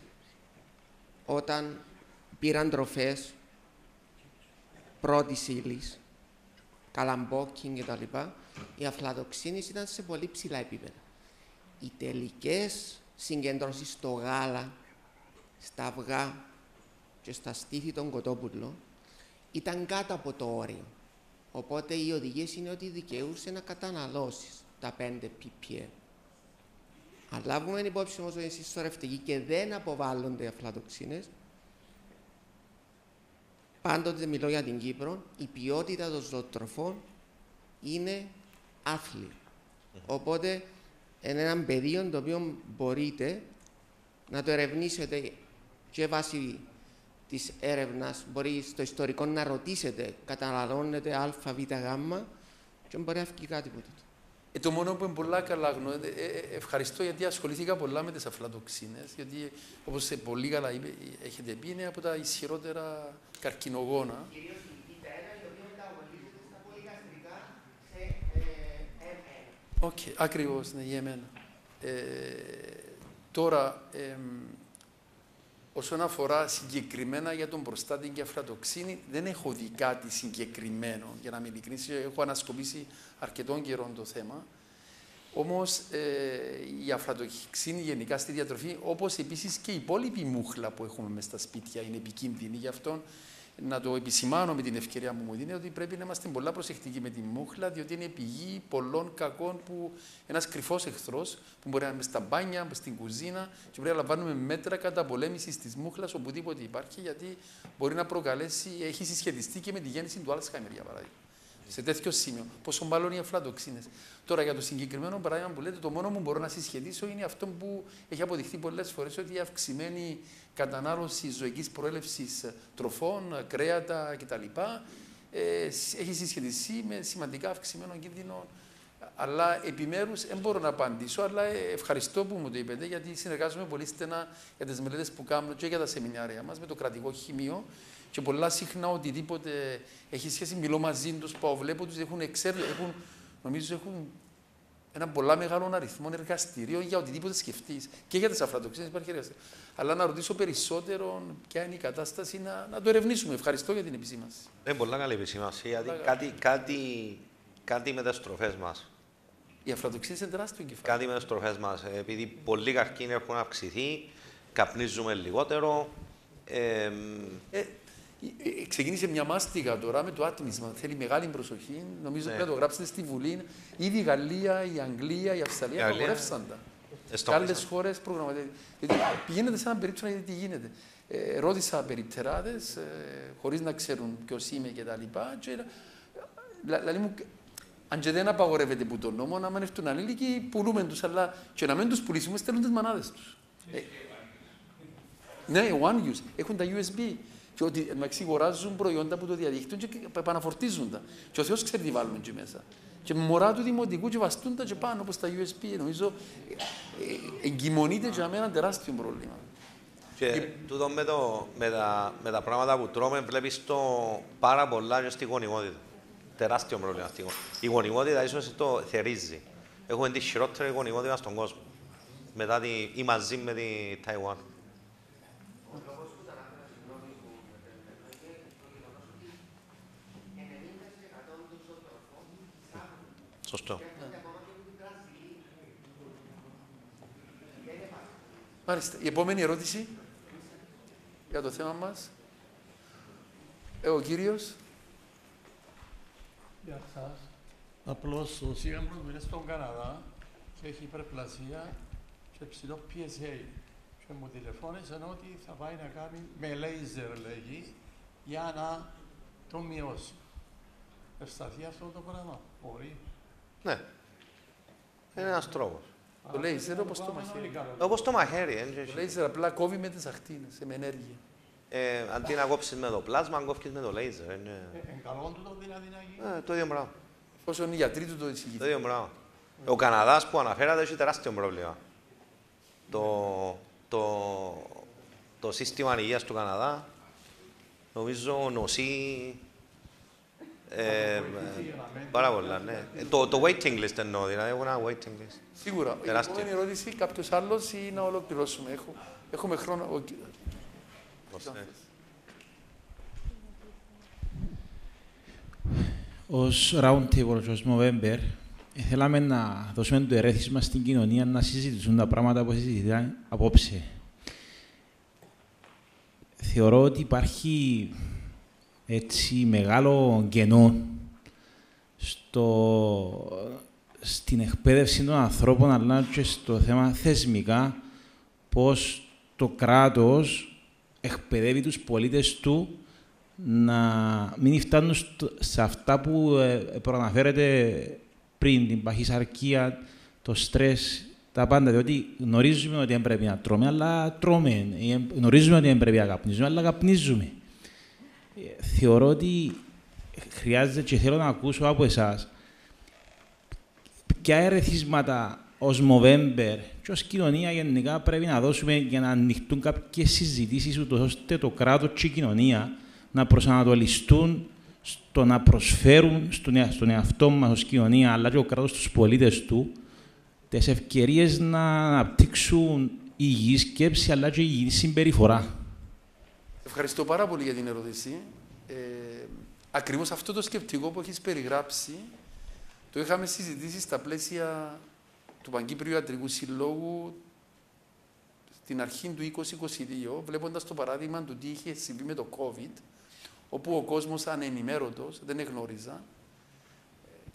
όταν πήραν τροφές πρώτης ύλης, καλαμπόκιν κτλ. Οι αφλατοξίνες ήταν σε πολύ ψηλά επίπεδα. Οι τελικές συγκεντρώσεις στο γάλα, στα αυγά και στα στήθη των κοτόπουλων ήταν κάτω από το όριο. Οπότε οι οδηγίες είναι ότι δικαιούσε να καταναλώσεις τα 5 ppm. Αν λάβουμε υπόψη όμως ότι είναι συσσωρευτική και δεν αποβάλλονται οι αφλατοξίνες, πάντοτε μιλώ για την Κύπρο, η ποιότητα των ζωοτροφών είναι άθλη. Οπότε είναι ένα πεδίο το οποίο μπορείτε να το ερευνήσετε και βάσει της έρευνας μπορεί στο ιστορικό να ρωτήσετε καταναλώνετε α, β, γ και μπορεί να βγει κάτι από τούτο. Ε, το μόνο που είναι πολλά καλά γνωρίζετε, ε, ε, ευχαριστώ γιατί ασχολήθηκα πολλά με τις αφλατοξίνες, γιατί όπως σε πολύ καλά είπε, έχετε πει, είναι από τα ισχυρότερα καρκινογόνα. ΟΚ, ακριβώς, ναι, για εμένα. Ε, τώρα, εμ, όσον αφορά συγκεκριμένα για τον προστάτη και αφλατοξίνη, δεν έχω δει κάτι συγκεκριμένο, για να είμαι ειλικρινής. Έχω ανασκοπήσει αρκετών καιρών το θέμα. Όμως ε, η αφλατοξίνη γενικά στη διατροφή, όπως επίσης και η υπόλοιπη μούχλα που έχουμε μέσα στα σπίτια, είναι επικίνδυνη. Γι' αυτό να το επισημάνω με την ευκαιρία που μου δίνει ότι πρέπει να είμαστε πολλά προσεκτικοί με τη μούχλα, διότι είναι πηγή πολλών κακών που ένας κρυφός εχθρός που μπορεί να είναι στα μπάνια, στην κουζίνα και πρέπει να λαμβάνουμε μέτρα κατά πολέμηση της μούχλας οπουδήποτε υπάρχει, γιατί μπορεί να προκαλέσει, έχει συσχετιστεί και με τη γέννηση του Alzheimer για παράδειγμα. Σε τέτοιο σημείο. Πόσο μάλλον οι αφλατοξίνες. Τώρα για το συγκεκριμένο παράδειγμα που λέτε, το μόνο που μπορώ να συσχετίσω είναι αυτό που έχει αποδειχθεί πολλές φορές ότι η αυξημένη κατανάλωση ζωικής προέλευσης τροφών, κρέατα κτλ. Ε, έχει συσχετιστεί με σημαντικά αυξημένο κίνδυνο. Αλλά επιμέρους δεν μπορώ να απαντήσω. Αλλά ευχαριστώ που μου το είπετε, γιατί συνεργάζομαι πολύ στενά για τις μελέτες που κάνω και για τα σεμινάρια μας με το κρατικό χημείο. Και πολλά συχνά οτιδήποτε έχει σχέση, μιλώ μαζί τους, πάω, βλέπω τους, έχουν, εξέρ, έχουν, νομίζω έχουν ένα πολλά μεγάλο αριθμό εργαστηρίων για οτιδήποτε σκεφτείς. Και για τις αφρατοξίνε υπάρχει εργαστήριο. Αλλά να ρωτήσω περισσότερο ποια είναι η κατάσταση, να, να το ερευνήσουμε. Ευχαριστώ για την επισήμανση. Είναι πολλά καλή επισήμανση, γιατί Πολλά κάτι, κάτι κάτι με τις τροφέ μας. Η αφλατοξίνη είναι τεράστιο κεφάλαιο. Κάτι με τις τροφέ μας. Επειδή πολλοί καρκίνοι έχουν αυξηθεί, καπνίζουμε λιγότερο. Ε, Ε, ε, ξεκίνησε μια μάστιγα τώρα με το άτμισμα. Θέλει μεγάλη προσοχή. Νομίζω Ναι. πρέπει να το γράψετε στη Βουλή. Ήδη η Γαλλία, η Αγγλία, η Αυστραλία Η Γαλλία, απαγορεύσαν τα. Ε, Και άλλες στόχισαν. χώρες προγραμματίζουν. Γιατί πηγαίνετε σε έναν περίπτωση να δείτε τι γίνεται. Ε, ρώτησα περιπτεράδες, ε, χωρίς να ξέρουν ποιος είμαι και τα λοιπά. Και, λα- δηλαδή μου, αν και δεν απαγορεύεται που τον νόμο, να μην έρθουν ανήλικοι, πουλούμε τους, αλλά και να μην τους πουλήσουμε, στέλνουν τις μανάδες τους. Ε, ναι, one use. Έχουν τα USB. Και ότι μεταξύ αγοράζουν προϊόντα από το διαδίκτυο και επαναφορτίζουν τα. Και ο Θεός ξέρει τι βάλουμε εκεί μέσα. Και με μωρά του δημοτικού και βαστούν τα και πάνω όπως τα USB. Νομίζω ε, ε, εγκυμονείται για μένα ένα τεράστιο πρόβλημα. Και τούτο με, το, με, τα, με τα πράγματα που τρώμε βλέπεις το πάρα πολλά και στη γονιμότητα. Τεράστιο πρόβλημα στη γονιμότητα. Η γονιμότητα ίσως το θερίζει. Έχουμε τη χειρότερη γονιμότητα στον κόσμο. Μετά τη, ή μαζί με τη Ταϊουάν. Σωστό. Μάλιστα. Η επόμενη ερώτηση για το θέμα μας. Ε, ο κύριος. Γεια σας. Απλώς ο σύγχρονος είναι στον Καναδά και έχει υπερπλασία και ψηλό PSA. Και μου τηλεφώνησε ότι θα πάει να κάνει με λέιζερ, λέγει, για να το μειώσει. Ευσταθεί αυτό το πράγμα. Μπορεί. Ναι. Είναι ένας τρόπος. Το λέιζερ όπως το πάμε μαχαίρι. όλοι καλά. Όπως το μαχαίρι. εν και Το λέιζερ απλά κόβει με τις ακτίνες, με ενέργεια. Ε, αντί να κόψεις με το πλάσμα, κόφεις με το λέιζερ. Είναι... Ε, εν καλό του το δηλαδή να γίνει. Ε, το ίδιο πράγμα. Όσο είναι οι γιατροί του το εξηγούν. Το ίδιο πράγμα. Ο Καναδάς που αναφέρατε έχει τεράστιο πρόβλημα. Το, το, το σύστημα υγείας του Καναδά νομίζω νοσεί ε, πάρα πολλά, ναι. Ε, Το, το waiting list εννοώ, δηλαδή έχουν ένα waiting list. Σίγουρα. Η Τεράστιο. επόμενη ερώτηση, κάποιος άλλος ή να ολοκληρώσουμε. Έχω, έχουμε χρόνο. Ο... κυ- Ναι. Ως round table, ως November, θέλαμε να δώσουμε το ερέθισμα στην κοινωνία να συζητήσουν τα πράγματα που συζητάνε απόψε. Θεωρώ ότι υπάρχει έτσι μεγάλο κενό στο, στην εκπαίδευση των ανθρώπων, αλλά και στο θέμα θεσμικά, πώς το κράτος εκπαιδεύει τους πολίτες του να μην φτάνουν στο- σε αυτά που ε, προαναφέρεται πριν, την παχυσαρκία, το στρες, τα πάντα. Διότι γνωρίζουμε ότι δεν πρέπει να τρώμε, αλλά τρώμε. Ε, Γνωρίζουμε ότι δεν πρέπει να καπνίζουμε, αλλά καπνίζουμε. Ε, Θεωρώ ότι χρειάζεται και θέλω να ακούσω από εσάς ποια ερεθίσματα ως Μοβέμπερ και ως κοινωνία γενικά πρέπει να δώσουμε για να ανοιχτούν κάποιες συζητήσεις ούτως ώστε το κράτος και η κοινωνία να προσανατολιστούν στο να προσφέρουν στον, εα- στον εαυτό μας ως κοινωνία αλλά και ο κράτος στους πολίτες του τις ευκαιρίες να αναπτύξουν υγιή σκέψη αλλά και υγιή συμπεριφορά. Ευχαριστώ πάρα πολύ για την ερώτηση. Ε, ακριβώς αυτό το σκεπτικό που έχεις περιγράψει το είχαμε συζητήσει στα πλαίσια του Παγκύπριου Ιατρικού Συλλόγου στην αρχή του 2022, βλέποντας το παράδειγμα του τι είχε συμβεί με το COVID, όπου ο κόσμος ανενημέρωτος, δεν εγνώριζα,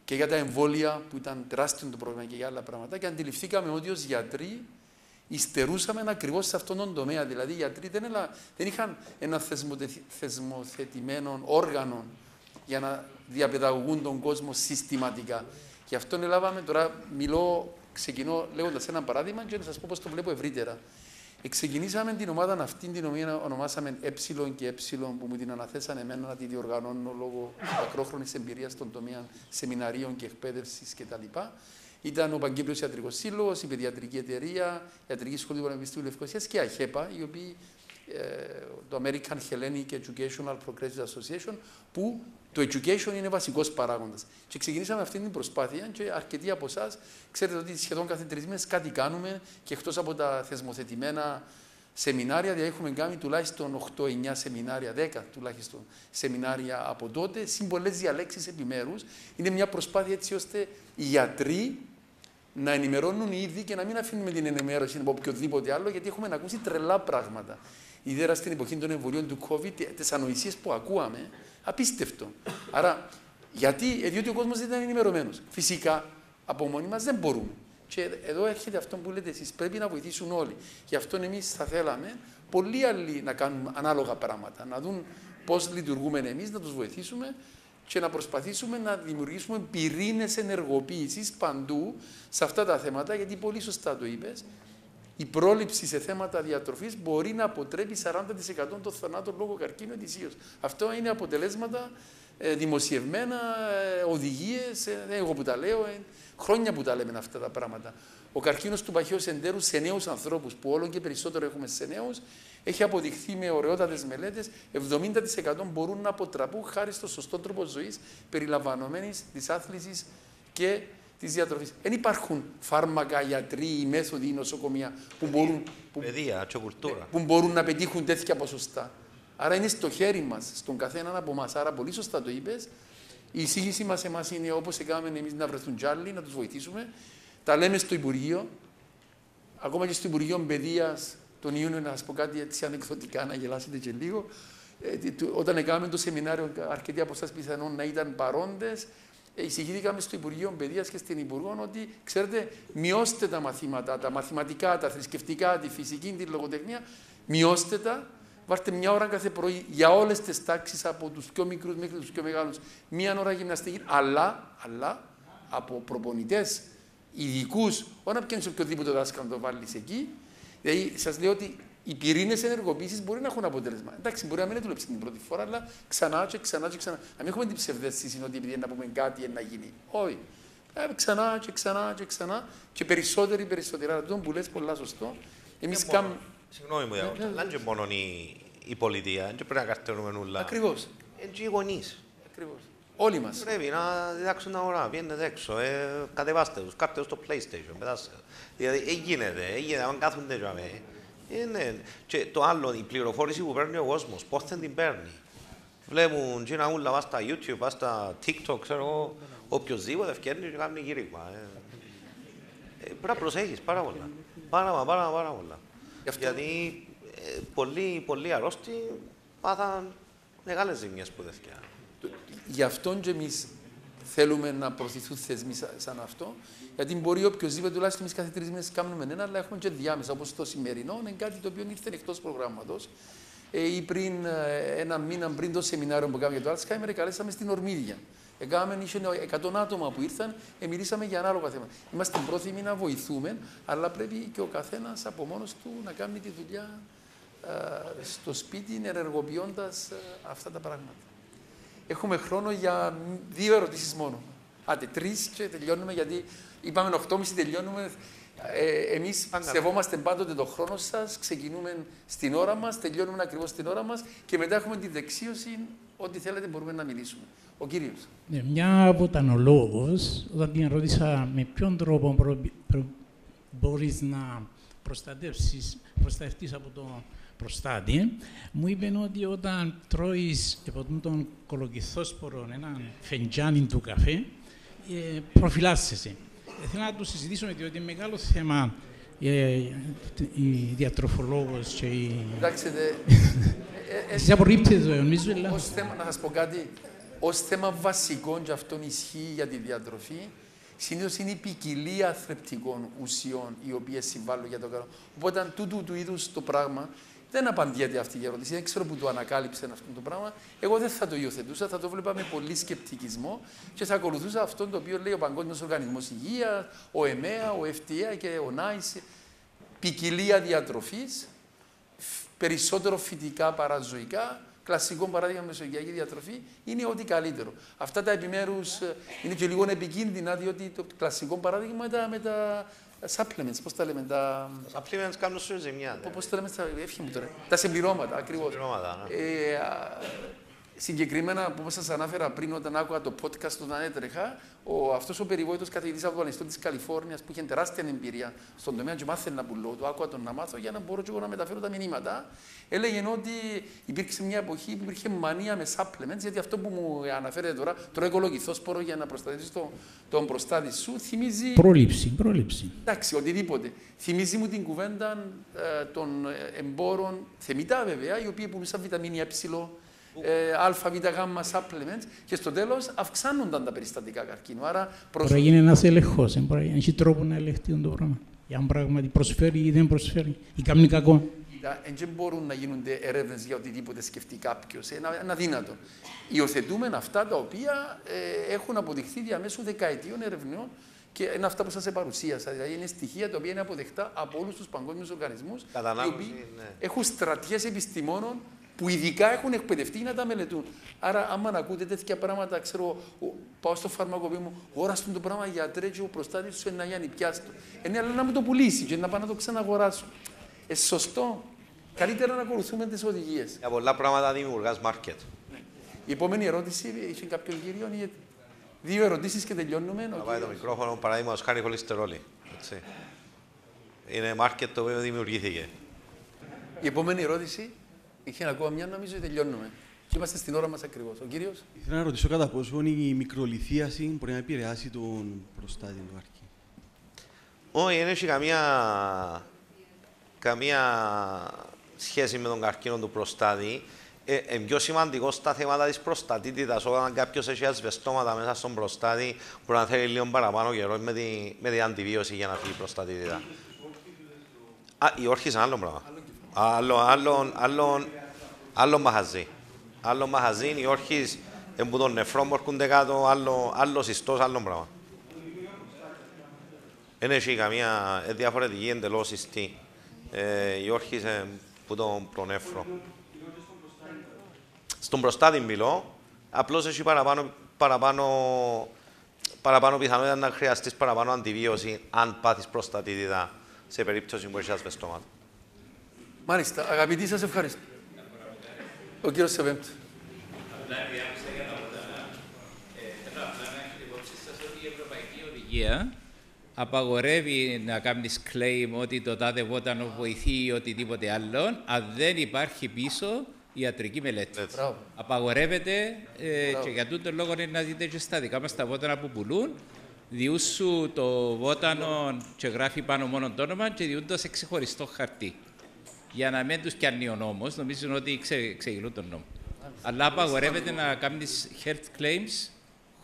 και για τα εμβόλια που ήταν τεράστιο το πρόβλημα και για άλλα πράγματα και αντιληφθήκαμε ότι ως γιατροί υστερούσαμε ακριβώς σε αυτόν τον τομέα. Δηλαδή οι γιατροί δεν, έλα, δεν είχαν ένα θεσμοθε- θεσμοθετημένο όργανο για να διαπαιδαγωγούν τον κόσμο συστηματικά. Γι' αυτό έλαβαμε, τώρα μιλώ, ξεκινώ λέγοντας ένα παράδειγμα και να σας πω πώς το βλέπω ευρύτερα. Ξεκινήσαμε την ομάδα αυτή, την οποία ονομάσαμε Ε και Ε, που μου την αναθέσανε εμένα να τη διοργανώνω λόγω ακρόχρονης εμπειρίας στον τομέα σεμιναρίων και εκπαίδευσης κτλ. Ήταν ο Παγκύπριος Ιατρικός Σύλλογος, η Παιδιατρική Εταιρεία, η Ιατρική Σχολή του Πανεπιστημίου Λευκοσίας και η ΑΧΕΠΑ, οι οποίοι, ε, το American Hellenic Educational Progressive Association, που το education είναι βασικός παράγοντας. Και ξεκινήσαμε αυτή την προσπάθεια και αρκετοί από εσάς ξέρετε ότι σχεδόν κάθε τρεις μήνες κάτι κάνουμε και εκτός από τα θεσμοθετημένα σεμινάρια, δηλαδή έχουμε κάνει τουλάχιστον 8-9 σεμινάρια, 10 τουλάχιστον σεμινάρια από τότε, συν πολλές διαλέξεις επιμέρους. Είναι μια προσπάθεια έτσι ώστε οι γιατροί να ενημερώνουν ήδη και να μην αφήνουμε την ενημέρωση από οποιοδήποτε άλλο, γιατί έχουμε ακούσει τρελά πράγματα. Ιδιαίτερα στην εποχή των εμβολίων του COVID, τις ανοησίες που ακούαμε, απίστευτο. Άρα, γιατί, ε, διότι ο κόσμος δεν ήταν ενημερωμένος. Φυσικά, από μόνοι μας δεν μπορούμε. Και εδώ έρχεται αυτό που λέτε εσείς. Πρέπει να βοηθήσουν όλοι. Γι' αυτό εμείς θα θέλαμε πολλοί άλλοι να κάνουν ανάλογα πράγματα. Να δουν πώς λειτουργούμε εμείς, να τους βοηθήσουμε και να προσπαθήσουμε να δημιουργήσουμε πυρήνες ενεργοποίησης παντού σε αυτά τα θέματα, γιατί πολύ σωστά το είπες. Η πρόληψη σε θέματα διατροφής μπορεί να αποτρέπει 40% των θανάτων λόγω καρκίνου ετησίως. Αυτό είναι αποτελέσματα ε, δημοσιευμένα, ε, οδηγίες, ε, εγώ που τα λέω, χρόνια που τα λέμε αυτά τα πράγματα. Ο καρκίνος του παχαίου εντέρου σε νέους ανθρώπους, που όλο και περισσότερο έχουμε σε νέους, έχει αποδειχθεί με ωραιότατες μελέτες, 70% μπορούν να αποτραπούν χάρη στο σωστό τρόπο ζωής, περιλαμβανομένης της άθλησης και της διατροφής. Δεν υπάρχουν φάρμακα, γιατροί, μέθοδοι, νοσοκομεία που μπορούν, που, Παιδεία, που μπορούν να πετύχουν τέτοια ποσοστά. Άρα είναι στο χέρι μας, στον καθένα από εμά. Άρα, πολύ σωστά το είπες. Η εισήγησή μας εμάς είναι όπως έκαναμε εμείς να βρεθούν τζάλι, να τους βοηθήσουμε. Τα λέμε στο Υπουργείο. Ακόμα και στο Υπουργείο Παιδείας τον Ιούνιο, να σας πω κάτι έτσι ανεκδοτικά, να γελάσετε και λίγο. Ε, όταν έκαναμε το σεμινάριο, αρκετοί από εσάς πιθανόν να ήταν παρόντες, ε, εισηγήθηκαμε στο Υπουργείο Παιδείας και στην Υπουργό ότι, ξέρετε, μειώστε τα μαθήματα, τα μαθηματικά, τα θρησκευτικά, τη φυσική, τη λογοτεχνία, μειώστε τα Βάρτε μια ώρα κάθε πρωί για όλες τις τάξεις από τους πιο μικρούς μέχρι τους πιο μεγάλους. Μία ώρα γυμναστική, αλλά, αλλά από προπονητές ειδικούς, όχι να πιάνει οποιοδήποτε δάσκαλο να το βάλεις εκεί. Δηλαδή, σας λέω ότι οι πυρήνες ενεργοποίησης μπορεί να έχουν αποτέλεσμα. Εντάξει, μπορεί να μην δούλεψει την πρώτη φορά, αλλά ξανά και ξανά και ξανά. Να μην έχουμε την ψευδέστηση ότι επειδή να πούμε κάτι να γίνει. Όχι. Ε, ξανά και ξανά και ξανά και περισσότεροι περισσότεροι. Αλλά αυτό που λες πολλά σωστό. Εμείς κάνουμε. Συγγνώμη μου, δεν είναι μόνο η, η πολιτεία, δεν πρέπει να καρτέρουμε όλα. Ακριβώς. Είναι και οι γονείς. Ακριβώς. Όλοι μας. Πρέπει να διδάξουν τα ώρα, βγαίνετε έξω, ε, κατεβάστε τους, κάτε στο PlayStation, πετάστε. Δηλαδή, ε, γίνεται, ε, γίνεται, αν κάθονται για είναι. Και το άλλο, η πληροφόρηση που παίρνει ο κόσμος, πώς δεν την παίρνει. Βλέπουν τζίνα ούλα βά στα YouTube, βά στα TikTok, ξέρω εγώ, οποιοδήποτε ευκαιρνεί και κάνει γύριγμα. Ε. Ε, πρέπει να προσέχεις πάρα πολλά. Πάρα, πάρα, πάρα πολλά. Γιατί ε, πολλοί, πολλοί αρρώστοι πάθαν μεγάλες ζημιές που δεν Γι' αυτό και εμείς θέλουμε να προωθηθούν θεσμοί σαν αυτό. Γιατί μπορεί οποιοδήποτε, τουλάχιστον εμείς κάθε τρεις μήνες κάνουμε ένα, αλλά έχουμε και διάμεσα. Όπως το σημερινό, είναι κάτι το οποίο ήρθε εκτός προγράμματος. Ε, ή πριν ε, ένα μήνα πριν το σεμινάριο που κάναμε για το Alzheimer, καλέσαμε στην Ορμίδια. Έκαναμε, είχε 100 άτομα που ήρθαν, ε, μιλήσαμε για ανάλογα θέματα. Είμαστε πρόθυμοι να βοηθούμε, αλλά πρέπει και ο καθένας από μόνος του να κάνει τη δουλειά ε, στο σπίτι, ενεργοποιώντας ε, αυτά τα πράγματα. Έχουμε χρόνο για δύο ερωτήσεις μόνο. Άντε, τρεις και τελειώνουμε, γιατί είπαμε 8.30 τελειώνουμε. Ε, Εμείς σεβόμαστε πάντοτε τον χρόνο σας, ξεκινούμε στην ώρα μας, τελειώνουμε ακριβώς στην ώρα μας και μετά έχουμε τη δεξίωση. Ό,τι θέλετε μπορούμε να μιλήσουμε. Ο κύριος. Ναι, μια από ήταν ο λόγος, όταν την ρώτησα με ποιον τρόπο προ, προ, μπορείς να προστατεύσεις από το προστάτη, μου είπε ότι όταν τρώεις από τον κολοκυθόσπορο ένα φεντζάνι του καφέ, ε, προφυλάσσεσαι. Ε, θέλω να το συζητήσουμε, διότι είναι μεγάλο θέμα ε, η διατροφολόγος και η... Εντάξει, Εσείς απορρίπτετε το, νομίζω, αλλά... Ως θέμα, να σας πω κάτι, ως θέμα βασικό, και αυτό ισχύει για τη διατροφή, συνήθως είναι η ποικιλία θρεπτικών ουσιών οι οποίες συμβάλλουν για το καλό. Οπότε, τούτου του είδους το πράγμα δεν απαντιέται αυτή η ερώτηση. Δεν ξέρω που το ανακάλυψε αυτό το πράγμα. Εγώ δεν θα το υιοθετούσα, θα το βλέπα με πολύ σκεπτικισμό και θα ακολουθούσα αυτό το οποίο λέει ο Παγκόσμιος Οργανισμός Υγείας, ο ΕΜΕΑ, ο FDA και ο ΝΑΙΣ. Ποικιλία διατροφής, περισσότερο φυτικά παρά ζωικά, κλασικό παράδειγμα μεσογειακή διατροφή, είναι ό,τι καλύτερο. Αυτά τα επιμέρους ε, είναι και λίγο επικίνδυνα, διότι το κλασικό παράδειγμα ήταν με τα supplements, πώς τα λέμε, τα... Supplements κάνουν σου ζημιά. Πώς τα λέμε, στα... μου τώρα. Τα συμπληρώματα, ακριβώς. Συμπληρώματα, ναι. Ε, Συγκεκριμένα, που σας ανάφερα πριν, όταν άκουγα το podcast όταν έτρεχα, ο, αυτός ο περιβόητος καθηγητής από το Πανεπιστήμιο της Καλιφόρνιας που είχε τεράστια εμπειρία στον τομέα και μάθαινε να πουλώ, το άκουγα τον να μάθω για να μπορώ και εγώ να μεταφέρω τα μηνύματα, έλεγε ότι υπήρξε μια εποχή που υπήρχε μανία με supplements, γιατί αυτό που μου αναφέρεται τώρα, τρώει κολογηθόσπορο για να προστατεύσει το, τον προστάτη σου, θυμίζει... Πρόληψη, πρόληψη. Εντάξει, οτιδήποτε. Θυμίζει μου την κουβέντα ε, των εμπόρων, θεμητά βέβαια, οι οποίοι πουλούσαν βιταμίνη ε, ε, ΑΒΓ supplements και στο τέλος αυξάνονταν τα περιστατικά καρκίνου. Άρα προσ... Τώρα γίνει ένα έλεγχο. Έχει τρόπο να ελεγχθεί το πράγμα. Για αν πράγματι προσφέρει ή δεν προσφέρει, ή κάνει κακό. Δεν μπορούν να γίνονται έρευνες για οτιδήποτε σκεφτεί κάποιος. Είναι αδύνατο. Υιοθετούμε αυτά τα οποία ε, έχουν αποδειχθεί διαμέσου δεκαετίων ερευνών και είναι αυτά που σας παρουσίασα. Δηλαδή είναι στοιχεία τα οποία είναι αποδεκτά από όλους τους παγκόσμιους οργανισμούς. Οι οποίοι ναι. έχουν στρατιές επιστημόνων που ειδικά έχουν εκπαιδευτεί να τα μελετούν. Άρα, άμα να ακούτε τέτοια πράγματα, ξέρω, πάω στο φαρμακοποιό μου, όραστον το πράγμα γιατρέ και ο προστάτης σου είναι να γιάνει, πιάστο. Είναι αλλά να μου το πουλήσει και να πάω να το ξαναγοράσω. Ε, σωστό. Καλύτερα να ακολουθούμε τις οδηγίες. Για πολλά πράγματα δημιουργάς μάρκετ. Ναι. Η επόμενη ερώτηση, έχει κάποιον κύριο, ή δύο ερωτήσεις και τελειώνουμε. Να πάει το μικρόφωνο, παράδειγμα, χάρη χολυστερόλη. Είναι μάρκετ το οποίο δημιουργήθηκε. Η επόμενη ερώτηση. Είχε ακόμα μια, νομίζω ότι τελειώνουμε. Και είμαστε στην ώρα μας ακριβώς. Ο κύριος; Ήθελα να ρωτήσω κατά πόσο η μικρολιθίαση μπορεί να επηρεάσει τον προστάτη του αρχή. Όχι, δεν έχει καμία, καμία σχέση με τον καρκίνο του προστάτη. Ε, ε, πιο σημαντικό στα θέματα της προστατήτητα, όταν κάποιος έχει ασβεστώματα μέσα στον προστάτη, μπορεί να θέλει λίγο παραπάνω καιρό με, τη, με την αντιβίωση για να φύγει η προστατήτητα. Α, η όρχη είναι άλλο πράγμα. Άλλο, άλλο, άλλο, άλλο μαχαζί. Άλλο μαχαζί, οι όρχες που τον νεφρό μου έρχονται κάτω, άλλο, άλλο συστός, άλλο πράγμα. Δεν έχει καμία διαφορετική εντελώς συστή. Ε, οι όρχες που τον προνέφρο. Στον προστάτη μιλώ, απλώς έχει παραπάνω, παραπάνω, παραπάνω πιθανότητα να χρειαστείς παραπάνω αντιβίωση αν πάθεις προστατήτητα σε περίπτωση που έχεις ασβεστόματα. Μάλιστα. Αγαπητοί, σας ευχαριστώ. Ο κύριος Σεβέμπτ. Απλά διάβασα για τα βότανα. Θέλω απλά να έχετε υπόψη σας ότι η Ευρωπαϊκή Οδηγία απαγορεύει να κάνεις claim ότι το τάδε βότανο βοηθεί ή οτιδήποτε άλλο, αν δεν υπάρχει πίσω ιατρική μελέτη. Μπράβο. Απαγορεύεται ε, και για τούτο λόγο είναι να δείτε και στα δικά μας τα βότανα που πουλούν, διούσου το βότανο και γράφει πάνω μόνο το όνομα και διούνται σε ξεχωριστό χαρτί για να μην τους πιάνει ο νόμος, νομίζουν ότι ξε, ξεγελούν τον νόμο. Αλλά απαγορεύεται να κάνεις health claims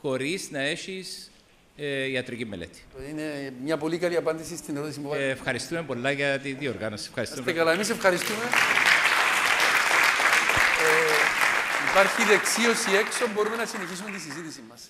χωρίς να έχεις ε, ιατρική μελέτη. Είναι μια πολύ καλή απάντηση στην ερώτηση που ε, Ευχαριστούμε πολλά για τη διοργάνωση. Ευχαριστούμε. Είστε καλά, εμείς ευχαριστούμε. ε, υπάρχει δεξίωση έξω, μπορούμε να συνεχίσουμε τη συζήτηση μας.